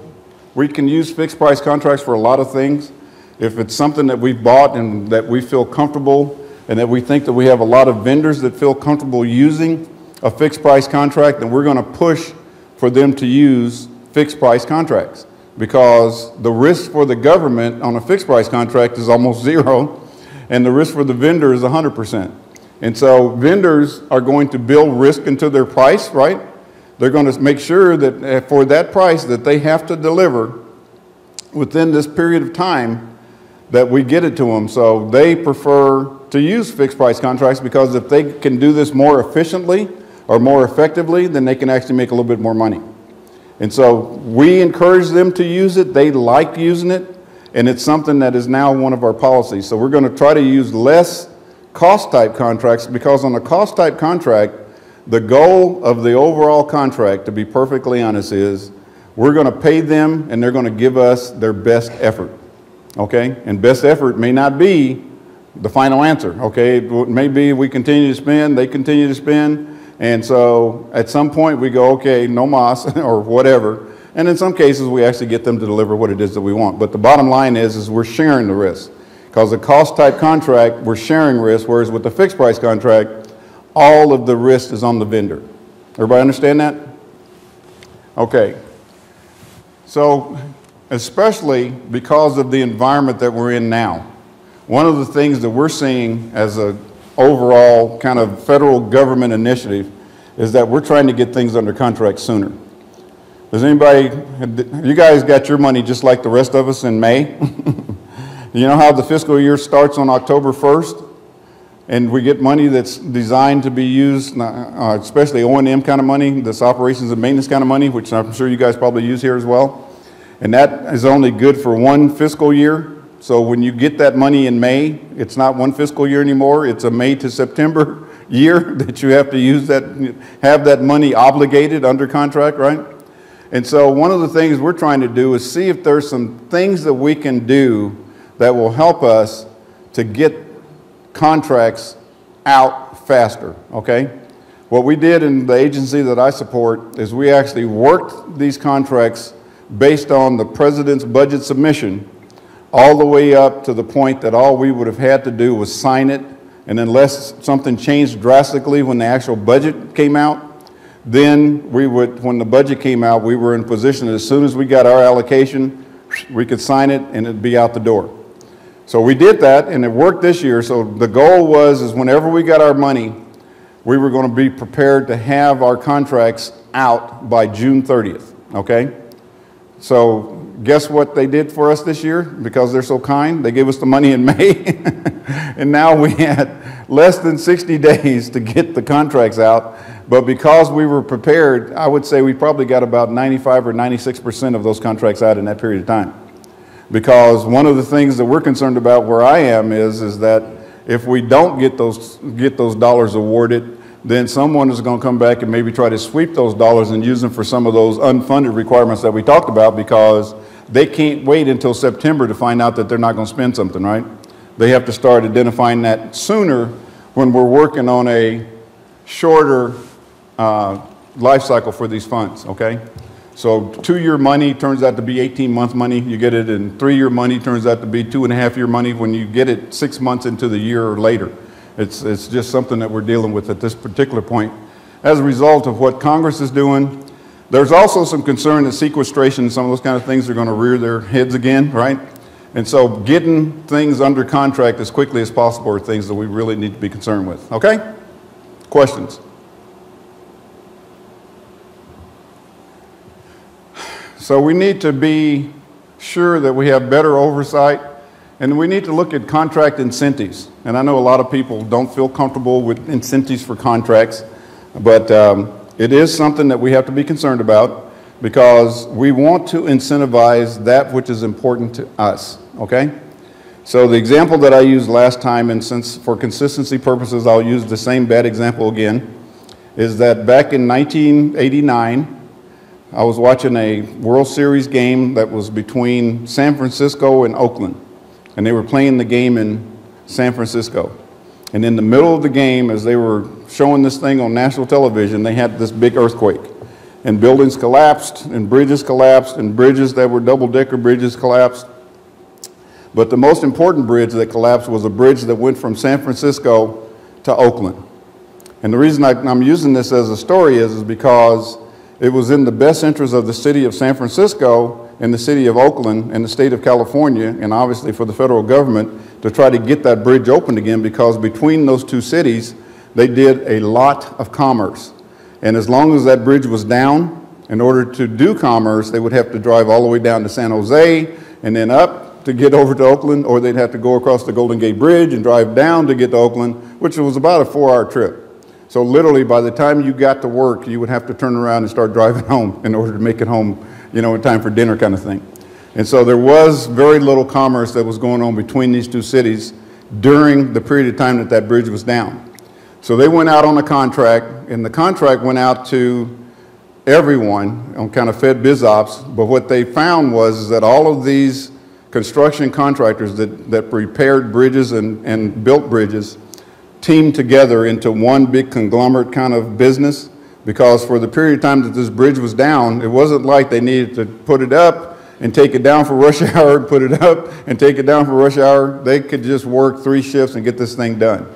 we can use fixed price contracts for a lot of things. If it's something that we've bought and that we feel comfortable and that we think that we have a lot of vendors that feel comfortable using a fixed price contract, then we're going to push for them to use fixed price contracts because the risk for the government on a fixed price contract is almost *laughs* zero and the risk for the vendor is 100%. And so vendors are going to build risk into their price, right? They're going to make sure that uh, for that price that they have to deliver within this period of time that we get it to them. So they prefer to use fixed price contracts because if they can do this more efficiently or more effectively, then they can actually make a little bit more money. And so we encourage them to use it. They like using it. And it's something that is now one of our policies. So we're going to try to use less cost type contracts because on a cost type contract, the goal of the overall contract, to be perfectly honest, is we're going to pay them and they're going to give us their best effort. Okay? And best effort may not be the final answer. Okay? It may be we continue to spend, they continue to spend, and so at some point we go, okay, no mas *laughs* or whatever. And in some cases we actually get them to deliver what it is that we want. But the bottom line is, is we're sharing the risk. Because the cost type contract, we're sharing risk, whereas with the fixed price contract, all of the risk is on the vendor. Everybody understand that? Okay. So, especially because of the environment that we're in now, one of the things that we're seeing as a overall kind of federal government initiative is that we're trying to get things under contract sooner. Does anybody, you guys got your money just like the rest of us in May? *laughs* you know how the fiscal year starts on October 1st? And we get money that's designed to be used, uh, especially O&M kind of money, this operations and maintenance kind of money, which I'm sure you guys probably use here as well. And that is only good for one fiscal year. So when you get that money in May, it's not one fiscal year anymore. It's a May to September *laughs* year *laughs* that you have to use that, have that money obligated under contract, right? And so one of the things we're trying to do is see if there's some things that we can do that will help us to get contracts out faster, okay? What we did in the agency that I support is we actually worked these contracts based on the president's budget submission all the way up to the point that all we would have had to do was sign it, and unless something changed drastically when the actual budget came out, then we would, when the budget came out, we were in position as soon as we got our allocation, we could sign it and it'd be out the door. So we did that and it worked this year. So the goal was is whenever we got our money, we were going to be prepared to have our contracts out by June 30th, okay? So guess what they did for us this year because they're so kind? They gave us the money in *laughs* May. and now we had less than 60 days to get the contracts out. But because we were prepared, I would say we probably got about 95 or 96% of those contracts out in that period of time. Because one of the things that we're concerned about where I am is, is that if we don't get those, get those dollars awarded, then someone is going to come back and maybe try to sweep those dollars and use them for some of those unfunded requirements that we talked about because they can't wait until September to find out that they're not going to spend something, right? They have to start identifying that sooner when we're working on a shorter uh, life cycle for these funds, okay? So two-year money turns out to be 18-month money. You get it in three-year money turns out to be two and a half year money when you get it six months into the year or later. It's, it's just something that we're dealing with at this particular point. As a result of what Congress is doing, there's also some concern that sequestration, and some of those kind of things are going to rear their heads again, right? And so getting things under contract as quickly as possible are things that we really need to be concerned with. Okay? Questions? So we need to be sure that we have better oversight and we need to look at contract incentives. And I know a lot of people don't feel comfortable with incentives for contracts, but um, it is something that we have to be concerned about because we want to incentivize that which is important to us, okay? So the example that I used last time, and since for consistency purposes I'll use the same bad example again, is that back in 1989, I was watching a World Series game that was between San Francisco and Oakland and they were playing the game in San Francisco. And in the middle of the game, as they were showing this thing on national television, they had this big earthquake. And buildings collapsed, and bridges collapsed, and bridges that were double decker bridges collapsed. But the most important bridge that collapsed was a bridge that went from San Francisco to Oakland. And the reason I, am using this as a story is, is because it was in the best interest of the city of San Francisco and the city of Oakland and the state of California, and obviously for the federal government, to try to get that bridge opened again because between those two cities, they did a lot of commerce. And as long as that bridge was down, in order to do commerce, they would have to drive all the way down to San Jose and then up to get *laughs* over to Oakland, or they'd have to go across the Golden Gate Bridge and drive down to get to Oakland, which was about a four hour trip. So literally, by the time you got to work, you would have to turn around and start driving *laughs* home in order to make it home you know, in time for dinner kind of thing. And so there was very little commerce that was going on between these two cities during the period of time that that bridge was down. So they went out on a contract, and the contract went out to everyone on kind of FedBizOpps, but what they found was that all of these construction contractors that, that repaired bridges and, and built bridges teamed together into one big conglomerate kind of business because for the period of time that this bridge was down, it wasn't like they needed to put it up and take it down for rush *laughs* hour, put it up and take it down for rush hour. They could just work three shifts and get this thing done.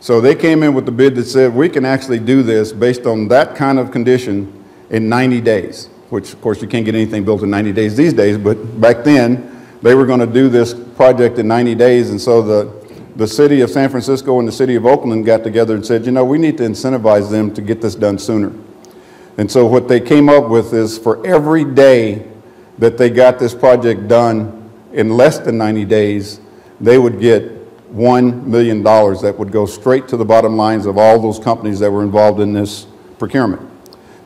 So they came in with the bid that said we can actually do this based on that kind of condition in 90 days, which of course you can't get anything built in 90 days these days, but back then they were going to do this project in 90 days. And so the the city of San Francisco and the city of Oakland got together and said, you know, we need to incentivize them to get this done sooner. And so what they came up with is for every day that they got this project done in less than 90 days, they would get $1 million that would go straight to the bottom lines of all those companies that were involved in this procurement,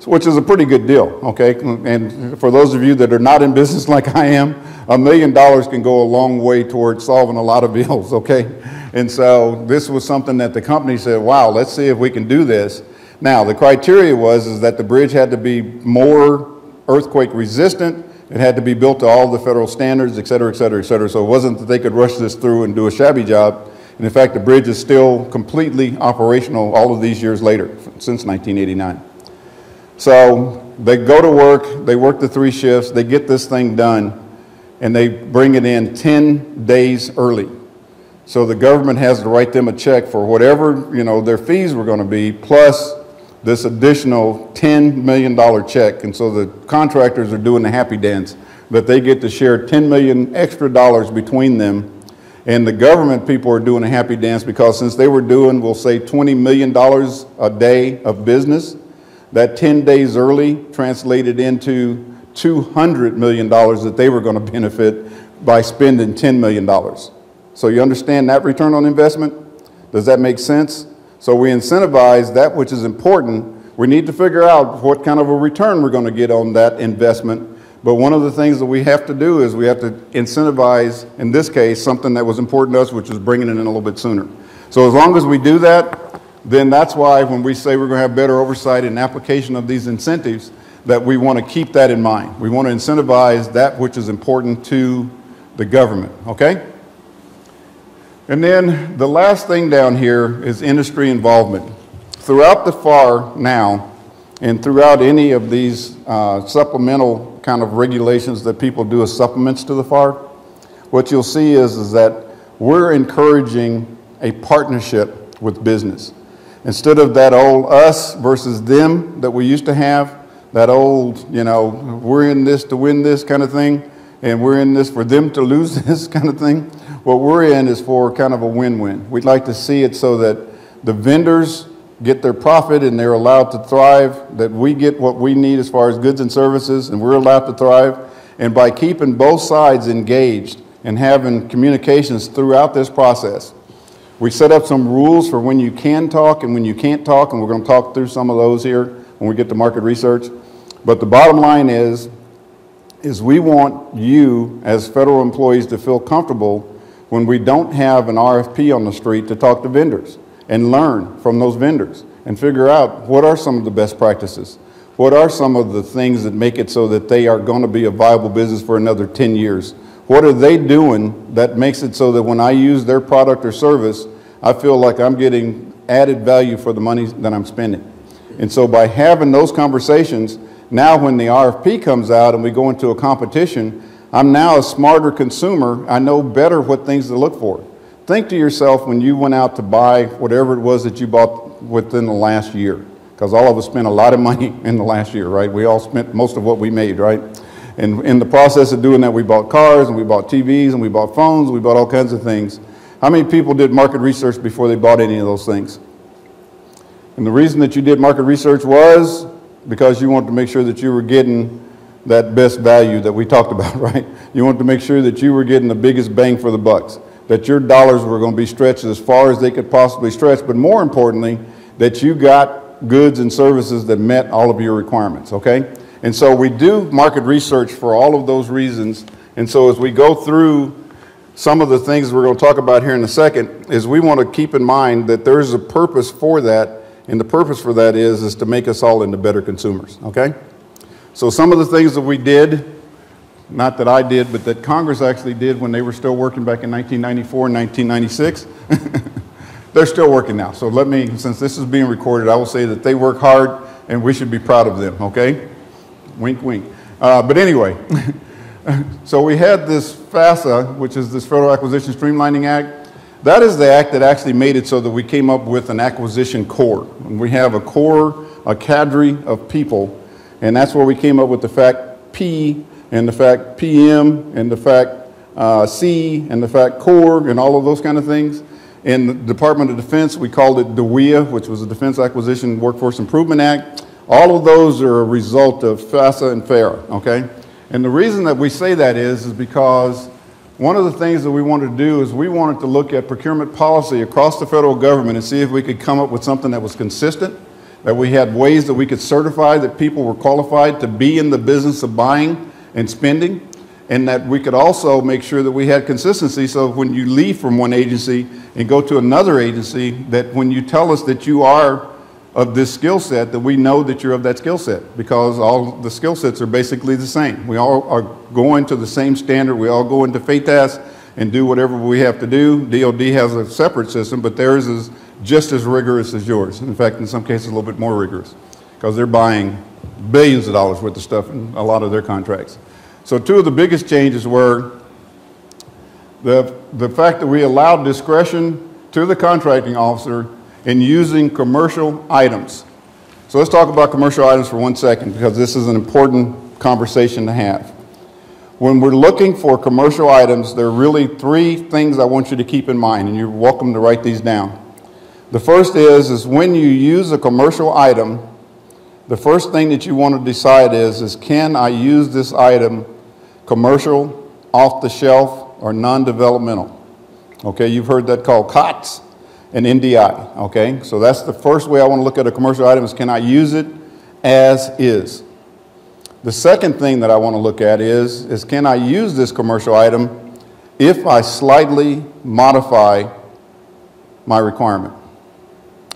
so, which is a pretty good deal, okay? And for those of you that are not in business *laughs* like I am, a million dollars can go a long way towards solving a lot of bills, okay? And so this was something that the company said, wow, let's see if we can do this. Now, the criteria was is that the bridge had to be more earthquake resistant. It had to be built to all the federal standards, et cetera, et cetera, et cetera. So it wasn't that they could rush this through and do a shabby job. And in fact, the bridge is still completely operational all of these years later, since 1989. So they go to work, they work the three shifts, they get this thing done, and they bring it in 10 days early. So the government has to write them a check for whatever, you know, their fees were going to be, plus this additional $10 million check. And so the contractors are doing the happy dance that they get to share 10 million extra dollars between them. And the government people are doing a happy dance because since they were doing, we'll say, $20 million a day of business, that 10 days early translated into $200 million that they were going *laughs* to benefit by spending $10 million. So you understand that return on investment? Does that make sense? So we incentivize that which is important. We need to figure out what kind of a return we're going to get on that investment. But one of the things that we have to do is we have to incentivize, in this case, something that was important to us, which is bringing it in a little bit sooner. So as long as we do that, then that's why when we say we're going to have better oversight and application of these incentives, that we want to keep that in mind. We want to incentivize that which is important to the government, okay? And then the last thing down here is industry involvement. Throughout the FAR now, and throughout any of these uh, supplemental kind of regulations that people do as supplements to the FAR, what you'll see is, is that we're encouraging a partnership with business. Instead of that old us versus them that we used to have, that old, you know, we're in this to win this kind of thing, and we're in this for them to lose *laughs* this kind of thing. What we're in is for kind of a win-win. We'd like to see it so that the vendors get their profit and they're allowed to thrive, that we get what we need as far as goods and services, and we're allowed to thrive. And by keeping both sides engaged and having communications throughout this process, we set up some rules for when you can talk and when you can't talk, and we're going to talk through some of those here when we get to market research. But the bottom line is, is we want you as federal employees to feel comfortable when we don't have an RFP on the street to talk to vendors and learn from those vendors and figure out what are some of the best practices. What are some of the things that make it so that they are going to be a viable business for another 10 years? What are they doing that makes it so that when I use their product or service, I feel like I'm getting added value for the money that I'm spending? And so by having those conversations, now when the RFP comes out and we go into a competition, I'm now a smarter consumer. I know better what things to look for. Think to yourself when you went out to buy whatever it was that you bought within the last year, because all of us spent a lot of money *laughs* in the last year, right? We all spent most of what we made, right? And in the process of doing that, we bought cars and we bought TVs and we bought phones, and we bought all kinds of things. How many people did market research before they bought any of those things? And the reason that you did market research was because you wanted to make sure that you were getting that best value that we talked about, *laughs* right? You want to make sure that you were getting the biggest bang for the bucks that your dollars were going to be stretched as far as they could possibly stretch, but more importantly, that you got goods and services that met all of your requirements, okay? And so we do market research for all of those reasons. And so as we go through some of the things we're going to talk about here in a second, is we want to keep in mind that there is a purpose for that, and the purpose for that is, is to make us all into better consumers, okay? So some of the things that we did not that I did, but that Congress actually did when they were still working back in 1994 and 1996. *laughs* They're still working now. So let me, since this is being recorded, I will say that they work hard and we should be proud of them, okay? Wink, wink. Uh, but anyway, *laughs* so we had this FASA, which is this Federal Acquisition Streamlining Act. That is the act that actually made it so that we came up with an acquisition corps. And we have a corps, a cadre of people, and that's where we came up with the FAC-P and the fact PM and the fact uh, C and the FAC-COR and all of those kind of things. In the Department of Defense, we called it DAWIA, which was the Defense Acquisition Workforce Improvement Act. All of those are a result of FASA and FARA, okay? And the reason that we say that is, is because one of the things that we wanted to do is we wanted to look at procurement policy across the federal government and see if we could come up with something that was consistent, that we had ways that we could certify that people were qualified to be in the business of buying and spending, and that we could also make sure that we had consistency so when you leave from one agency and go to another agency, that when you tell us that you are of this skill set, that we know that you're of that skill set because all the skill sets are basically the same. We all are going to the same standard. We all go into FAITAS and do whatever we have to do. DOD has a separate system, but theirs is just as rigorous as yours. In fact, in some cases, a little bit more rigorous because they're buying billions of dollars worth of stuff in a lot of their contracts. So two of the biggest changes were the, the fact that we allowed discretion to the contracting officer in using commercial items. So let's talk about commercial items for one second because this is an important conversation to have. When we're looking for commercial items, there are really three things I want you to keep in mind, and you're welcome to write these down. The first is, is when you use a commercial item, the first thing that you want to decide is, is can I use this item commercial, off the shelf, or non-developmental? Okay, you've heard that called COTS and NDI, okay? So that's the first way I want to look at a commercial item is can I use it as is? The second thing that I want to look at is, is can I use this commercial item if I slightly modify my requirement?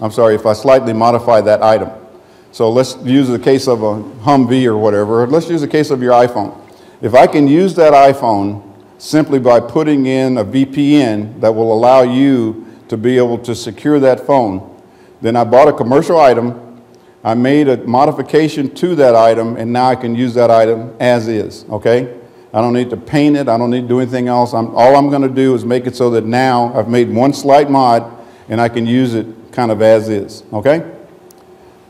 I'm sorry, if I slightly modify that item. So let's use the case of a Humvee or whatever, let's use the case of your iPhone. If I can use that iPhone simply by putting in a VPN that will allow you to be able to secure that phone, then I bought a commercial item, I made a modification to that item, and now I can use that item as is, okay? I don't need to paint it, I don't need to do anything else. I'm, all I'm gonna do is make it so that now I've made one slight mod and I can use it kind of as is, okay?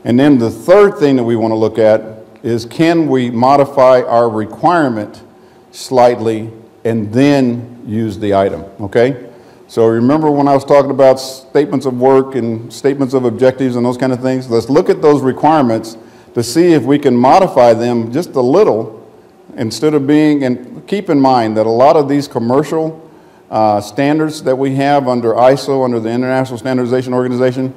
And then the third thing that we want to look at is can we modify our requirement slightly and then use the item, okay? So remember when I was talking about statements of work and statements of objectives and those kind of things? Let's look at those requirements to see if we can modify them just a little instead of being, and keep in mind that a lot of these commercial uh, standards that we have under ISO, under the International Standardization Organization,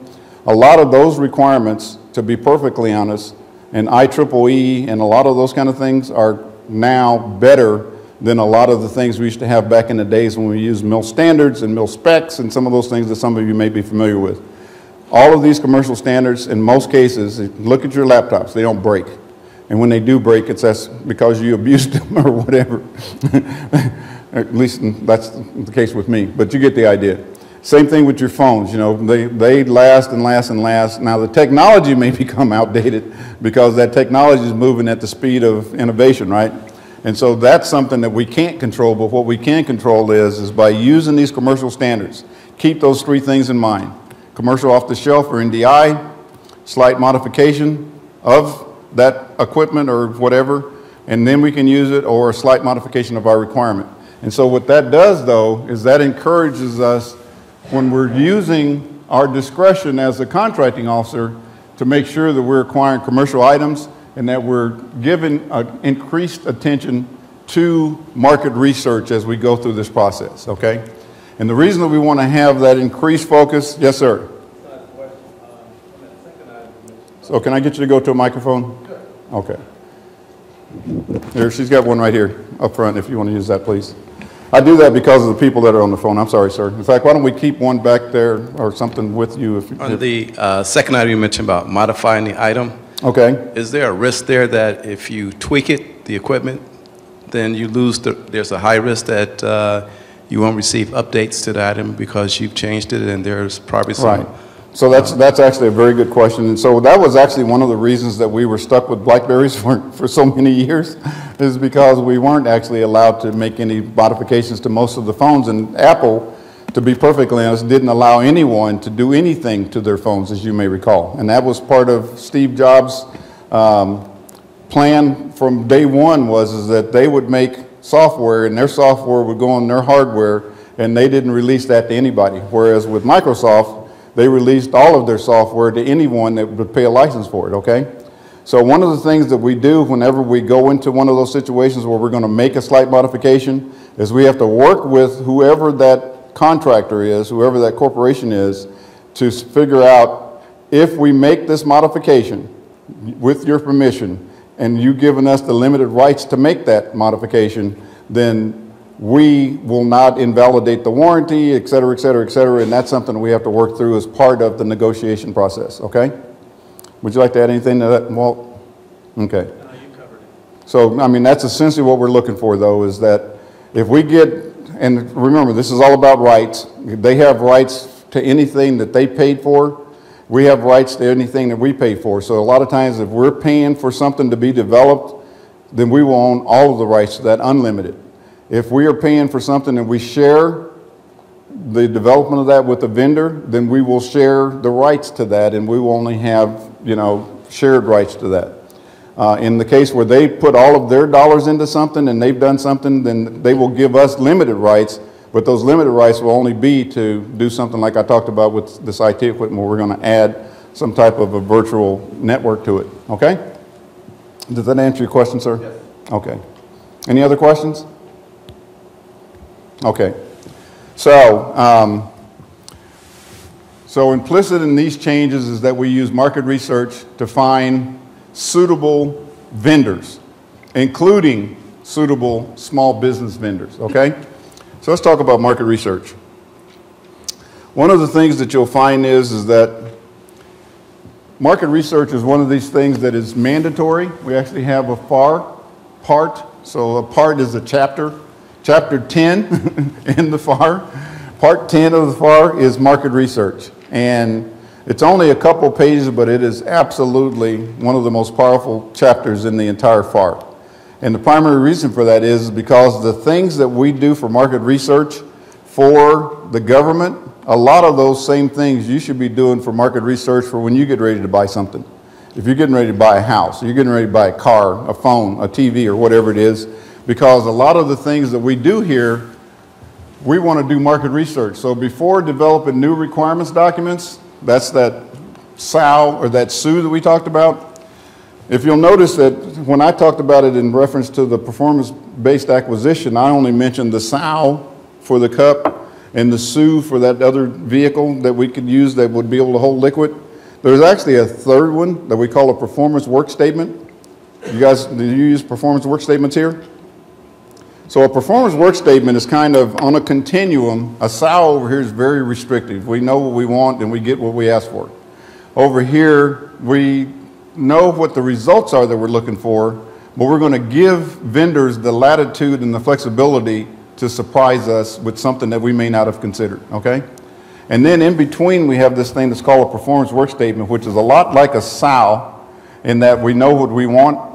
a lot of those requirements, to be perfectly honest, and IEEE and a lot of those kind of things are now better than a lot of the things we used to have back in the days when we used MIL standards and MIL specs and some of those things that some of you may be familiar with. All of these commercial standards, in most cases, look at your laptops, they don't break. And when they do break, it's because you abused *laughs* them or whatever. *laughs* At least that's the case with me, but you get the idea. Same thing with your phones, you know, they, they last and last and last. Now the technology *laughs* may become outdated because that technology is moving at the speed of innovation, right? And so that's something that we can't control, but what we can control is, is by using these commercial standards. Keep those three things in mind. Commercial off the shelf or NDI, slight modification of that equipment or whatever, and then we can use it, or a slight modification of our requirement. And so what that does, though, is that encourages us when we're using our discretion as a contracting officer to make sure that we're acquiring commercial items and that we're giving uh, increased attention to market research as we go through this process, okay? And the reason that we want to have that increased focus, yes, sir. So can I get you to go to a microphone? Okay. Here, she's got one right here up front if you want to use that, please. I do that because of the people that are on the phone. I'm sorry, sir. In fact, why don't we keep one back there or something with you? If, On if- the uh, second item you mentioned about modifying the item, Okay. is there a risk there that if you tweak it, the equipment, then you lose, the, there's a high risk that uh, you won't receive updates to the item because you've changed it and there's probably some. So that's, that's actually a very good question. And so that was actually one of the reasons that we were stuck with Blackberries *laughs* for, for so many years, is because we weren't actually allowed to make any modifications to most of the phones. And Apple, to be perfectly honest, didn't allow anyone to do anything to their phones, as you may recall. And that was part of Steve Jobs' um, plan from day one was is that they would make software and their software would go on their hardware and they didn't release that to anybody. Whereas with Microsoft, they released all of their software to anyone that would pay a license for it, okay? So one of the things that we do whenever we go into one of those situations where we're going to make a slight modification is we have to work with whoever that contractor is, whoever that corporation is, to figure out if we make this modification with your permission and you giving us the limited rights to make that modification, then we will not invalidate the warranty, et cetera, et cetera, et cetera, and that's something we have to work through as part of the negotiation process, okay? Would you like to add anything to that, Walt? Okay. So, I mean, that's essentially what we're looking for, though, is that if we get, and remember, this is all about rights. They have rights to anything that they paid for. We have rights to anything that we pay for. So a lot of times, if we're paying for something to be developed, then we will own all of the rights to that, unlimited. If we are paying for something and we share the development of that with the vendor, then we will share the rights to that, and we will only have, you know, shared rights to that. Uh, in the case where they put all of their dollars into something and they've done something, then they will give us limited rights, but those limited rights will only be to do something like I talked about with this IT equipment, where we're going to add some type of a virtual network to it. Okay? Does that answer your question, sir? Yes. Okay. Any other questions? Okay. So, um, so implicit in these changes is that we use market research to find suitable vendors, including suitable small business vendors, okay? So let's talk about market research. One of the things that you'll find is, is that market research is one of these things that is mandatory. We actually have a FAR part. So a part is a chapter. Chapter 10 *laughs* in the FAR. Part 10 of the FAR is market research. And it's only a couple pages, but it is absolutely one of the most powerful chapters in the entire FAR. And the primary reason for that is because the things that we do for market research for the government, a lot of those same things you should be doing for market research for when you get ready to buy something. If you're getting ready to buy a house, you're getting ready to buy a car, a phone, a TV, or whatever it is, because a lot of the things that we do here, we want to do market research. So before developing new requirements documents, that's that SOW or that SOO that we talked about. If you'll notice that when I talked about it in reference to the performance-based acquisition, I only mentioned the SOW for the cup and the SOO for that other vehicle that we could use that would be able to hold liquid. There's actually a third one that we call a performance work statement. You guys, do you use performance work statements here? So a performance work statement is kind of on a continuum. A SOW over here is very restrictive. We know what we want and we get what we ask for. Over here, we know what the results are that we're looking for, but we're going to give vendors the latitude and the flexibility to surprise us with something that we may not have considered, okay? And then in between, we have this thing that's called a performance work statement, which is a lot like a SOW in that we know what we want,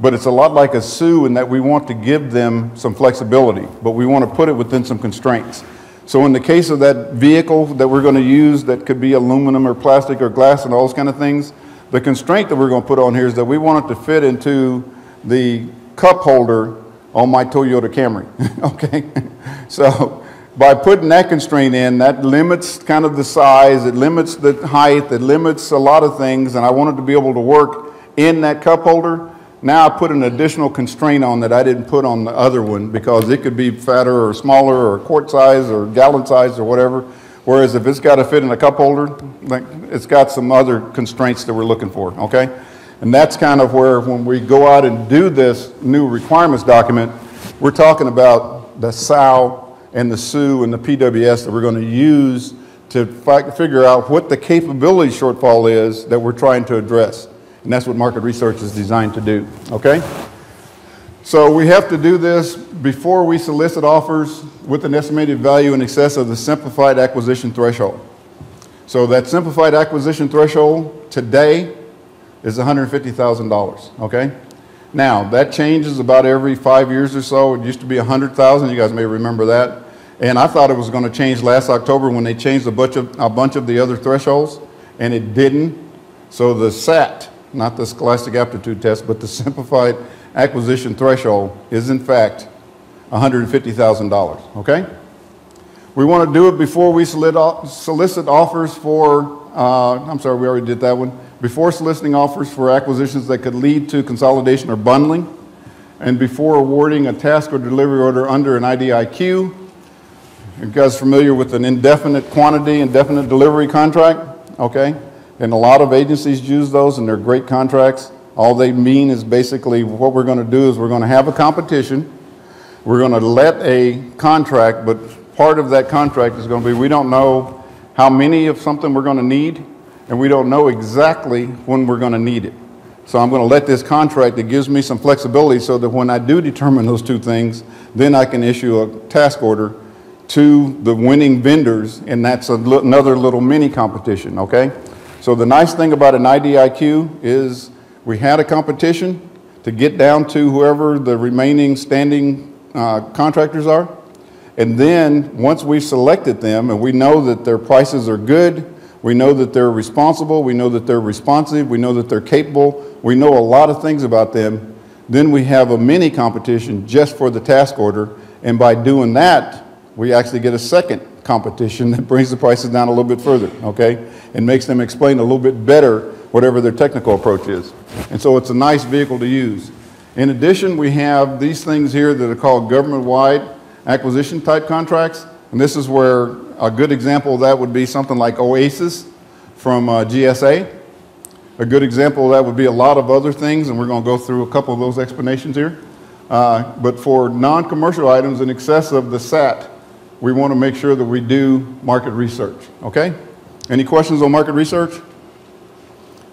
but it's a lot like a SOO in that we want to give them some flexibility, but we want to put it within some constraints. So in the case of that vehicle that we're going to use that could be aluminum or plastic or glass and all those kind of things, the constraint that we're going to put on here is that we want it to fit into the cup holder on my Toyota Camry, *laughs* okay? So by putting that constraint in, that limits kind of the size, it limits the height, it limits a lot of things, and I want it to be able to work in that cup holder. Now I put an additional constraint on that I didn't put on the other one because it could be fatter or smaller or quart size or gallon size or whatever. Whereas if it's got to fit in a cup holder, it's got some other constraints that we're looking for, okay? And that's kind of where when we go out and do this new requirements document, we're talking about the SOW and the SOO and the PWS that we're going to use to fi- figure out what the capability shortfall is that we're trying to address. And that's what market research is designed to do, okay? So we have to do this before we solicit offers with an estimated value in excess of the simplified acquisition threshold. So that simplified acquisition threshold today is $150,000, okay? Now, that changes about every five years or so. It used to be 100,000, you guys may remember that. And I thought it was going to change last October when they changed a bunch of, a bunch of the other thresholds, and it didn't. So the SAT, not the Scholastic Aptitude Test, but the Simplified Acquisition Threshold is in fact $150,000, okay? We want to do it before we solicit offers for, uh, I'm sorry, we already did that one. Before soliciting offers for acquisitions that could lead to consolidation or bundling, and before awarding a task or delivery order under an IDIQ. You guys familiar with an indefinite quantity, indefinite delivery contract? Okay? And a lot of agencies use those, and they're great contracts. All they mean is basically what we're going to do is we're going to have a competition. We're going to let a contract, but part of that contract is going to be we don't know how many of something we're going to need, and we don't know exactly when we're going to need it. So I'm going to let this contract that gives me some flexibility so that when I do determine those two things, then I can issue a task order to the winning vendors, and that's another little mini competition, okay? So the nice thing about an IDIQ is we had a competition to get down to whoever the remaining standing uh, contractors are. And then, once we've selected them and we know that their prices are good, we know that they're responsible, we know that they're responsive, we know that they're capable, we know a lot of things about them, then we have a mini competition just for the task order. And by doing that, we actually get a second competition that brings the prices down a little bit further, okay? And makes them explain a little bit better whatever their technical approach is. And so it's a nice vehicle to use. In addition, we have these things here that are called government-wide acquisition type contracts. And this is where a good example of that would be something like OASIS from uh, GSA. A good example of that would be a lot of other things, and we're going to go through a couple of those explanations here. Uh, but for non-commercial items in excess of the SAT, we want to make sure that we do market research, okay? Any questions on market research?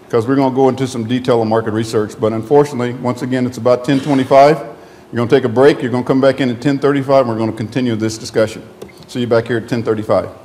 because we're going to go into some detail on market research. But unfortunately, once again, it's about 10:25. You're going to take a break. You're going to come back in at 10:35, and we're going to continue this discussion. See you back here at 10:35.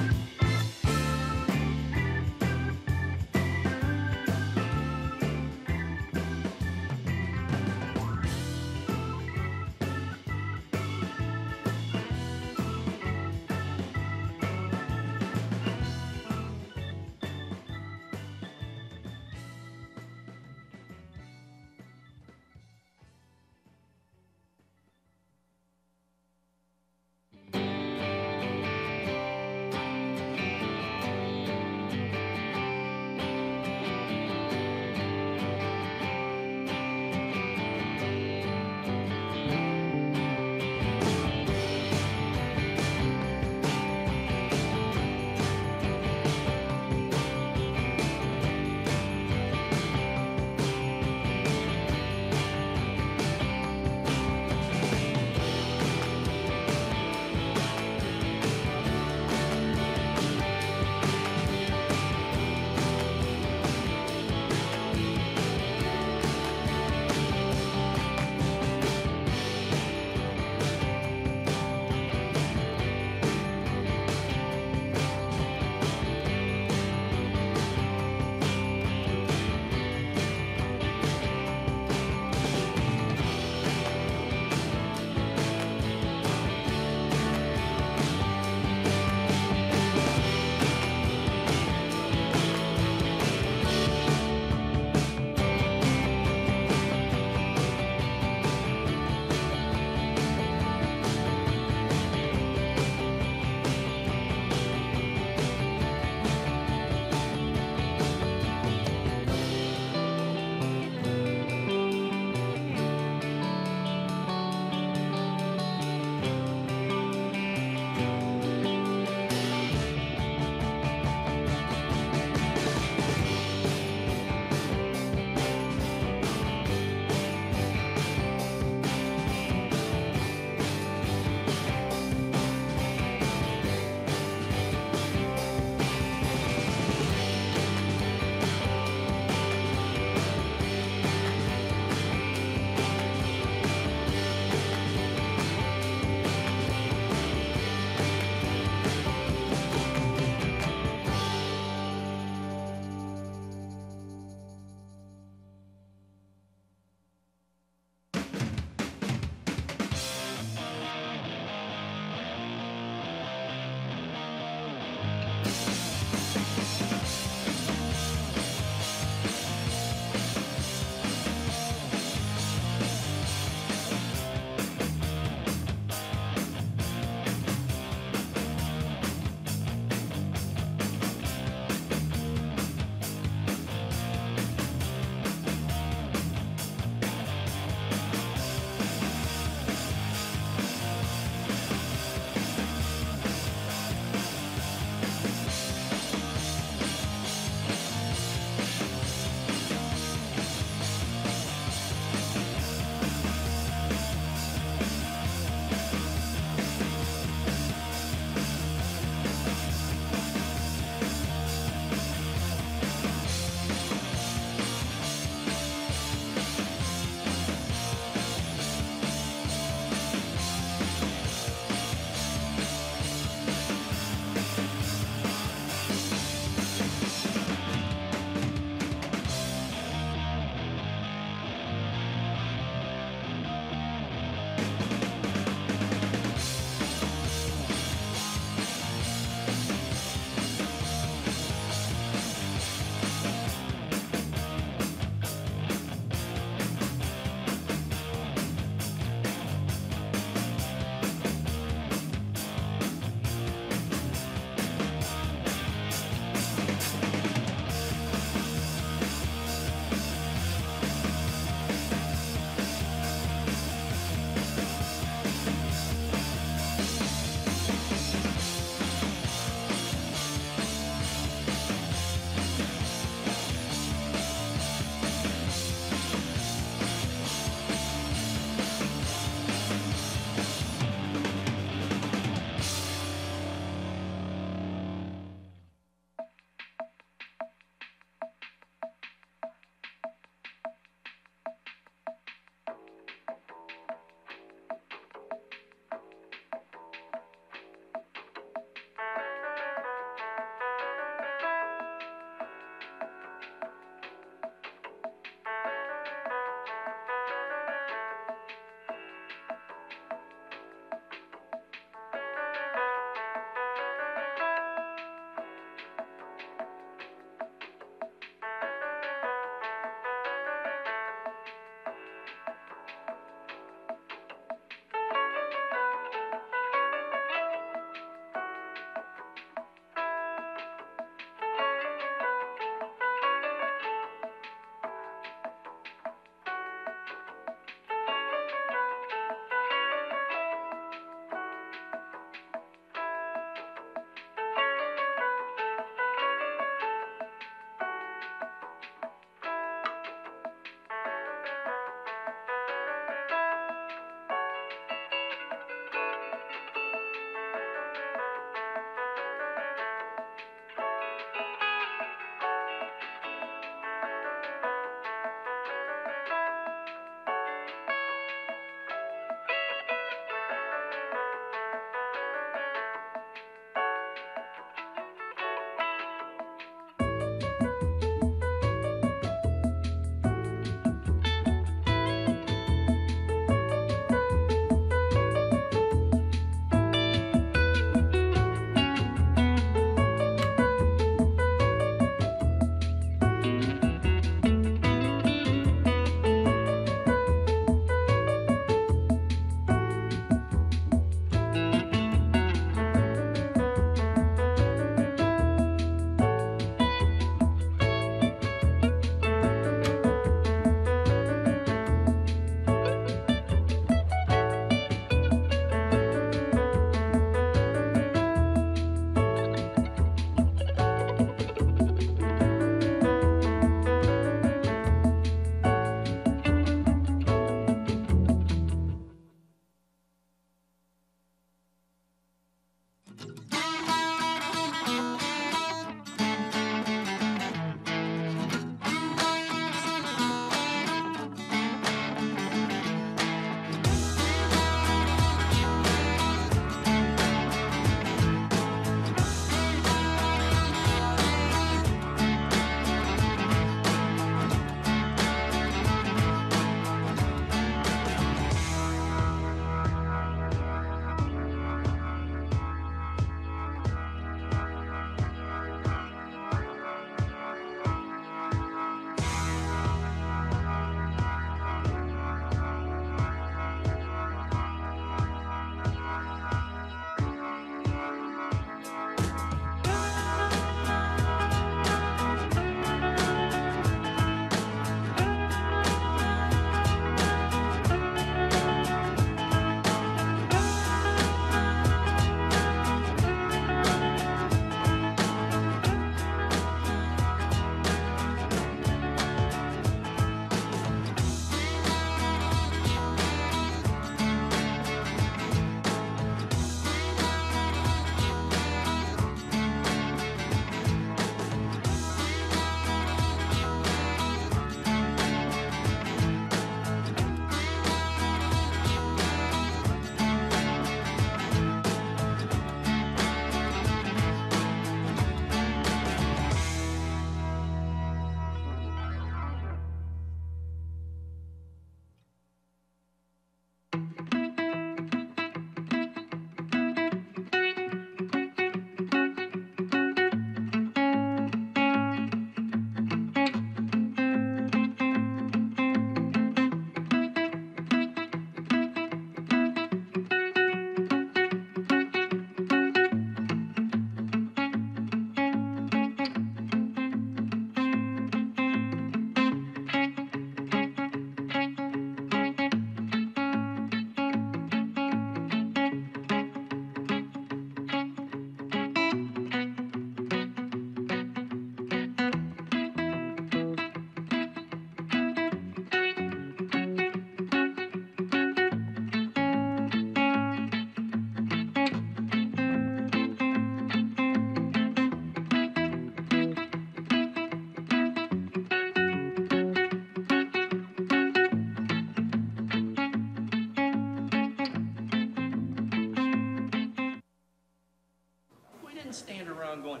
Going,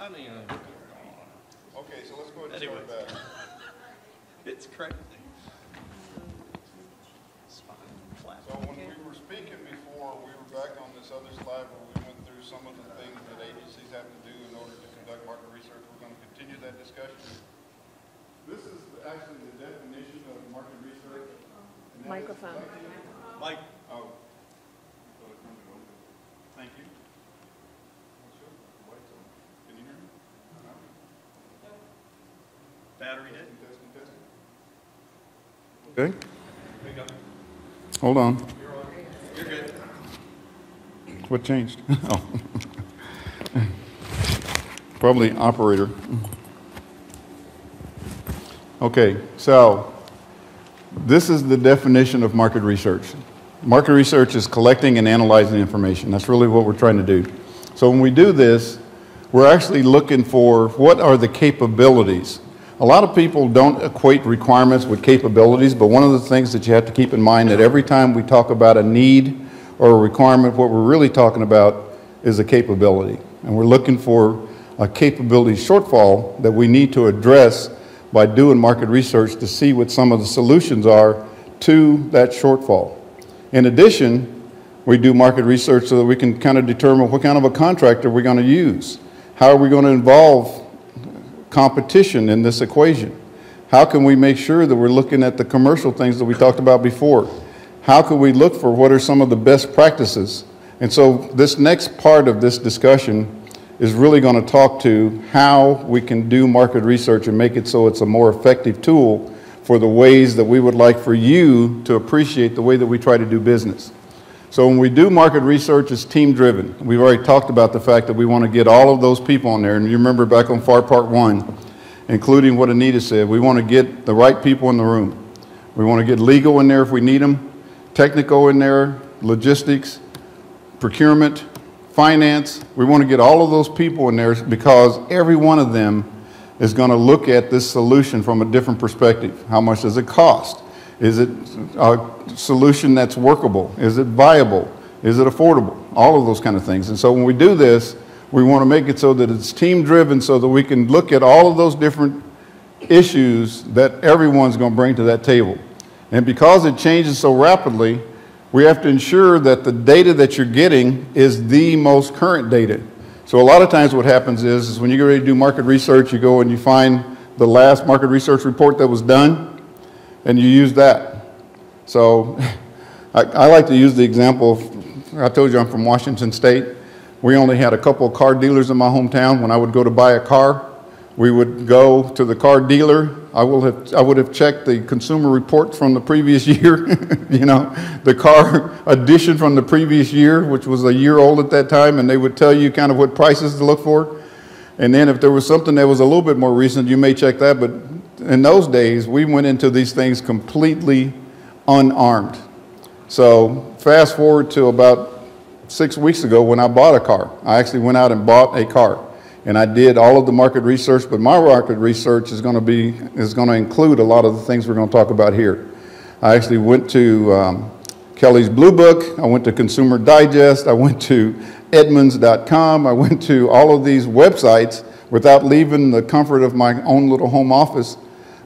I mean. Uh, okay, so let's go ahead and Anyway. start back. *laughs* It's crazy. So when we were speaking before, we were back on this other slide where we went through some of the things that agencies have to do in order to conduct market research. We're going to continue that discussion. This is actually the definition of market research. and that is Microphone. collecting- Mike. Oh. Thank you. Can you hear me? Battery dead? Okay. There you go. Hold on. You're good. What changed? *laughs* Oh. Probably operator. Okay, so this is the definition of market research. Market research is collecting and analyzing information. That's really what we're trying to do. So when we do this, we're actually looking for what are the capabilities. A lot of people don't equate requirements with capabilities, but one of the things that you have to keep in mind that every time we talk about a need or a requirement, what we're really talking about is a capability. And we're looking for a capability shortfall that we need to address by doing market research to see what some of the solutions are to that shortfall. In addition, we do market research so that we can kind of determine what kind of a contractor we're going to use. How are we going to involve competition in this equation? How can we make sure that we're looking at the commercial things that we talked about before? How can we look for what are some of the best practices? And so this next part of this discussion is really going to talk to how we can do market research and make it so it's a more effective tool for the ways that we would like for you to appreciate the way that we try to do business. So when we do market research, it's team driven. We've already talked about the fact that we want to get all of those people in there. And you remember back on FAR Part 1, including what Anita said, we want to get the right people in the room. We want to get legal in there if we need them, technical in there, logistics, procurement, finance. We want to get all of those people in there because every one of them is going to look at this solution from a different perspective. How much does it cost? Is it a solution that's workable? Is it viable? Is it affordable? All of those kind of things. And so when we do this, we want to make it so that it's team driven so that we can look at all of those different issues that everyone's going to bring to that table. And because it changes so rapidly, we have to ensure that the data that you're getting is the most current data. So a lot of times what happens is, is when you get ready to do market research, you go and you find the last market research report that was done, and you use that. So *laughs* I, I like to use the example, of, I told you I'm from Washington State. We only had a couple of car dealers in my hometown. When I would go to buy a car, we would go to the car dealer. I, will have, I would have checked the consumer reports from the previous *laughs* year, you know, the car edition from the previous year, which was a year old at that time, and they would tell you kind of what prices to look for. And then if there was something that was a little bit more recent, you may check that. But in those days, we went into these things completely unarmed. So fast forward to about six weeks ago when I bought a car. I actually went out and bought a car. And I did all of the market research, but my market research is going to be is going to include a lot of the things we're going to talk about here. I actually went to um, Kelley's Blue Book. I went to Consumer Digest. I went to Edmunds.com. I went to all of these websites without leaving the comfort of my own little home office.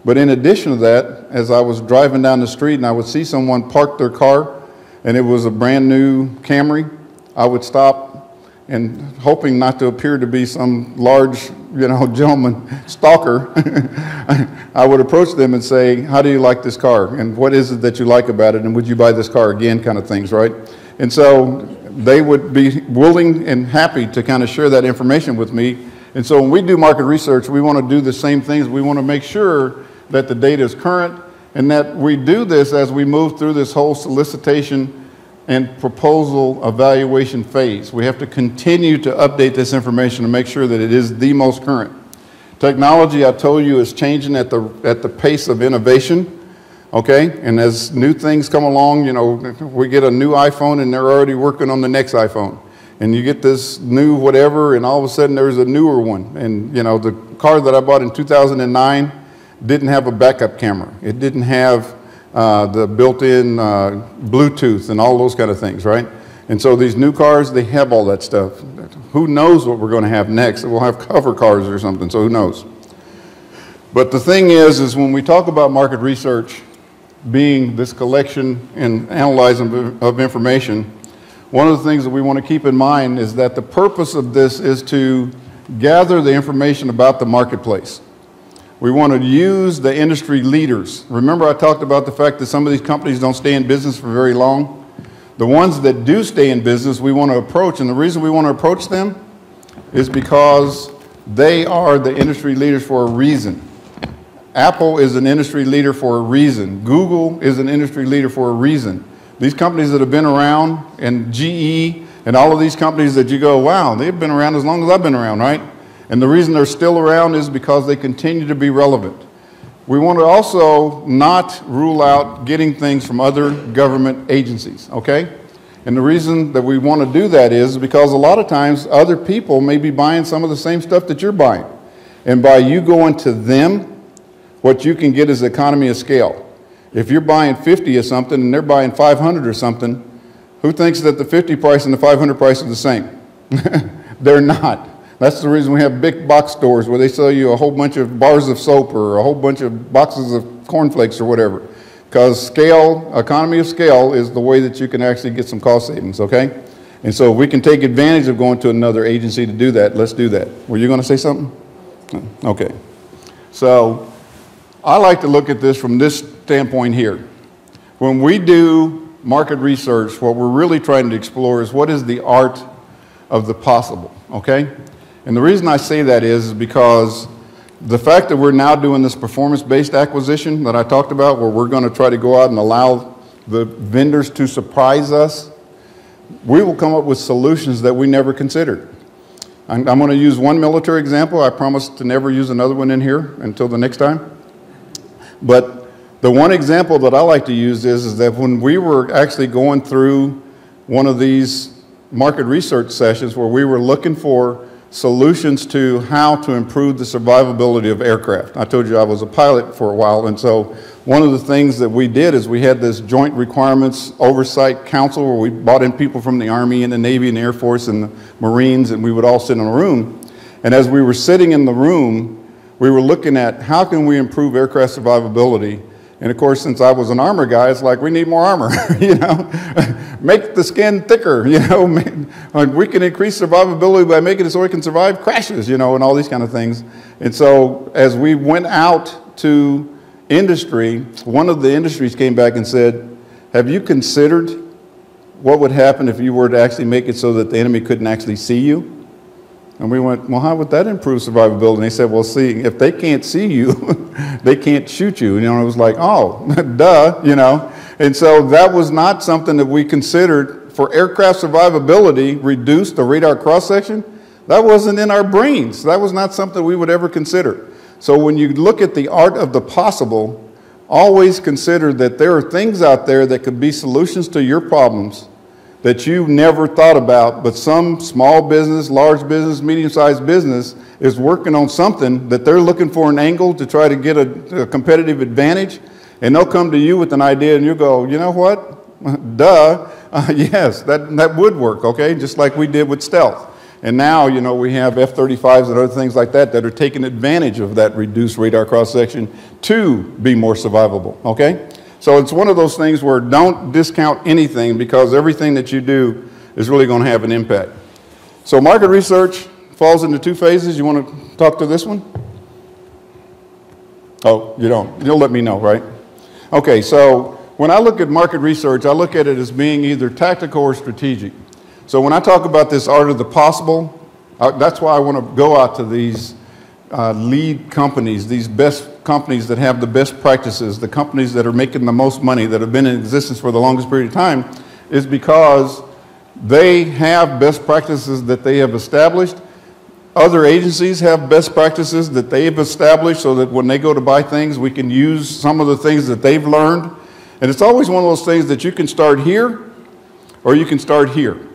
But in addition to that, as I was driving down the street and I would see someone park their car and it was a brand new Camry, I would stop and hoping not to appear to be some large, you know, *laughs* gentleman stalker, *laughs* I would approach them and say, how do you like this car? And what is it that you like about it? And would you buy this car again kind of things, right? And so they would be willing and happy to kind of share that information with me. And so when we do market research, we want to do the same things. We want to make sure that the data is current and that we do this as we move through this whole solicitation and proposal evaluation phase. We have to continue to update this information to make sure that it is the most current. Technology, I told you, is changing at the, at the pace of innovation, okay? And as new things come along, you know, we get a new iPhone and they're already working on the next iPhone. And you get this new whatever, and all of a sudden there's a newer one. And, you know, the car that I bought in 2009 didn't have a backup camera. It didn't have uh, the built-in uh, Bluetooth and all those kind of things, right? And so these new cars, they have all that stuff. Who knows what we're going to have next? We'll have cover cars or something, so who knows? But the thing is, is when we talk about market research being this collection and analyzing of- of information, one of the things that we want to keep in mind is that the purpose of this is to gather the information about the marketplace. We want to use the industry leaders. Remember I talked about the fact that some of these companies don't stay in business for very long? The ones that do stay in business, we want to approach, and the reason we want to approach them is because they are the industry leaders for a reason. Apple is an industry leader for a reason. Google is an industry leader for a reason. These companies that have been around, and GE, and all of these companies that you go, wow, they've been around as long as I've been around, right? And the reason they're still around is because they continue to be relevant. We want to also not rule out getting things from other government agencies, okay? And the reason that we want to do that is because a lot of times other people may be buying some of the same stuff that you're buying. And by you going to them, what you can get is economy of scale. If you're buying 50 of something and they're buying 500 or something, who thinks that the 50 price and the 500 price are the same? *laughs* they're not. That's the reason we have big box stores where they sell you a whole bunch of bars of soap or a whole bunch of boxes of cornflakes or whatever. Because scale, economy of scale is the way that you can actually get some cost savings, okay? And so we can take advantage of going to another agency to do that, let's do that. Were you going to say something? Okay. So I like to look at this from this standpoint here. When we do market research, what we're really trying to explore is what is the art of the possible, okay? And the reason I say that is, because the fact that we're now doing this performance-based acquisition that I talked about, where we're going to try to go out and allow the vendors to surprise us, we will come up with solutions that we never considered. I'm, I'm going to use one military example. I promise to never use another one in here until the next time. But the one example that I like to use is, is that when we were actually going through one of these market research sessions where we were looking for solutions to how to improve the survivability of aircraft. I told you I was a pilot for a while, and so one of the things that we did is we had this Joint Requirements Oversight Council where we brought in people from the Army and the Navy and the Air Force and the Marines, and we would all sit in a room. And as we were sitting in the room, we were looking at how can we improve aircraft survivability and of course, since I was an armor guy, it's like we need more armor, *laughs* you know. *laughs* Make the skin thicker, you know. *laughs* We can increase survivability by making it so it can survive crashes, you know, and all these kind of things. And so as we went out to industry, one of the industries came back and said, have you considered what would happen if you were to actually make it so that the enemy couldn't actually see you? And we went, well, how would that improve survivability? And they said, well, see, if they can't see you, *laughs* they can't shoot you. You know, it was like, oh, *laughs* duh, you know. And so that was not something that we considered for aircraft survivability, reduce the radar cross section. That wasn't in our brains. That was not something we would ever consider. So when you look at the art of the possible, always consider that there are things out there that could be solutions to your problems that you've never thought about, but some small business, large business, medium-sized business is working on something that they're looking for an angle to try to get a, a competitive advantage, and they'll come to you with an idea, and you go, you know what? *laughs* Duh, uh, *laughs* yes, that, that would work, okay? Just like we did with stealth. And now, you know, we have F-35s and other things like that that are taking advantage of that reduced radar cross-section to be more survivable, okay? So it's one of those things where don't discount anything because everything that you do is really going to have an impact. So market research falls into two phases. You want to talk to this one? Oh, you don't. You'll let me know, right? Okay, so when I look at market research, I look at it as being either tactical or strategic. So when I talk about this art of the possible, uh, that's why I want to go out to these uh, lead companies, these best companies that have the best practices, the companies that are making the most money, that have been in existence for the longest period of time, is because they have best practices that they have established. Other agencies have best practices that they have established so that when they go to buy things, we can use some of the things that they've learned. And it's always one of those things that you can start here or you can start here.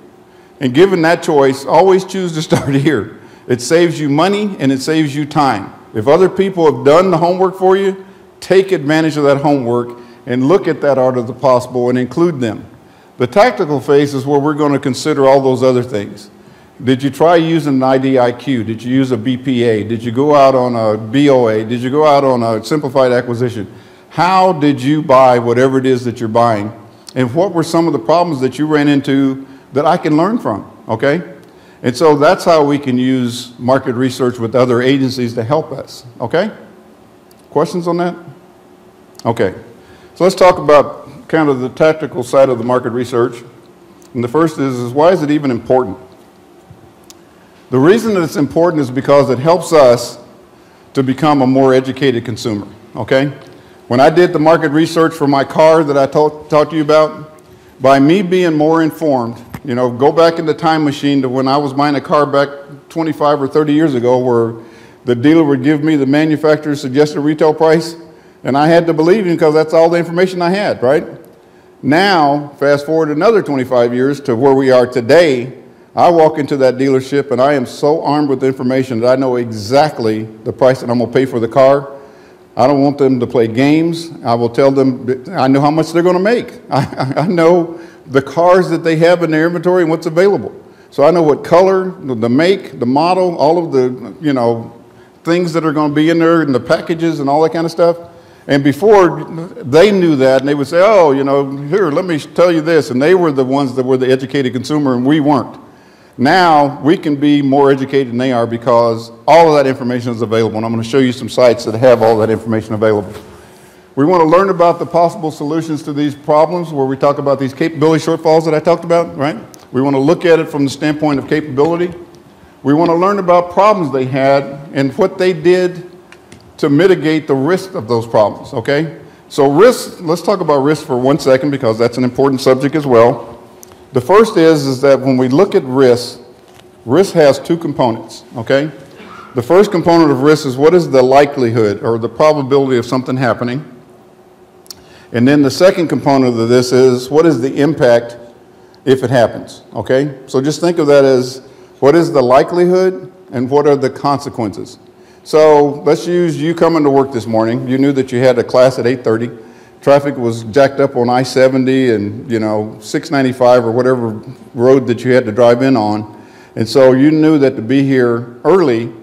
And given that choice, always choose to *laughs* start here. It saves you money and it saves you time. If other people have done the homework for you, take advantage of that homework and look at that art of the possible and include them. The tactical phase is where we're going to consider all those other things. Did you try using an IDIQ? Did you use a BPA? Did you go out on a BOA? Did you go out on a simplified acquisition? How did you buy whatever it is that you're buying? And what were some of the problems that you ran into that I can learn from, okay? And so that's how we can use market research with other agencies to help us, okay? Questions on that? Okay. So let's talk about kind of the tactical side of the market research. And the first is, is why is it even important? The reason that it's important is because it helps us to become a more educated consumer, okay? When I did the market research for my car that I talked to you about, by me being more informed, you know, go back in the time machine to when I was buying a car back 25 or 30 years ago where the dealer would give me the manufacturer's suggested retail price, and I had to believe him because that's all the information I had, right? Now, fast forward another 25 years to where we are today, I walk into that dealership and I am so armed with information that I know exactly the price that I'm going to pay for the car. I don't want them to play games. I will tell them, I know how much they're going to make. *laughs* I, I know the cars that they have in their inventory and what's available. So I know what color, the make, the model, all of the, you know, things that are going to be in there and the packages and all that kind of stuff. And before they knew that, and they would say, oh, you know, here, let me tell you this. And they were the ones that were the educated consumer and we weren't. Now we can be more educated than they are because all of that information is available. And I'm going to show you some sites that have all that information available. We want to learn about the possible solutions to these problems where we talk about these capability shortfalls that I talked about, right? We want to look at it from the standpoint of capability. We want to learn about problems they had and what they did to mitigate the risk of those problems, okay? So risk, let's talk about risk for one second because that's an important subject as well. The first is, is that when we look at risk, risk has two components, okay? The first component of risk is what is the likelihood or the probability of something happening. And then the second component of this is what is the impact if it happens, okay? So just think of that as what is the likelihood and what are the consequences. So let's use you coming to work this morning. You knew that you had a class at 8.30 traffic was jacked up on I-70 and, you know, 695 or whatever road that you had to drive in on. And so you knew that to be here early,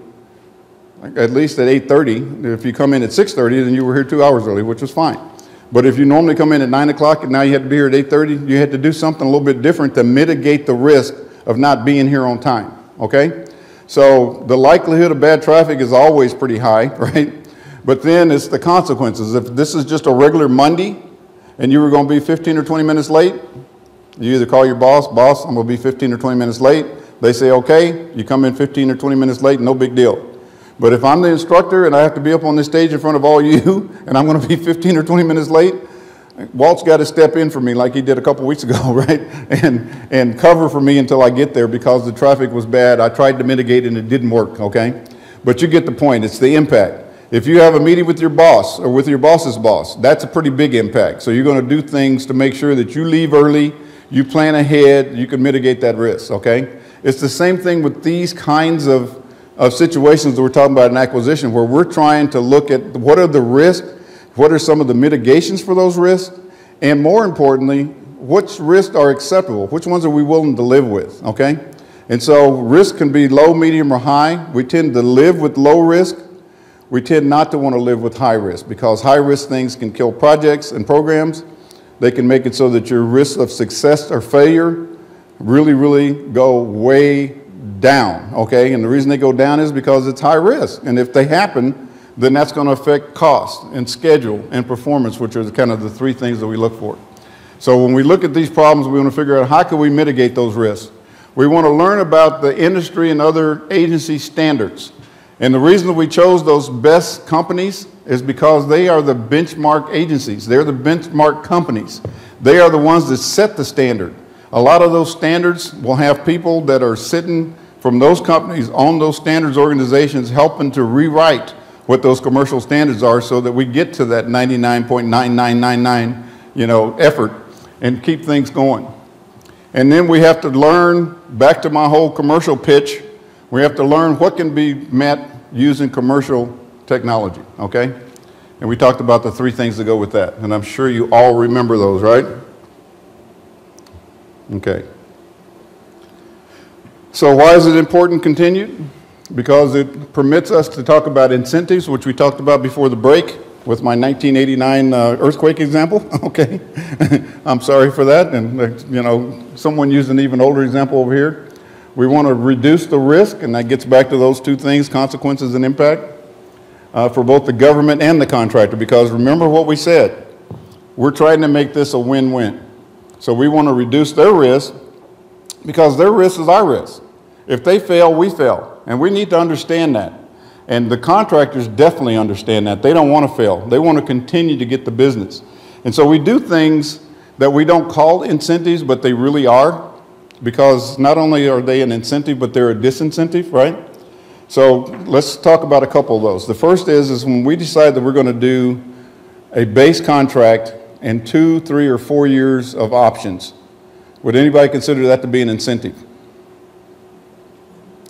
at least at 8.30, if you come in at 6.30, then you were here two hours early, which was fine. But if you normally come in at 9 o'clock and now you had to be here at 8.30, you had to do something a little bit different to mitigate the risk of not being here on time, okay? So the likelihood of bad traffic is always pretty high, *laughs* right? But then it's the consequences. If this is just a regular Monday and you were going to be 15 or 20 minutes late, you either call your boss, boss, I'm going to be 15 or 20 minutes late. They say, okay, you come in 15 or 20 minutes late, no big deal. But if I'm the instructor and I have to be up on this stage in front of all *laughs* you and I'm going to be 15 or 20 minutes late, Walt's got to step in for me like he did a couple weeks *laughs* ago, right? And, and cover for me until I get there because the traffic was bad. I tried to mitigate and it didn't work, okay? But you get the point. It's the impact. If you have a meeting with your boss or with your boss's boss, that's a pretty big impact. So you're going to do things to make sure that you leave early, you plan ahead, you can mitigate that risk, okay? It's the same thing with these kinds of, of situations that we're talking about in acquisition where we're trying to look at what are the risks, what are some of the mitigations for those risks, and more importantly, which risks are acceptable, which ones are we willing to live with, okay? And so risk can be low, medium, or high. We tend to live with low risk we tend not to want to live with high risk because high risk things can kill projects and programs. They can make it so that your risks of success or failure really, really go way down, okay? And the reason they go down is because it's high risk. And if they happen, then that's going to affect cost and schedule and performance, which are kind of the three things that we look for. So when we look at these problems, we want to figure out how can we mitigate those risks. We want to learn about the industry and other agency standards. And the reason we chose those best companies is because they are the benchmark agencies. They're the benchmark companies. They are the ones that set the standard. A lot of those standards will have people that are sitting from those companies on those standards organizations helping to rewrite what those commercial standards are so that we get to that 99.9999 you know, effort and keep things going. And then we have to learn, back to my whole commercial pitch, we have to learn what can be met using commercial technology, okay? And we talked about the three things that go with that, and I'm sure you all remember those, right? Okay. So why is it important continued? Because it permits us to talk about incentives, which we talked about before the break with my 1989 uh, earthquake example, *laughs* okay? *laughs* I'm sorry for that, and, uh, you know, someone used an even older example over here. We want to reduce the risk, and that gets back to those two things, consequences and impact, uh, for both the government and the contractor, because remember what we said. We're trying to make this a win-win. So we want to reduce their risk because their risk is our risk. If they fail, we fail. And we need to understand that. And the contractors definitely understand that. They don't want to fail. They want to continue to get the business. And so we do things that we don't call incentives, but they really are, because not only are they an incentive, but they're a disincentive, right? So let's talk about a couple of those. The first is, is when we decide that we're going to do a base contract and two, three, or four years of options, would anybody consider that to be an incentive?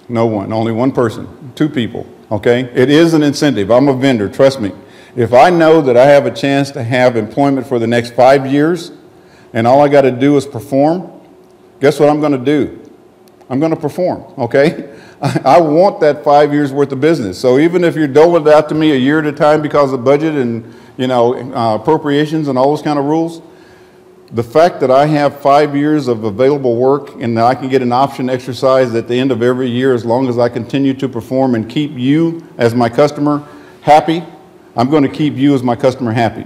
No one, only one person, two people, okay? It is an incentive. I'm a vendor, trust me. If I know that I have a chance to have employment for the next five years and all I got to do is perform, guess what I'm going to do? I'm going to perform, okay? *laughs* I want that five years worth of business. So even if you're doling it out to me a year at a time because of budget and, you know, uh, appropriations and all those kind of rules, the fact that I have five years of available work and that I can get an option exercise at the end of every year as long as I continue to perform and keep you as my customer happy, I'm going to keep you as my customer happy.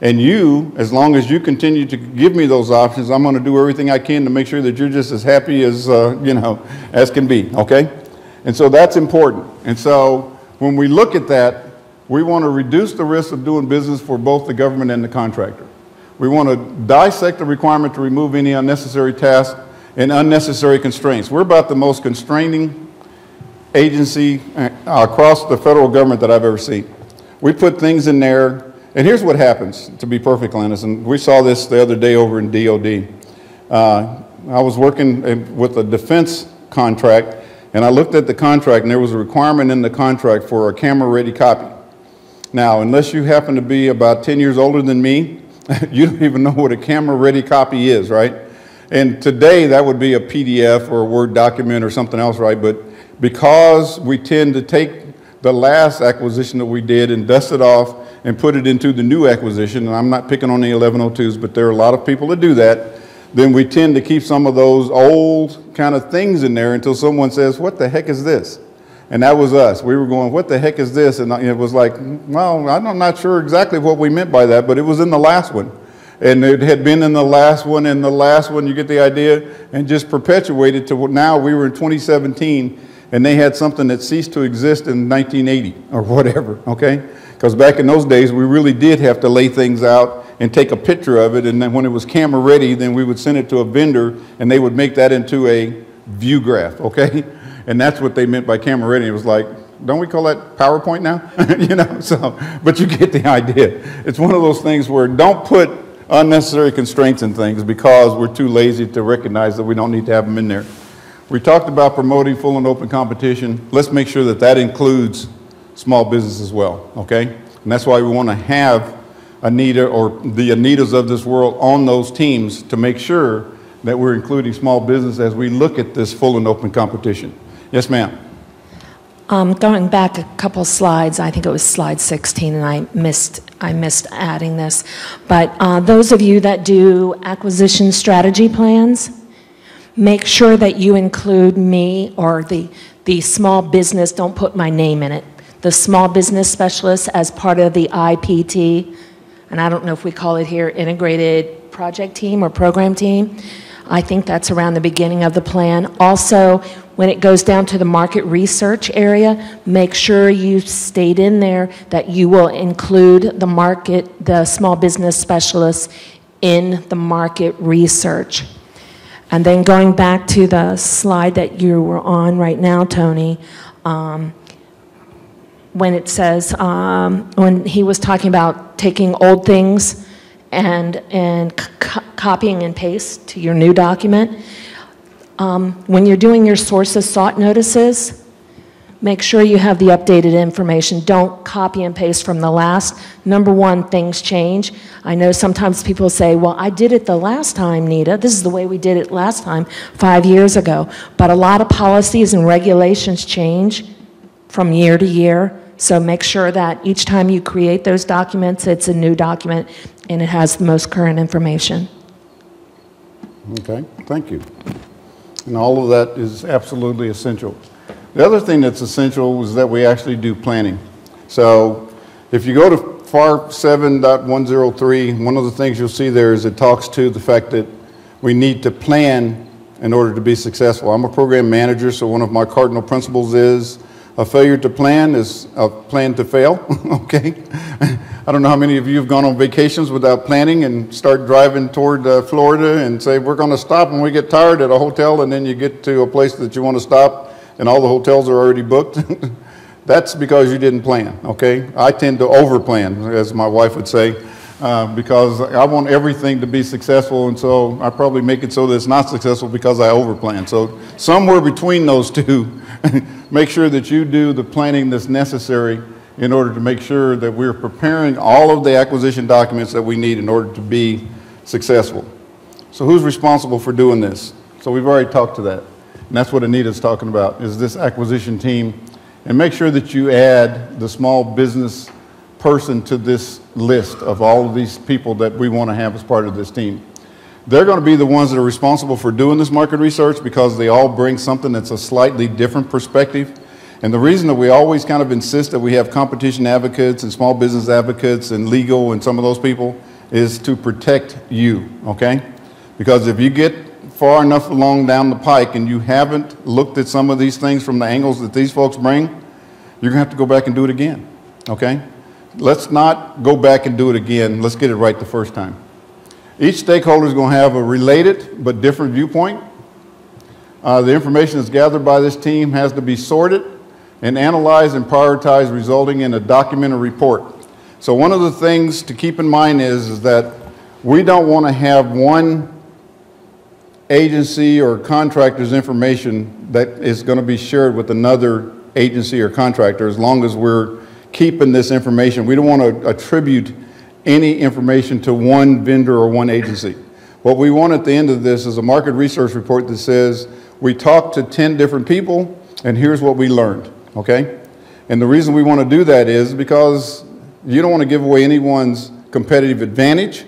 And you, as long as you continue to give me those options, I'm going to do everything I can to make sure that you're just as happy as, uh, you know, as can be, okay? And so that's important. And so when we look at that, we want to reduce the risk of doing business for both the government and the contractor. We want to dissect the requirement to remove any unnecessary tasks and unnecessary constraints. We're about the most constraining agency uh, across the federal government that I've ever seen. We put things in there, and here's what happens, to be perfectly honest, and we saw this the other day over in DOD. Uh, I was working with a defense contract, and I looked at the contract, and there was a requirement in the contract for a camera-ready copy. Now, unless you happen to be about 10 years older than me, *laughs* you don't even know what a camera-ready copy is, right? And today, that would be a PDF or a Word document or something else, right? But because we tend to take the last acquisition that we did and dust it off and put it into the new acquisition, and I'm not picking on the 1102s, but there are a lot of people that do that, then we tend to keep some of those old kind of things in there until someone says, what the heck is this? And that was us. We were going, what the heck is this? And it was like, well, I'm not sure exactly what we meant by that, but it was in the last one. And it had been in the last one, and the last one, you get the idea, and just perpetuated to now we were in 2017, and they had something that ceased to exist in 1980 or whatever, okay? Because back in those days, we really did have to lay things out and take a picture of it, and then when it was camera ready, then we would send it to a vendor, and they would make that into a view graph, okay? And that's what they meant by camera ready. It was like, don't we call that PowerPoint now? *laughs* you know, so, but you get the idea. It's one of those things where don't put unnecessary constraints in things because we're too lazy to recognize that we don't need to have them in there. We talked about promoting full and open competition. Let's make sure that that includes small business as well, okay? And that's why we want to have Anita or the Anitas of this world on those teams to make sure that we're including small business as we look at this full and open competition. Yes, ma'am. Um, going back a couple slides, I think it was slide 16, and I missed I missed adding this. But uh, those of you that do acquisition strategy plans, make sure that you include me or the the small business. Don't put my name in it. The small business specialist as part of the IPT, and I don't know if we call it here integrated project team or program team. I think that's around the beginning of the plan. Also, when it goes down to the market research area, make sure you state in there that you will include the market, the small business specialists in the market research. And then going back to the slide that you were on right now, Tony, um, when it says, um, when he was talking about taking old things and, and copying and paste to your new document, um, when you're doing your sources sought notices, make sure you have the updated information. Don't copy and paste from the last. Number one, things change. I know sometimes people say, well, I did it the last time, Nita. This is the way we did it last time, five years ago. But a lot of policies and regulations change from year to year. So make sure that each time you create those documents, it's a new document and it has the most current information. Okay, thank you. And all of that is absolutely essential. The other thing that's essential is that we actually do planning. So if you go to FAR 7.103, one of the things you'll see there is it talks to the fact that we need to plan in order to be successful. I'm a program manager, so one of my cardinal principles is a failure to plan is a plan to fail, *laughs* okay? I don't know how many of you have gone on vacations without planning and start driving toward uh, Florida and say, we're going to stop when we get tired at a hotel, and then you get to a place that you want to stop and all the hotels are already booked. *laughs* That's because you didn't plan, okay? I tend to overplan, as my wife would say, uh, because I want everything to be successful, and so I probably make it so that it's not successful because I overplan. So somewhere between those two, *laughs* make sure that you do the planning that's necessary in order to make sure that we're preparing all of the acquisition documents that we need in order to be successful. So who's responsible for doing this? So we've already talked to that. And that's what Anita's talking about, is this acquisition team. And make sure that you add the small business person to this list of all of these people that we want to have as part of this team. They're going to be the ones that are responsible for doing this market research because they all bring something that's a slightly different perspective. And the reason that we always kind of insist that we have competition advocates and small business advocates and legal and some of those people is to protect you, okay? Because if you get far enough along down the pike and you haven't looked at some of these things from the angles that these folks bring, you're to have to go back and do it again, okay? Let's not go back and do it again. Let's get it right the first time. Each stakeholder is going to have a related but different viewpoint. Uh, the information that's gathered by this team has to be sorted and analyze and prioritize, resulting in a documented report. So one of the things to keep in mind is, is that we don't want to have one agency or contractor's information that is going to be shared with another agency or contractor as long as we're keeping this information. We don't want to attribute any information to one vendor or one agency. What we want at the end of this is a market research report that says we talked to 10 different people and here's what we learned, okay? And the reason we want to do that is because you don't want to give away anyone's competitive advantage.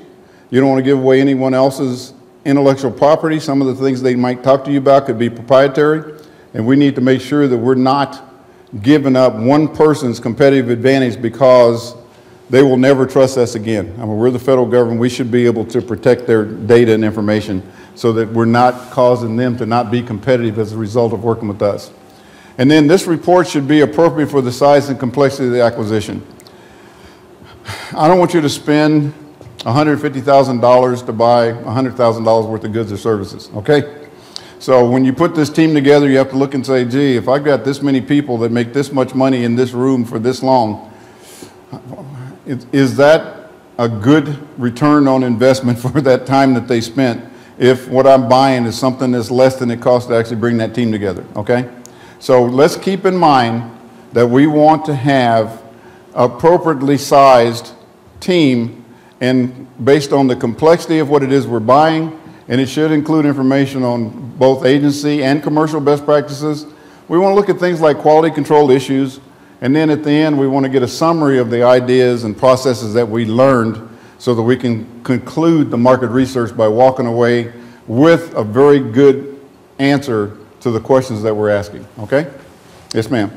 You don't want to give away anyone else's intellectual property. Some of the things they might talk to you about could be proprietary. And we need to make sure that we're not giving up one person's competitive advantage because they will never trust us again. I mean, we're the federal government. We should be able to protect their data and information so that we're not causing them to not be competitive as a result of working with us. And then this report should be appropriate for the size and complexity of the acquisition. I don't want you to spend $150,000 to buy $100,000 worth of goods or services, okay? So when you put this team together, you have to look and say, gee, if I've got this many people that make this much money in this room for this long, is that a good return on investment *laughs* for that time that they spent if what I'm buying is something that's less than it costs to actually bring that team together, okay? So let's keep in mind that we want to have appropriately sized team and based on the complexity of what it is we're buying, and it should include information on both agency and commercial best practices. We want to look at things like quality control issues, and then at the end, we want to get a summary of the ideas and processes that we learned so that we can conclude the market research by walking away with a very good answer to the questions that we're asking. Okay? Yes, ma'am.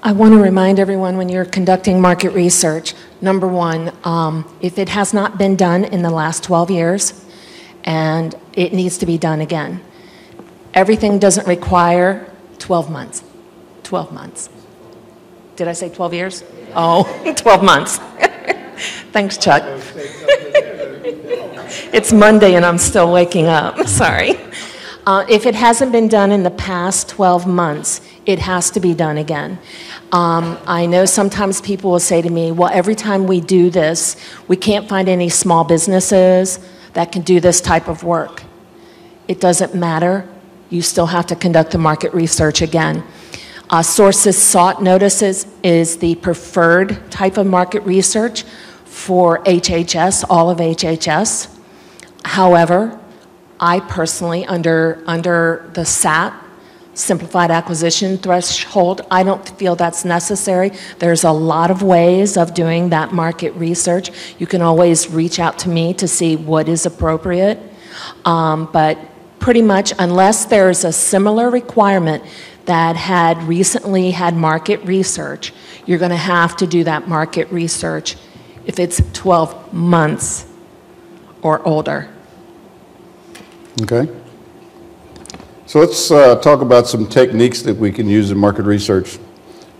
I want to remind everyone when you're conducting market research, number one, um, if it has not been done in the last 12 years, and it needs to be done again. Everything doesn't require 12 months. 12 months. Did I say 12 years? Oh, *laughs* 12 months. *laughs* Thanks, Chuck. *laughs* it's Monday and I'm still waking up. Sorry. Uh, if it hasn't been done in the past 12 months, it has to be done again. Um, I know sometimes people will say to me, well, every time we do this, we can't find any small businesses that can do this type of work. It doesn't matter you still have to conduct the market research again. Uh, Sources sought notices is the preferred type of market research for HHS, all of HHS. However, I personally, under, under the SAT, Simplified Acquisition Threshold, I don't feel that's necessary. There's a lot of ways of doing that market research. You can always reach out to me to see what is appropriate. Um, But pretty much, unless there's a similar requirement that had recently had market research, you're going to have to do that market research if it's 12 months or older. Okay. So let's uh, talk about some techniques that we can use in market research.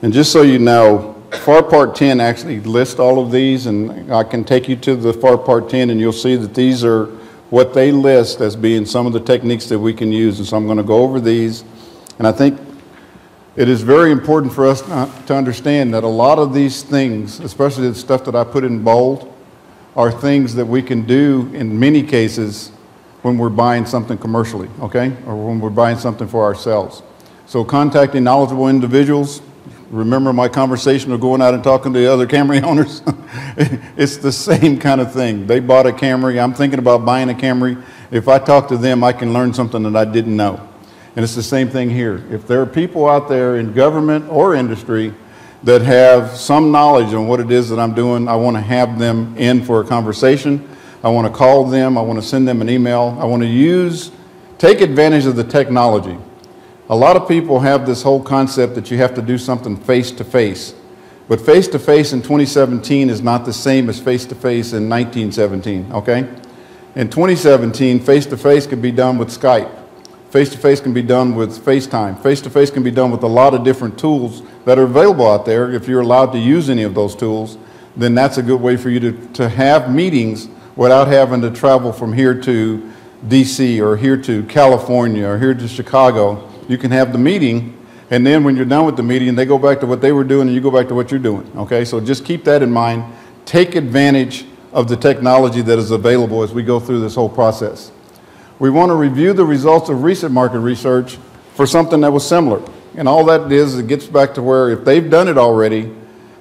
And just so you know, FAR Part 10 actually lists all of these, and I can take you to the FAR Part 10, and you'll see that these are what they list as being some of the techniques that we can use. And so I'm going to go over these. And I think it is very important for us to understand that a lot of these things, especially the stuff that I put in bold, are things that we can do in many cases when we're buying something commercially, okay? Or when we're buying something for ourselves. So contacting knowledgeable individuals, remember my conversation of going out and talking to the other Camry *laughs* owners? it's the same kind of thing. They bought a Camry, I'm thinking about buying a Camry. If I talk to them, I can learn something that I didn't know. And it's the same thing here. If there are people out there in government or industry that have some knowledge on what it is that I'm doing, I want to have them in for a conversation I want to call them. I want to send them an email. I want to use, take advantage of the technology. A lot of people have this whole concept that you have to do something face to face. But face to face in 2017 is not the same as face to face in 1917, okay? In 2017, face to face can be done with Skype. Face to face can be done with FaceTime. Face to face can be done with a lot of different tools that are available out there. If you're allowed to use any of those tools, then that's a good way for you to, to have meetings without having to travel from here to DC or here to California or here to Chicago. You can have the meeting, and then when you're done with the meeting, they go back to what they were doing and you go back to what you're doing. Okay, so just keep that in mind. Take advantage of the technology that is available as we go through this whole process. We want to review the results of recent market research for something that was similar. And all that is, it gets back to where if they've done it already,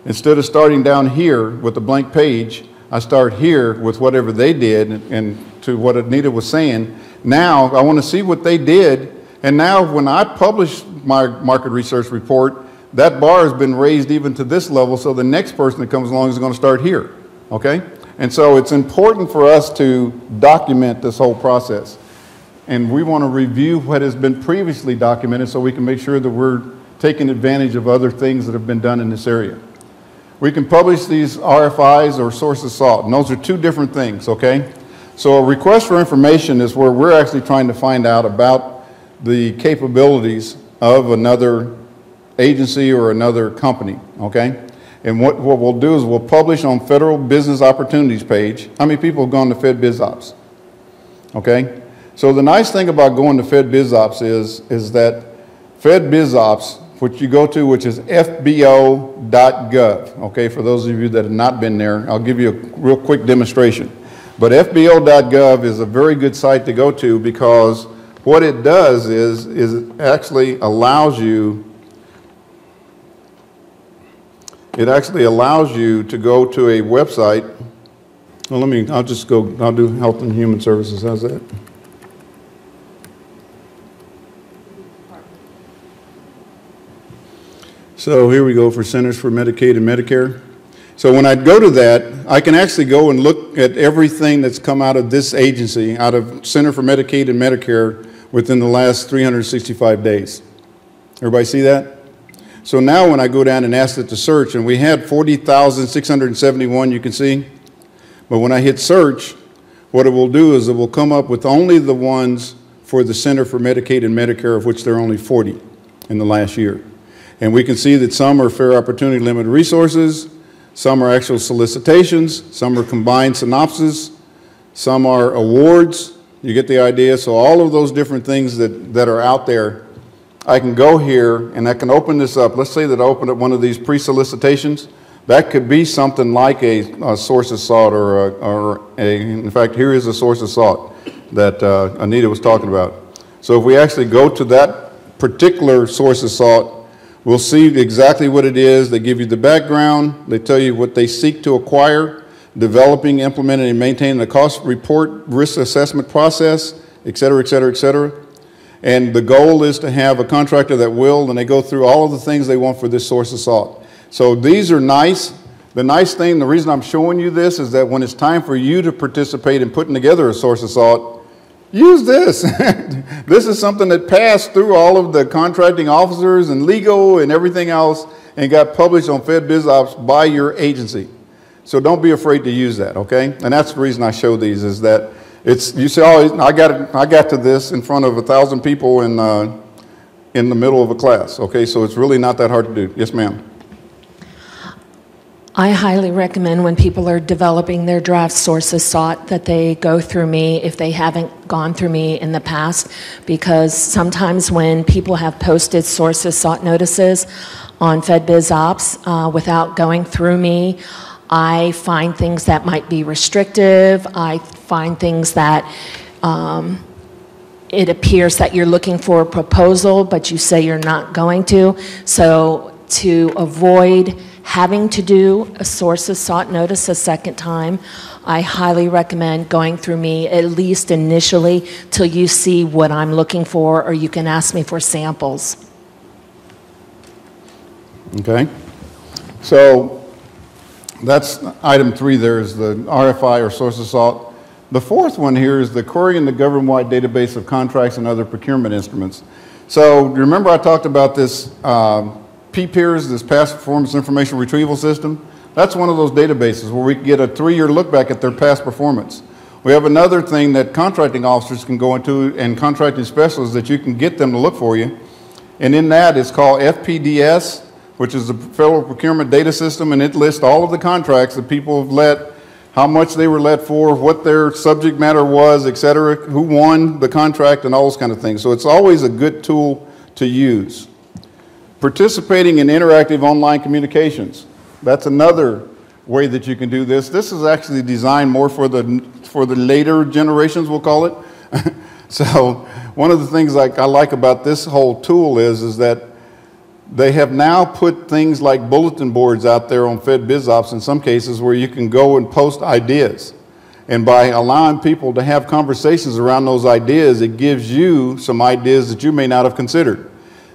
instead of starting down here with a blank page, I start here with whatever they did and to what Anita was saying. Now I want to see what they did. And now when I publish my market research report, that bar has been raised even to this level. So the next person that comes along is going to start here. Okay? And so it's important for us to document this whole process. And we want to review what has been previously documented so we can make sure that we're taking advantage of other things that have been done in this area. We can publish these RFIs or sources sought, and those are two different things, okay? So a request for information is where we're actually trying to find out about the capabilities of another agency or another company, okay? And what, what we'll do is we'll publish on Federal Business Opportunities page how many people have gone to FedBizOpps, okay? So the nice thing about going to FedBizOpps is, is that FedBizOpps which you go to, which is fbo.gov. Okay, for those of you that have not been there, I'll give you a real quick demonstration. But fbo.gov is a very good site to go to because what it does is, is it actually allows you it actually allows you to go to a website. Well, let me, I'll just go, I'll do Health and Human Services. How's that? So here we go for Centers for Medicaid and Medicare. So when I go to that, I can actually go and look at everything that's come out of this agency, out of Center for Medicaid and Medicare within the last 365 days. Everybody see that? So now when I go down and ask it to search, and we had 40,671, you can see. But when I hit search, what it will do is it will come up with only the ones for the Center for Medicaid and Medicare, of which there are only 40 in the last year. And we can see that some are fair opportunity limited resources, some are actual solicitations, some are combined synopses, some are awards. You get the idea? So all of those different things that, that are out there, I can go here and I can open this up. Let's say that I open up one of these pre-solicitations. That could be something like a, a of salt, or, a, or a, in fact, here is a sources sought that uh, Anita was talking about. So if we actually go to that particular sources sought, we'll see exactly what it is. They give you the background, they tell you what they seek to acquire, developing, implementing, and maintaining the cost report, risk assessment process, et cetera, et cetera, et cetera. And the goal is to have a contractor that will, and they go through all of the things they want for this sources sought. So these are nice. The nice thing, the reason I'm showing you this is that when it's time for you to participate in putting together a sources sought, use this. *laughs* this is something that passed through all of the contracting officers and legal and everything else and got published on FedBizOpps by your agency. So don't be afraid to use that, okay? And that's the reason I show these is that it's, you say, oh, I got, I got to this in front of a thousand people in, uh, in the middle of a class, okay? So it's really not that hard to do. Yes, ma'am. I highly recommend when people are developing their draft sources sought that they go through me if they haven't gone through me in the past because sometimes when people have posted sources sought notices on FedBizOpps uh, without going through me, I find things that might be restrictive. I find things that um, it appears that you're looking for a proposal, but you say you're not going to. So to avoid having to do a sources sought notice a second time, I highly recommend going through me at least initially till you see what I'm looking for, or you can ask me for samples. Okay. So that's item three there is the RFI or sources sought. The fourth one here is the querying the government-wide database of contracts and other procurement instruments. So remember I talked about this uh, PPIRS, this Past Performance Information Retrieval System, that's one of those databases where we can get a three-year look back at their past performance. We have another thing that contracting officers can go into and contracting specialists that you can get them to look for you. And in that, it's called FPDS, which is the Federal Procurement Data System, and it lists all of the contracts that people have let, how much they were let for, what their subject matter was, et cetera, who won the contract, and all those kind of things. So it's always a good tool to use. Participating in interactive online communications. That's another way that you can do this. This is actually designed more for the, for the later generations, we'll call it. *laughs* so one of the things I like about this whole tool is, is that they have now put things like bulletin boards out there on FedBizOpps in some cases where you can go and post ideas. And by allowing people to have conversations around those ideas, it gives you some ideas that you may not have considered.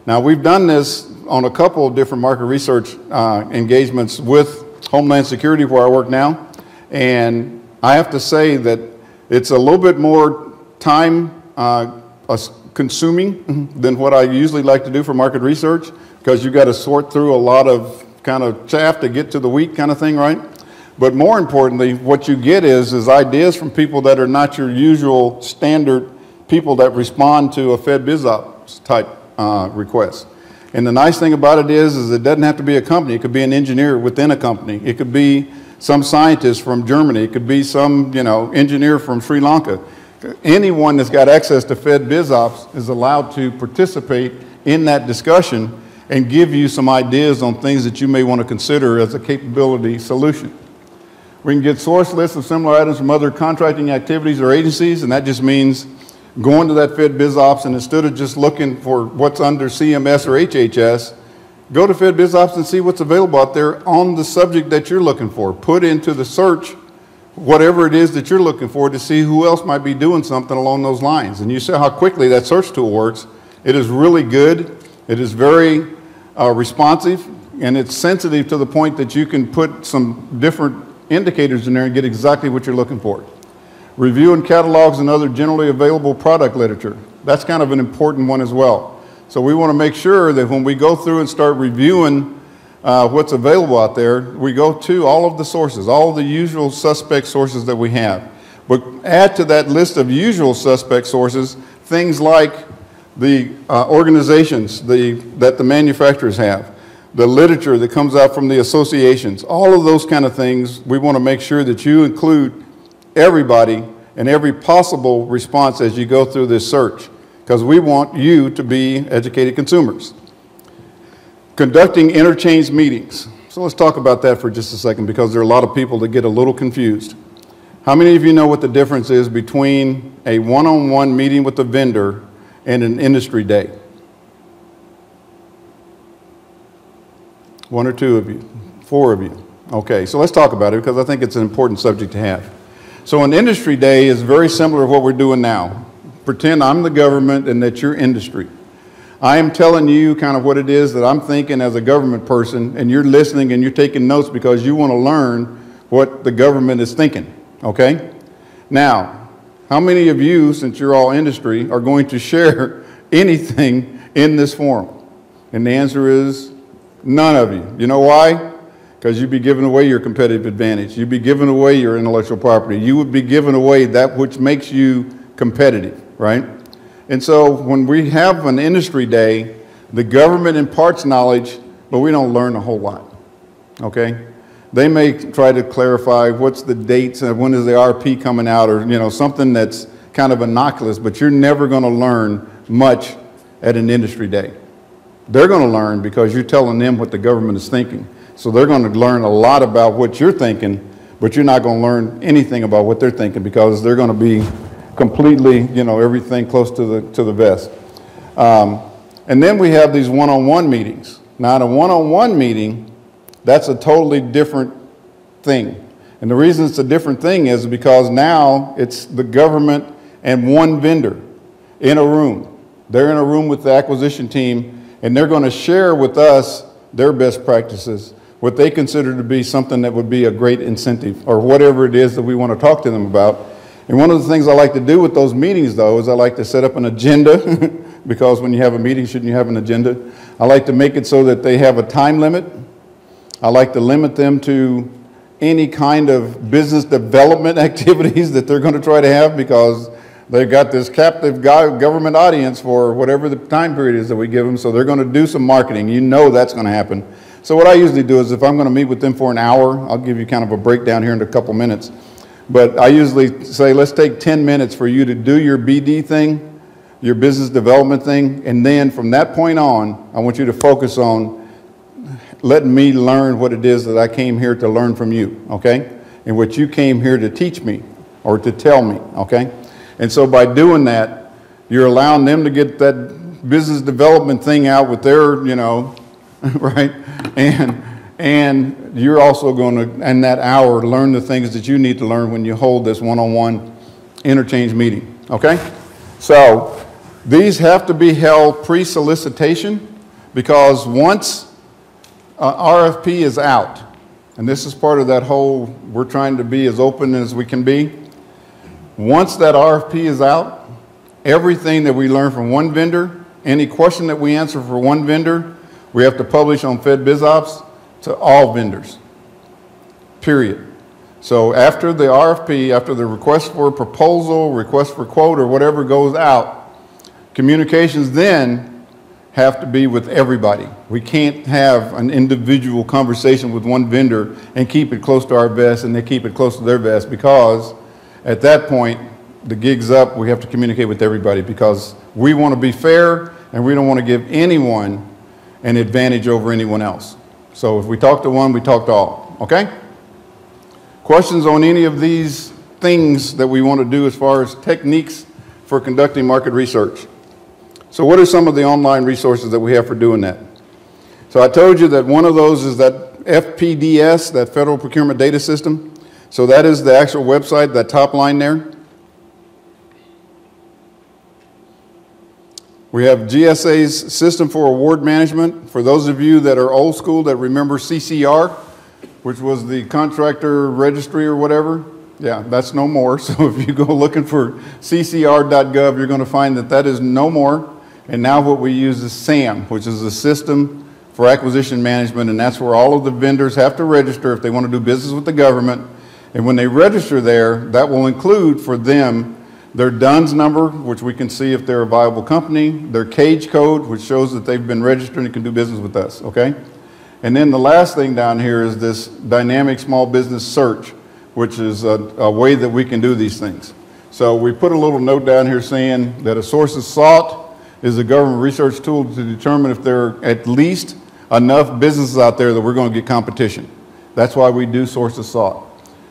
Now, we've done this on a couple of different market research uh, engagements with Homeland Security where I work now. And I have to say that it's a little bit more time uh, consuming than what I usually like to do for market research because you've got to sort through a lot of kind of chaff to get to the wheat kind of thing, right? But more importantly, what you get is, is ideas from people that are not your usual standard people that respond to a FedBizOpps type uh, request. And the nice thing about it is, is it doesn't have to be a company. It could be an engineer within a company. It could be some scientist from Germany. It could be some, you know, engineer from Sri Lanka. Anyone that's got access to FedBizOpps is allowed to participate in that discussion and give you some ideas on things that you may want to consider as a capability solution. We can get source lists of similar items from other contracting activities or agencies, and that just means going to that FedBizOpps and instead of just looking for what's under CMS or HHS, go to FedBizOpps and see what's available out there on the subject that you're looking for. Put into the search whatever it is that you're looking for to see who else might be doing something along those lines. And you see how quickly that search tool works. It is really good. It is very uh, responsive and it's sensitive to the point that you can put some different indicators in there and get exactly what you're looking for. Reviewing catalogs and other generally available product literature. That's kind of an important one as well. So we want to make sure that when we go through and start reviewing uh, what's available out there, we go to all of the sources, all the usual suspect sources that we have. But add to that list of usual suspect sources things like the uh, organizations the, that the manufacturers have, the literature that comes out from the associations, all of those kind of things, we want to make sure that you include everybody and every possible response as you go through this search because we want you to be educated consumers. Conducting interchange meetings. So let's talk about that for just a second because there are a lot of people that get a little confused. How many of you know what the difference is between a one-on-one -on -one meeting with a vendor and an industry day? One or two of you? Four of you? Okay, so let's talk about it because I think it's an important subject to have. So an industry day is very similar to what we're doing now. Pretend I'm the government and that you're industry. I am telling you kind of what it is that I'm thinking as a government person, and you're listening and you're taking notes because you want to learn what the government is thinking, okay? Now, how many of you, since you're all industry, are going to share *laughs* anything in this forum? And the answer is none of you. You know why? Because you'd be giving away your competitive advantage. You'd be giving away your intellectual property. You would be giving away that which makes you competitive, right? And so when we have an industry day, the government imparts knowledge, but we don't learn a whole lot, okay? They may try to clarify what's the dates and when is the RP coming out or, you know, something that's kind of innocuous, but you're never going to learn much at an industry day. They're going to learn because you're telling them what the government is thinking. So they're going to learn a lot about what you're thinking, but you're not going to learn anything about what they're thinking because they're going to be completely, you know, everything close to the, to the vest. Um, and then we have these one-on-one meetings. Now, in a one-on-one meeting, that's a totally different thing. And the reason it's a different thing is because now it's the government and one vendor in a room. They're in a room with the acquisition team, and they're going to share with us their best practices, what they consider to be something that would be a great incentive, or whatever it is that we want to talk to them about. And one of the things I like to do with those meetings, though, is I like to set up an agenda, *laughs* because when you have a meeting, shouldn't you have an agenda? I like to make it so that they have a time limit. I like to limit them to any kind of business development *laughs* activities that they're going to try to have because they've got this captive government audience for whatever the time period is that we give them, so they're going to do some marketing. You know that's going to happen. So what I usually do is if I'm going to meet with them for an hour, I'll give you kind of a breakdown here in a couple minutes. But I usually say, let's take 10 minutes for you to do your BD thing, your business development thing, and then from that point on, I want you to focus on letting me learn what it is that I came here to learn from you, okay? And what you came here to teach me or to tell me, okay? And so by doing that, you're allowing them to get that business development thing out with their, you know, *laughs* right? And and you're also going to, in that hour, learn the things that you need to learn when you hold this one-on-one interchange meeting, okay? So these have to be held pre-solicitation because once uh, RFP is out, and this is part of that whole, we're trying to be as open as we can be. Once that RFP is out, everything that we learn from one vendor, any question that we answer for one vendor, we have to publish on FedBizOpps to all vendors, period. So after the RFP, after the request for proposal, request for quote, or whatever goes out, communications then have to be with everybody. We can't have an individual conversation with one vendor and keep it close to our vest and they keep it close to their vest because at that point, the gig's up, we have to communicate with everybody because we want to be fair and we don't want to give anyone an advantage over anyone else. So if we talk to one, we talk to all, okay? Questions on any of these things that we want to do as far as techniques for conducting market research? So what are some of the online resources that we have for doing that? So I told you that one of those is that FPDS, that Federal Procurement Data System. So that is the actual website, that top line there. We have GSA's System for Award Management. For those of you that are old school that remember CCR, which was the contractor registry or whatever, yeah, that's no more. *laughs* So if you go looking for ccr.gov, you're going to find that that is no more. And now what we use is SAM, which is the System for Acquisition Management, and that's where all of the vendors have to register if they want to do business with the government. And when they register there, that will include for them their DUNS number, which we can see if they're a viable company, their CAGE code, which shows that they've been registered and can do business with us, okay? And then the last thing down here is this dynamic small business search, which is a, a way that we can do these things. So we put a little note down here saying that a source sources sought is a government research tool to determine if there are at least enough businesses out there that we're going to get competition. That's why we do sources sought.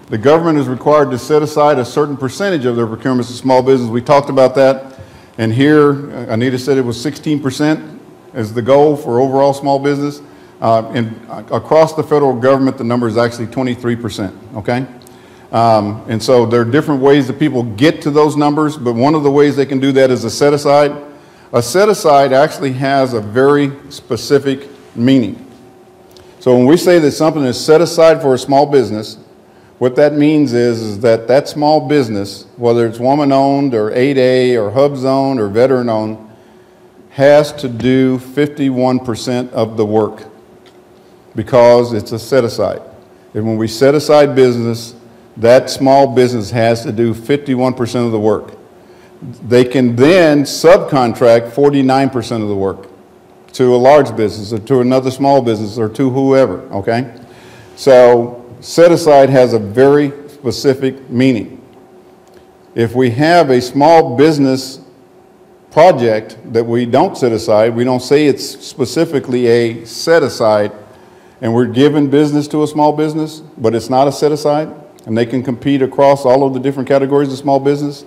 The government is required to set aside a certain percentage of their procurements to small business. We talked about that. And here, uh, Anita said it was 16% as the goal for overall small business. Uh, And uh, across the federal government, the number is actually 23%, okay? Um, And so there are different ways that people get to those numbers, but one of the ways they can do that is a set-aside. A set-aside actually has a very specific meaning. So when we say that something is set aside for a small business, what that means is, is that that small business, whether it's woman-owned or 8A or HUBZone or veteran-owned, has to do 51% of the work because it's a set-aside. And when we set aside business, that small business has to do 51% of the work. They can then subcontract 49% of the work to a large business or to another small business or to whoever, okay? So set aside has a very specific meaning. If we have a small business project that we don't set aside, we don't say it's specifically a set aside, and we're giving business to a small business, but it's not a set aside, and they can compete across all of the different categories of small business,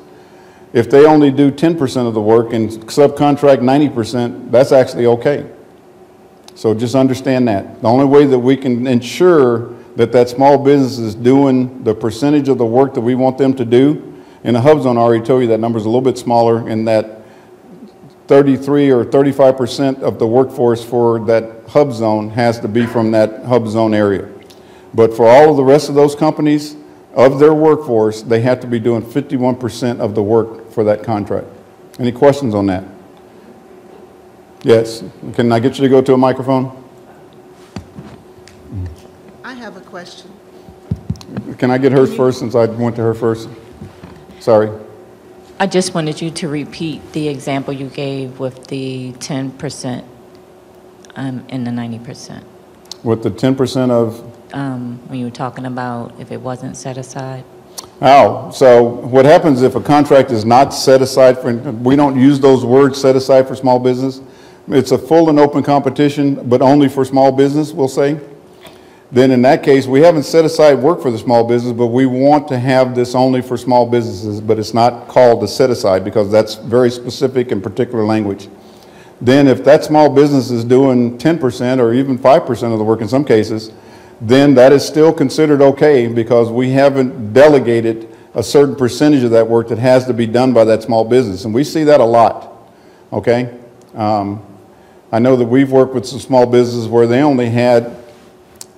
if they only do 10% of the work and subcontract 90%, that's actually okay. So just understand that. The only way that we can ensure that that small business is doing the percentage of the work that we want them to do, in the HUBZone, I already told you that number is a little bit smaller in that 33 or 35% of the workforce for that hub zone has to be from that hub zone area. But for all of the rest of those companies, of their workforce, they have to be doing 51% of the work for that contract. Any questions on that? Yes. Can I get you to go to a microphone? I have a question. Can I get hers first since I went to her first? Sorry. I just wanted you to repeat the example you gave with the 10% um, and the 90%. With the 10% of, Um, When you were talking about if it wasn't set aside. oh, so what happens if a contract is not set aside for, we don't use those words set aside for small business. It's a full and open competition, but only for small business, we'll say. Then in that case, we haven't set aside work for the small business, but we want to have this only for small businesses, but it's not called a set aside because that's very specific and particular language. Then if that small business is doing 10% or even 5% of the work in some cases, then that is still considered okay because we haven't delegated a certain percentage of that work that has to be done by that small business. And we see that a lot, okay? Um, I know that we've worked with some small businesses where they only had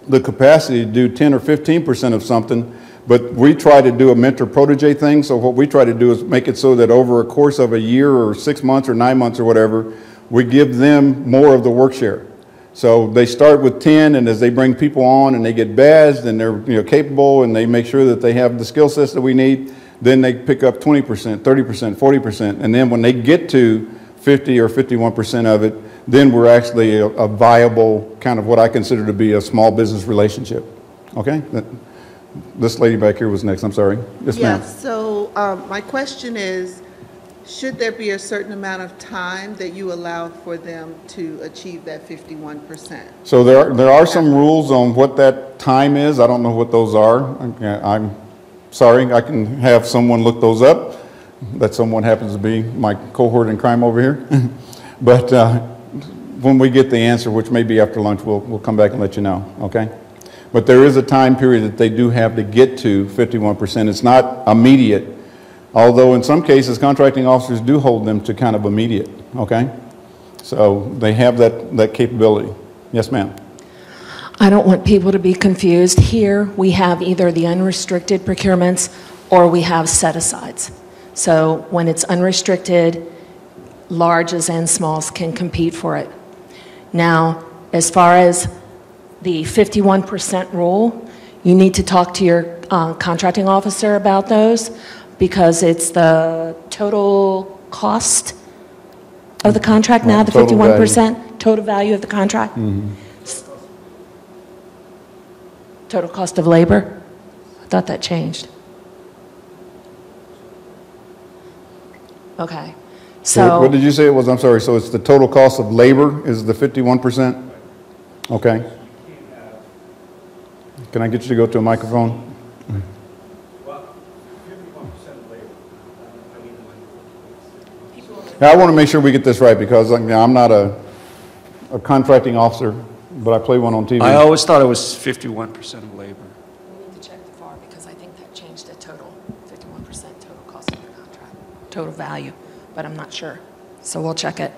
the capacity to do 10 or 15% of something, but we try to do a mentor protege thing. So what we try to do is make it so that over a course of a year or six months or nine months or whatever, we give them more of the work share. So they start with 10, and as they bring people on and they get badged and they're you know, capable and they make sure that they have the skill sets that we need, then they pick up 20%, 30%, 40%. And then when they get to 50 or 51% of it, then we're actually a, a viable kind of what I consider to be a small business relationship. Okay? That- This lady back here was next, I'm sorry. Yes, ma'am. Yes, so um, my question is, should there be a certain amount of time that you allow for them to achieve that 51%? So there are, there are some rules on what that time is. I don't know what those are. I'm sorry, I can have someone look those up. That someone happens to be my cohort in crime over here. *laughs* But uh, when we get the answer, which may be after lunch, we'll, we'll come back and let you know, okay? But there is a time period that they do have to get to 51%. It's not immediate, although in some cases, contracting officers do hold them to kind of immediate, okay? So they have that, that capability. Yes, ma'am? I don't want people to be confused. Here, we have either the unrestricted procurements or we have set-asides. So when it's unrestricted, larges and smalls can compete for it. Now, as far as the 51% rule, you need to talk to your uh, contracting officer about those because it's the total cost of the contract now, the Total 51%, total value of the contract, total cost of labor. I thought that changed. Okay, So so. what did you say it was? I'm sorry. So it's the total cost of labor is the 51%? Okay. Can I get you to go to a microphone? Now, I want to make sure we get this right because like, I'm not a, a contracting officer, but I play one on TV. I always thought it was 51% of labor. We need to check the FAR because I think that changed the total, 51% total cost of the contract, total value, but I'm not sure. So we'll check it.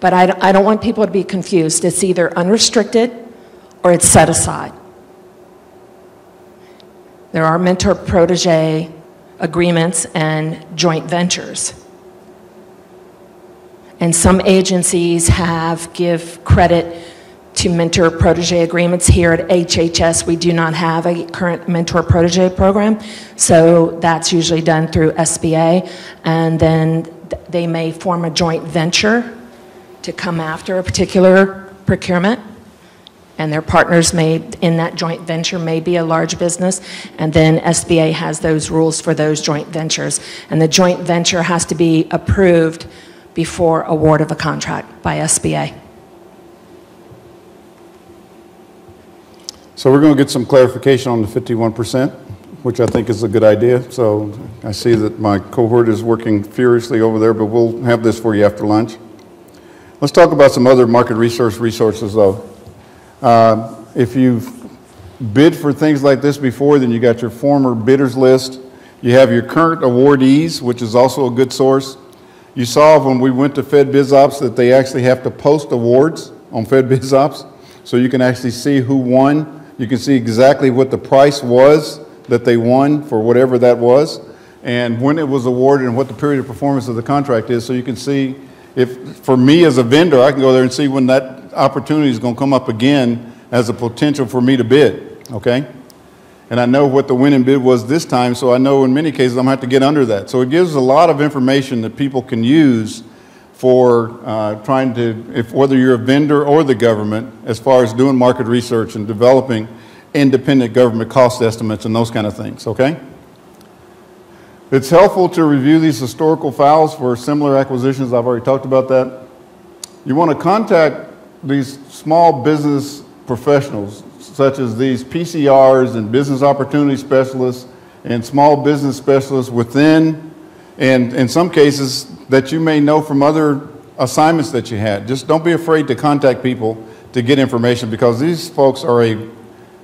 But I, I don't want people to be confused. It's either unrestricted or it's set aside. There are mentor protege agreements and joint ventures. And some agencies have, give credit to mentor protege agreements. Here at HHS, we do not have a current mentor protege program, so that's usually done through SBA. And then th- they may form a joint venture to come after a particular procurement. And their partners may, in that joint venture, may be a large business. And then SBA has those rules for those joint ventures. And the joint venture has to be approved before award of a contract by SBA. So we're going to get some clarification on the 51%, which I think is a good idea. So I see that my cohort is working furiously over there, but we'll have this for you after lunch. Let's talk about some other market research resources, though. Uh, If you've bid for things like this before, then you got your former bidders list. You have your current awardees, which is also a good source. You saw when we went to FedBizOpps that they actually have to post awards on FedBizOpps, so you can actually see who won. You can see exactly what the price was that they won for whatever that was, and when it was awarded and what the period of performance of the contract is, so you can see if, for me as a vendor, I can go there and see when that opportunity is going to come up again as a potential for me to bid, okay? And I know what the winning bid was this time, so I know in many cases I'm going to have to get under that. So it gives a lot of information that people can use for uh, trying to, if, whether you're a vendor or the government, as far as doing market research and developing independent government cost estimates and those kind of things, okay? It's helpful to review these historical files for similar acquisitions. I've already talked about that. You want to contact these small business professionals, such as these PCRs and business opportunity specialists and small business specialists within, and in some cases that you may know from other assignments that you had. Just don't be afraid to contact people to get information because these folks are a,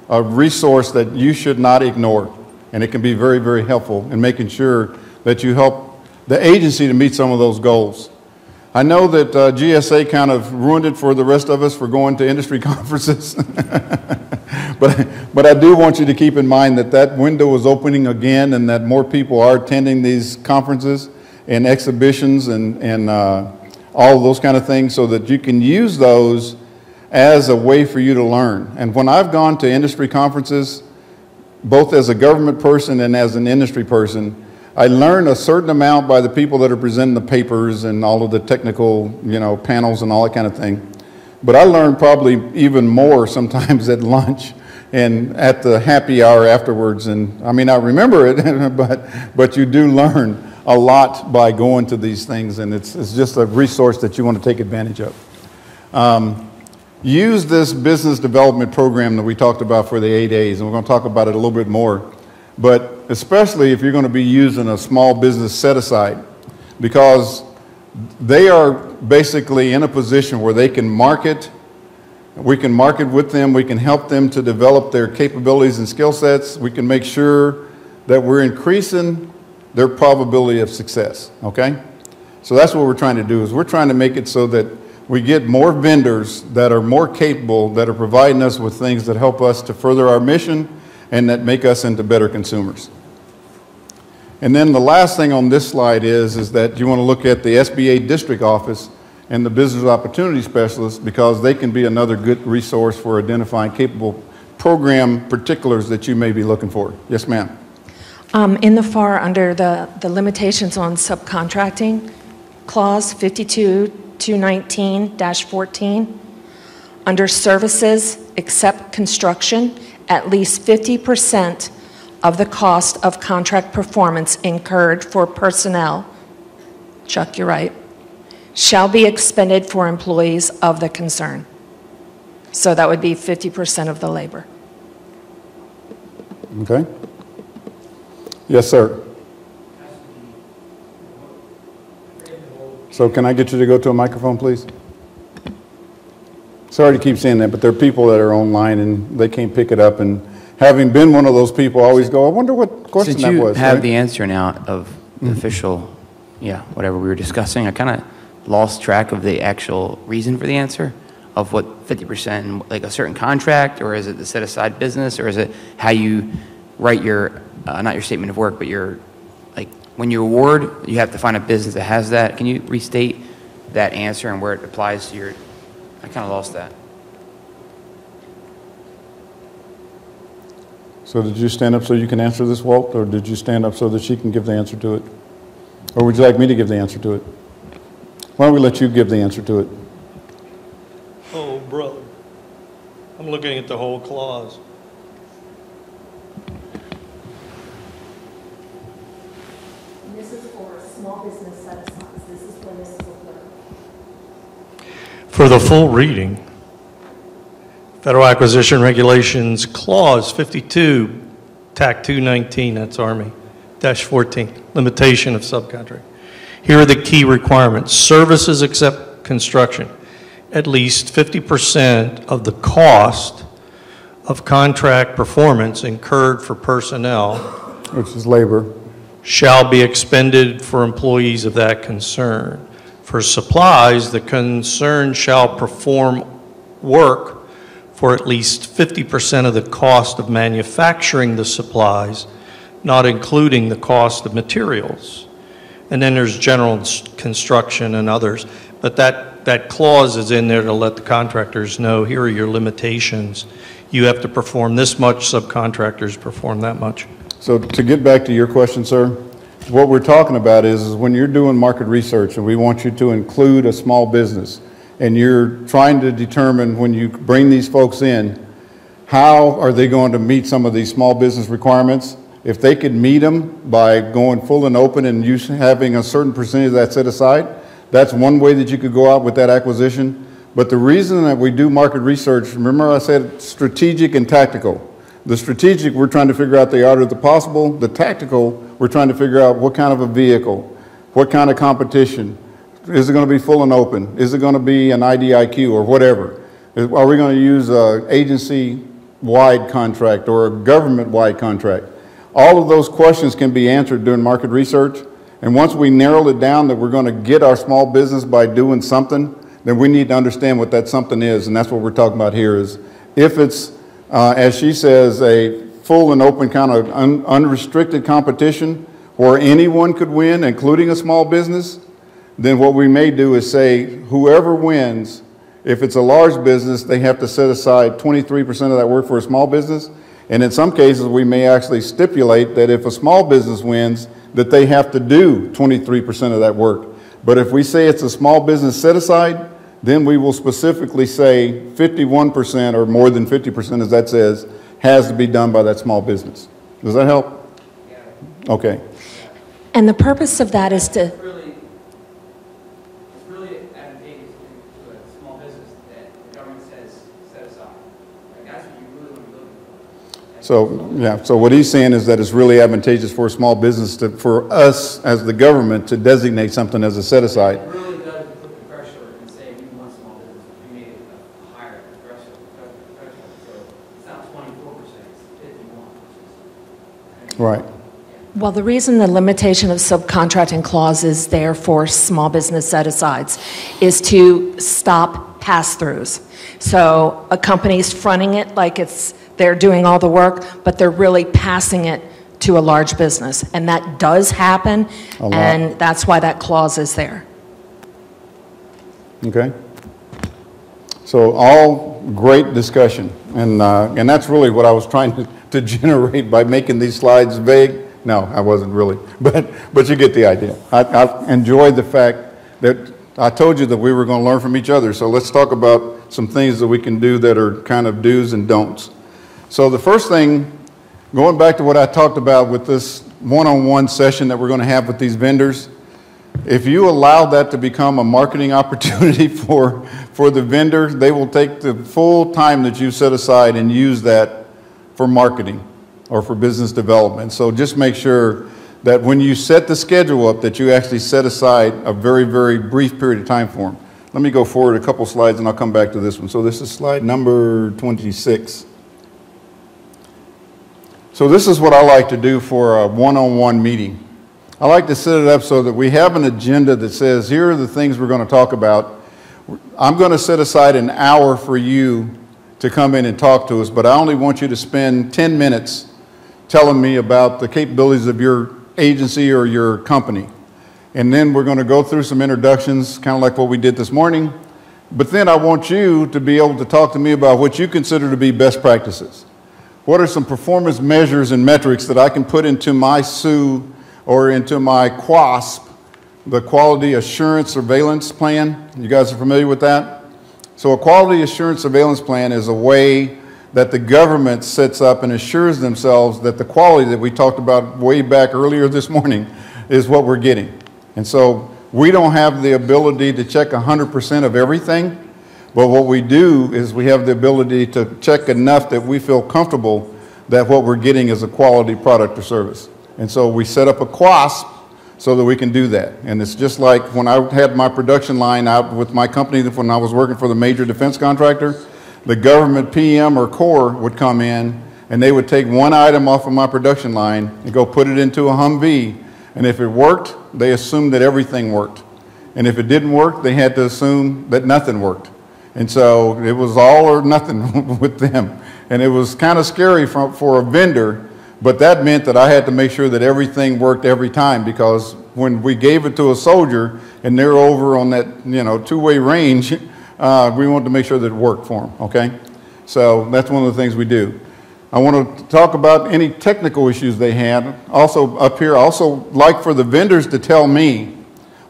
a resource that you should not ignore. And it can be very, very helpful in making sure that you help the agency to meet some of those goals. I know that uh, GSA kind of ruined it for the rest of us for going to industry *laughs* conferences. *laughs* but, but I do want you to keep in mind that that window is opening again and that more people are attending these conferences and exhibitions and, and uh, all those kind of things so that you can use those as a way for you to learn. And when I've gone to industry conferences, both as a government person and as an industry person, I learn a certain amount by the people that are presenting the papers and all of the technical, you know, panels and all that kind of thing. But I learn probably even more *laughs* sometimes at lunch and at the happy hour afterwards. And I mean, I remember it, *laughs* but, but you do learn a lot by going to these things, and it's, it's just a resource that you want to take advantage of. Um, use this business development program that we talked about for the eight A's, and we're going to talk about it a little bit more. But especially if you're going to be using a small business set aside, because they are basically in a position where they can market. We can market with them. We can help them to develop their capabilities and skill sets. We can make sure that we're increasing their probability of success, okay? So that's what we're trying to do is we're trying to make it so that we get more vendors that are more capable, that are providing us with things that help us to further our mission and that make us into better consumers. And then the last thing on this slide is, is that you want to look at the SBA district office and the business opportunity specialist because they can be another good resource for identifying capable program particulars that you may be looking for. Yes, ma'am. Um, In the FAR, under the, the limitations on subcontracting, clause 52-219-14, under services except construction, at least 50% of the cost of contract performance incurred for personnel, Chuck, you're right, shall be expended for employees of the concern. So that would be 50% of the labor. Okay? Yes, sir. So can I get you to go to a microphone, please? Sorry to keep saying that, but there are people that are online and they can't pick it up. And having been one of those people, I always go, I wonder what question Since that you have right? the answer now of the Mhm. official, yeah, whatever we were discussing, I kind of lost track of the actual reason for the answer of what 50%, like a certain contract, or is it the set-aside business, or is it how you write your, uh, not your statement of work, but your, when you award, you have to find a business that has that. Can you restate that answer and where it applies to your, I kind of lost that. So did you stand up so you can answer this, Walt, or did you stand up so that she can give the answer to it? Or would you like me to give the answer to it? Why don't we let you give the answer to it? Oh, brother. I'm looking at the whole clause. For the full reading, Federal Acquisition Regulations, Clause 52, TAC 219, that's Army, dash 14, limitation of subcontract. Here are the key requirements. Services except construction. At least 50% of the cost of contract performance incurred for personnel Which is labor. shall be expended for employees of that concern. For supplies, the concern shall perform work for at least 50% of the cost of manufacturing the supplies, not including the cost of materials. And then there's general construction and others. But that, that clause is in there to let the contractors know, here are your limitations. You have to perform this much, subcontractors perform that much. So to get back to your question, sir, what we're talking about is, is when you're doing market research and we want you to include a small business and you're trying to determine when you bring these folks in, how are they going to meet some of these small business requirements? If they could meet them by going full and open and you having a certain percentage of that set aside, that's one way that you could go out with that acquisition. But the reason that we do market research, remember I said strategic and tactical. The strategic, we're trying to figure out the art of the possible. The tactical, we're trying to figure out what kind of a vehicle, what kind of competition. Is it going to be full and open? Is it going to be an IDIQ or whatever? Are we going to use a agency-wide contract or a government-wide contract? All of those questions can be answered during market research. And once we narrow it down that we're going to get our small business by doing something, then we need to understand what that something is. And that's what we're talking about here is if it's, uh, as she says, a full and open kind of un- unrestricted competition where anyone could win, including a small business, then what we may do is say whoever wins, if it's a large business, they have to set aside 23% of that work for a small business. And in some cases, we may actually stipulate that if a small business wins, that they have to do 23% of that work. But if we say it's a small business set aside, then we will specifically say 51% or more than 50%, as that says, has to be done by that small business. Does that help? Okay. And the purpose of that is to, really, really advantageous to to a small business that the government says set aside. Like, that's what you really want to be. So, yeah, so what he's saying is that it's really advantageous for a small business to, for us as the government to designate something as a set aside. It really does put the pressure and say, we want small business, we made it a higher threshold, threshold. So it's not twenty-four percent, it's fifty-one. Right. well, the reason the limitation of subcontracting clause is there for small business set-asides is to stop pass-throughs. So a company's fronting it like it's, they're doing all the work, but they're really passing it to a large business. And that does happen, and that's why that clause is there. Okay? So all great discussion, and, uh, and that's really what I was trying to, to generate by making these slides vague. No, I wasn't really, *laughs* but, but you get the idea. I, I enjoy the fact that I told you that we were going to learn from each other, so let's talk about some things that we can do that are kind of do's and don'ts. So the first thing, going back to what I talked about with this one-on-one session that we're going to have with these vendors, if you allow that to become a marketing *laughs* opportunity for, for the vendor, they will take the full time that you set aside and use that for marketing or for business development. So just make sure that when you set the schedule up, that you actually set aside a very, very brief period of time for them. Let me go forward a couple slides and I'll come back to this one. So this is slide number 26. So this is what I like to do for a one-on-one meeting. I like to set it up so that we have an agenda that says, here are the things we're going to talk about. I'm going to set aside an hour for you to come in and talk to us, but I only want you to spend 10 minutes telling me about the capabilities of your agency or your company. And then we're going to go through some introductions, kind of like what we did this morning. But then I want you to be able to talk to me about what you consider to be best practices. What are some performance measures and metrics that I can put into my SOO or into my QASP, the Quality Assurance Surveillance Plan? You guys are familiar with that? So a Quality Assurance Surveillance Plan is a way that the government sets up and assures themselves that the quality that we talked about way back earlier this morning is what we're getting. And so we don't have the ability to check 100% of everything, but what we do is we have the ability to check enough that we feel comfortable that what we're getting is a quality product or service. And so we set up a QASP so that we can do that. And it's just like when I had my production line out with my company when I was working for the major defense contractor, the government PM or COR would come in and they would take one item off of my production line and go put it into a Humvee. And if it worked, they assumed that everything worked. And if it didn't work, they had to assume that nothing worked. And so it was all or nothing *laughs* with them. And it was kind of scary for, for a vendor, but that meant that I had to make sure that everything worked every time because when we gave it to a soldier and they're over on that, you know, two-way range, *laughs* uh, we wanted to make sure that it worked for them, okay? So that's one of the things we do. I want to talk about any technical issues they had. Also up here, I also like for the vendors to tell me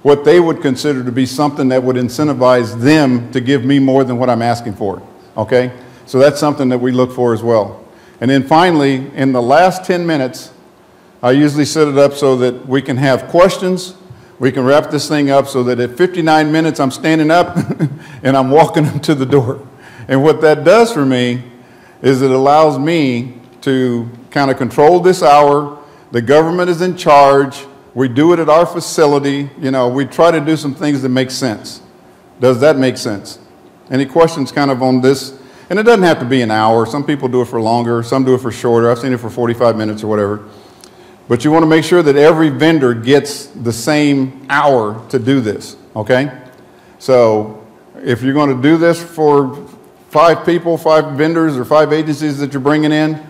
what they would consider to be something that would incentivize them to give me more than what I'm asking for. Okay? So that's something that we look for as well. And then finally, in the last 10 minutes, I usually set it up so that we can have questions. We can wrap this thing up so that at 59 minutes, I'm standing up *laughs* and I'm walking them to the door. And what that does for me is it allows me to kind of control this hour. The government is in charge. We do it at our facility. You know, we try to do some things that make sense. Does that make sense? Any questions kind of on this? And it doesn't have to be an hour. Some people do it for longer. Some do it for shorter. I've seen it for 45 minutes or whatever. But you want to make sure that every vendor gets the same hour to do this, okay? So if you're going to do this for five people, five vendors, or five agencies that you're bringing in,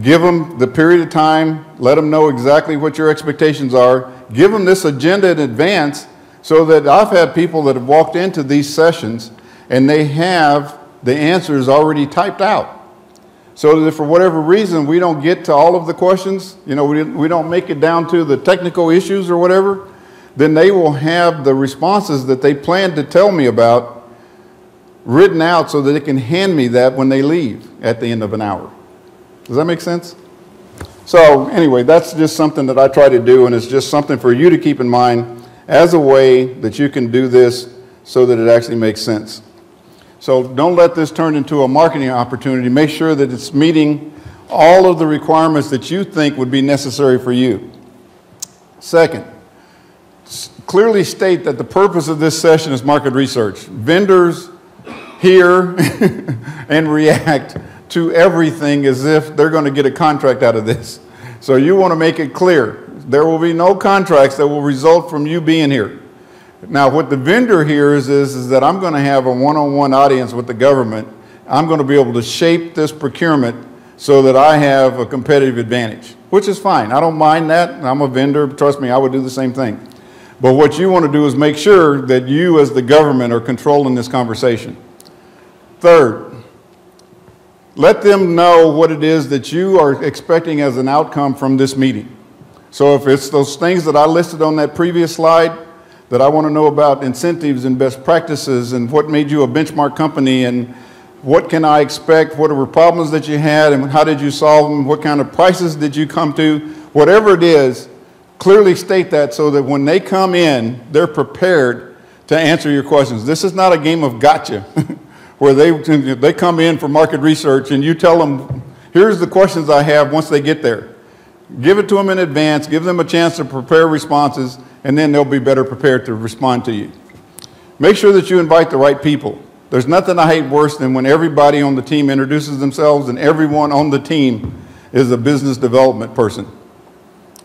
Give them the period of time, let them know exactly what your expectations are, give them this agenda in advance so that I've had people that have walked into these sessions and they have the answer is already typed out. So that for whatever reason we don't get to all of the questions, you know, we, we don't make it down to the technical issues or whatever, then they will have the responses that they plan to tell me about written out so that they can hand me that when they leave at the end of an hour. Does that make sense? So anyway, that's just something that I try to do, and it's just something for you to keep in mind as a way that you can do this so that it actually makes sense. So don't let this turn into a marketing opportunity. Make sure that it's meeting all of the requirements that you think would be necessary for you. Second, clearly state that the purpose of this session is market research. Vendors hear *laughs* and react to everything as if they're going to get a contract out of this. So you want to make it clear. There will be no contracts that will result from you being here. Now, what the vendor hears is, is that I'm going to have a one-on-one audience with the government. I'm going to be able to shape this procurement so that I have a competitive advantage, which is fine. I don't mind that. I'm a vendor. Trust me, I would do the same thing. But what you want to do is make sure that you as the government are controlling this conversation. Third, let them know what it is that you are expecting as an outcome from this meeting. So if it's those things that I listed on that previous slide, that I want to know about incentives and best practices and what made you a benchmark company and what can I expect, what were problems that you had and how did you solve them, what kind of prices did you come to, whatever it is, clearly state that so that when they come in, they're prepared to answer your questions. This is not a game of gotcha. *laughs* where they, they come in for market research and you tell them, here's the questions I have once they get there. Give it to them in advance, give them a chance to prepare responses, and then they'll be better prepared to respond to you. Make sure that you invite the right people. There's nothing I hate worse than when everybody on the team introduces themselves and everyone on the team is a business development person.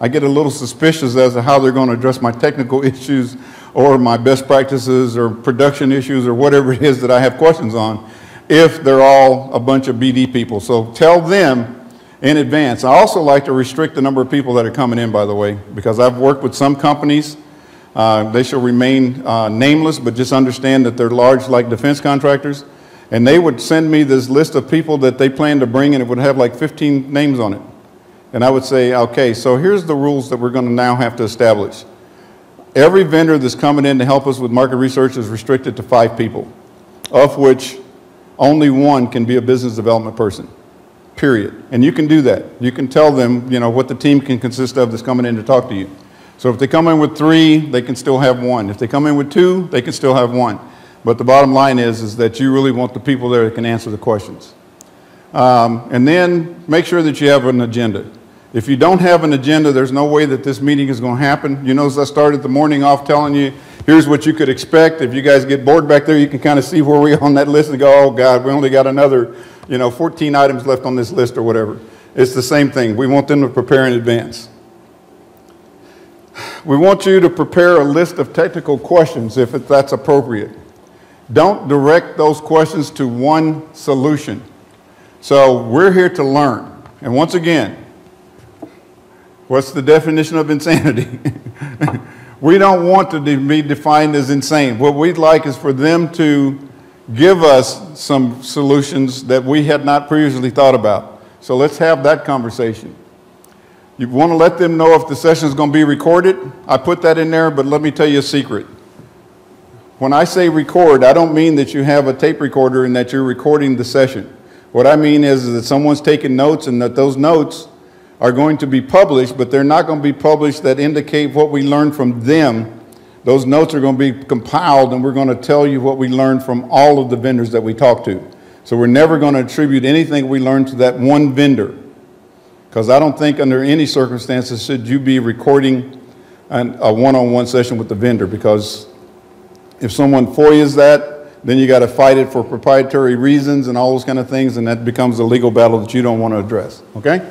I get a little suspicious as to how they're going to address my technical *laughs* issues or my best practices or production issues or whatever it is that I have questions on if they're all a bunch of BD people. So tell them in advance. I also like to restrict the number of people that are coming in, by the way, because I've worked with some companies. Uh, they shall remain uh, nameless, but just understand that they're large like defense contractors. And they would send me this list of people that they plan to bring, and it would have like 15 names on it. And I would say, okay, so here's the rules that we're going to now have to establish. Every vendor that's coming in to help us with market research is restricted to five people, of which only one can be a business development person, period. And you can do that. You can tell them, you know, what the team can consist of that's coming in to talk to you. So if they come in with three, they can still have one. If they come in with two, they can still have one. But the bottom line is, is that you really want the people there that can answer the questions. Um, and then make sure that you have an agenda. If you don't have an agenda, there's no way that this meeting is going to happen. You know, as I started the morning off telling you, here's what you could expect. If you guys get bored back there, you can kind of see where we are on that list and go, oh God, we only got another, you know, 14 items left on this list or whatever. It's the same thing. We want them to prepare in advance. We want you to prepare a list of technical questions if that's appropriate. Don't direct those questions to one solution. So we're here to learn. And once again, What's the definition of insanity? *laughs* we don't want to be defined as insane. What we'd like is for them to give us some solutions that we had not previously thought about. So let's have that conversation. You want to let them know if the session is going to be recorded? I put that in there, but let me tell you a secret. When I say record, I don't mean that you have a tape recorder and that you're recording the session. What I mean is that someone's taking notes and that those notes are going to be published, but they're not going to be published that indicate what we learned from them. Those notes are going to be compiled, and we're going to tell you what we learned from all of the vendors that we talked to. So we're never going to attribute anything we learned to that one vendor. Because I don't think under any circumstances should you be recording an, a one-on-one session with the vendor because if someone FOIAs that, then you got to fight it for proprietary reasons and all those kind of things, and that becomes a legal battle that you don't want to address. Okay?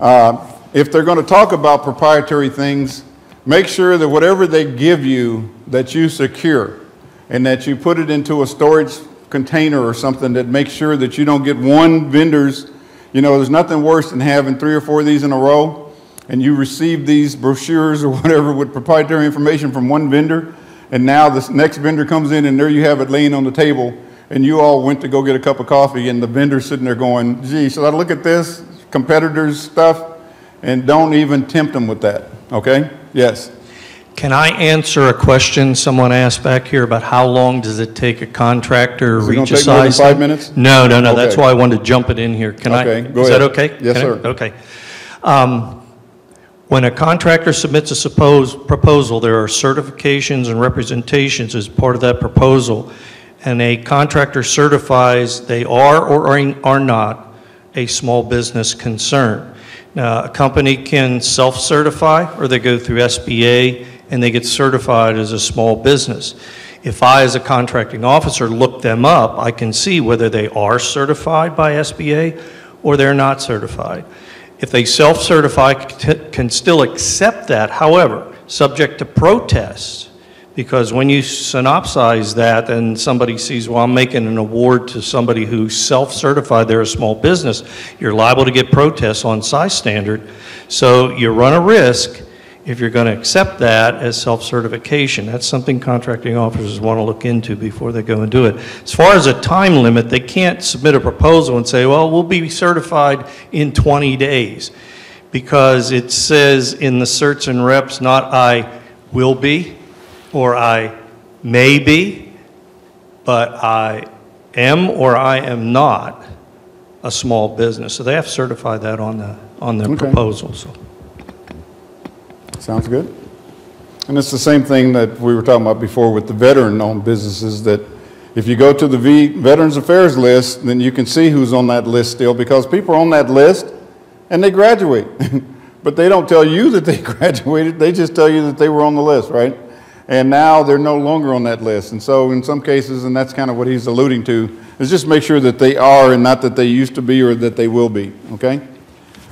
Uh, if they're going to talk about proprietary things, make sure that whatever they give you that you secure and that you put it into a storage container or something that makes sure that you don't get one vendor's, you know, there's nothing worse than having three or four of these in a row and you receive these brochures or *laughs* whatever with proprietary information from one vendor and now this next vendor comes in and there you have it laying on the table and you all went to go get a cup of coffee and the vendor's sitting there going, gee, should I look at this? competitors' stuff and don't even tempt them with that, okay? Yes. Can I answer a question someone asked back here about how long does it take a contractor to Is it gonna reach a take more than size? five minutes? No, no, no, that's Okay. why I wanted to jump it in here. Can I? Okay, go Is that ahead. okay? Yes, Can I- sir. Okay. Um, When a contractor submits a suppose, proposal, there are certifications and representations as part of that proposal, and a contractor certifies they are or are- are not a small business concern. Now, a company can self-certify, or they go through SBA, and they get certified as a small business. If I, as a contracting officer, look them up, I can see whether they are certified by SBA or they're not certified. If they self-certify, can still accept that, however, subject to protests, because when you synopsize that and somebody sees, well, I'm making an award to somebody who self-certified they're a small business, you're liable to get protests on size standard. So you run a risk if you're going to accept that as self-certification. That's something contracting officers want to look into before they go and do it. As far as a time limit, they can't submit a proposal and say, well, we'll be certified in 20 days. Because it says in the certs and reps, not I will be, or I may be, but I am or I am not a small business. So they have to certify that on the, on the Okay. proposal, so. Sounds good. And it's the same thing that we were talking about before with the veteran-owned businesses, that if you go to the V- Veterans Affairs list, then you can see who's on that list still, because people are on that list and they graduate. *laughs* but they don't tell you that they *laughs* graduated, they just tell you that they were on the list, right? And now they're no longer on that list. And so, in some cases, and that's kind of what he's alluding to, is just make sure that they are and not that they used to be or that they will be, okay?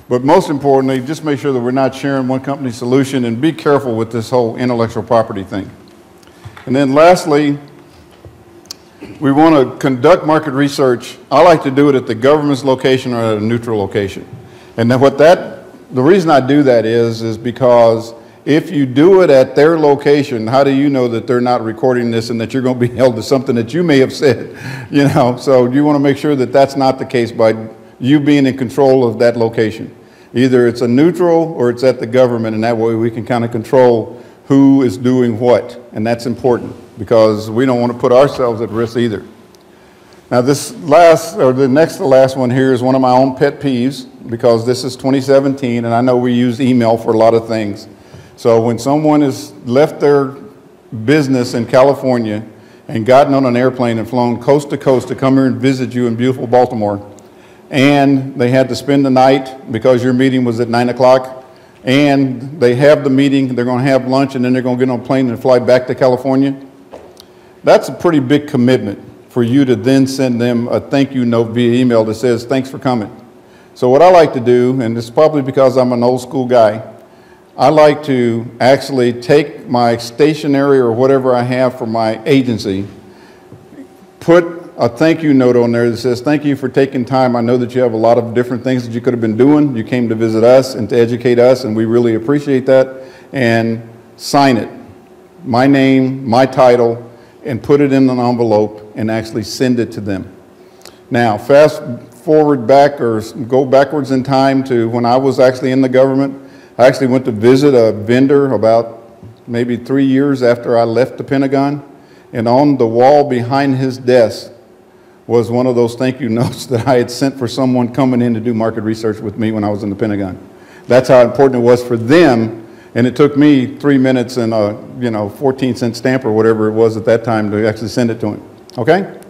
But most importantly, just make sure that we're not sharing one company's solution and be careful with this whole intellectual property thing. And then lastly, we want to conduct market research. I like to do it at the government's location or at a neutral location. And then what that, the reason I do that is, is because if you do it at their location, how do you know that they're not recording this and that you're going to be *laughs* held to something that you may have said? *laughs* You know, so you want to make sure that that's not the case by you being in control of that location. Either it's a neutral or it's at the government, and that way we can kind of control who is doing what, and that's important because we don't want to put ourselves at risk either. Now, this last, or the next to last one here is one of my own pet peeves because this is 2017, and I know we use email for a lot of things. So when someone has left their business in California and gotten on an airplane and flown coast to coast to come here and visit you in beautiful Baltimore, and they had to spend the night because your meeting was at 9 o'clock, and they have the meeting, they're going to have lunch, and then they're going to get on a plane and fly back to California, that's a pretty big commitment for you to then send them a thank you note via email that says, thanks for coming. So what I like to do, and it's probably because I'm an old school guy, I like to actually take my stationery or whatever I have for my agency, put a thank you note on there that says, thank you for taking time. I know that you have a lot of different things that you could have been doing. You came to visit us and to educate us, and we really appreciate that. And sign it. My name, my title, and put it in an envelope and actually send it to them. Now, fast forward back or go backwards in time to when I was actually in the government. I actually went to visit a vendor about maybe three years after I left the Pentagon, and on the wall behind his desk was one of those thank you *laughs* notes that I had sent for someone coming in to do market research with me when I was in the Pentagon. That's how important it was for them and it took me three minutes and a, you know, 14 cent stamp or whatever it was at that time to actually send it to him. Okay?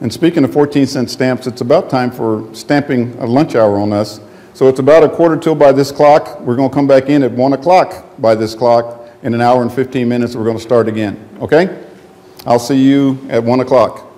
And speaking of 14 cent stamps, it's about time for stamping a lunch hour on us. So it's about a quarter till by this clock. We're going to come back in at 1 o'clock by this clock. In an hour and 15 minutes, we're going to start again. Okay? I'll see you at 1 o'clock.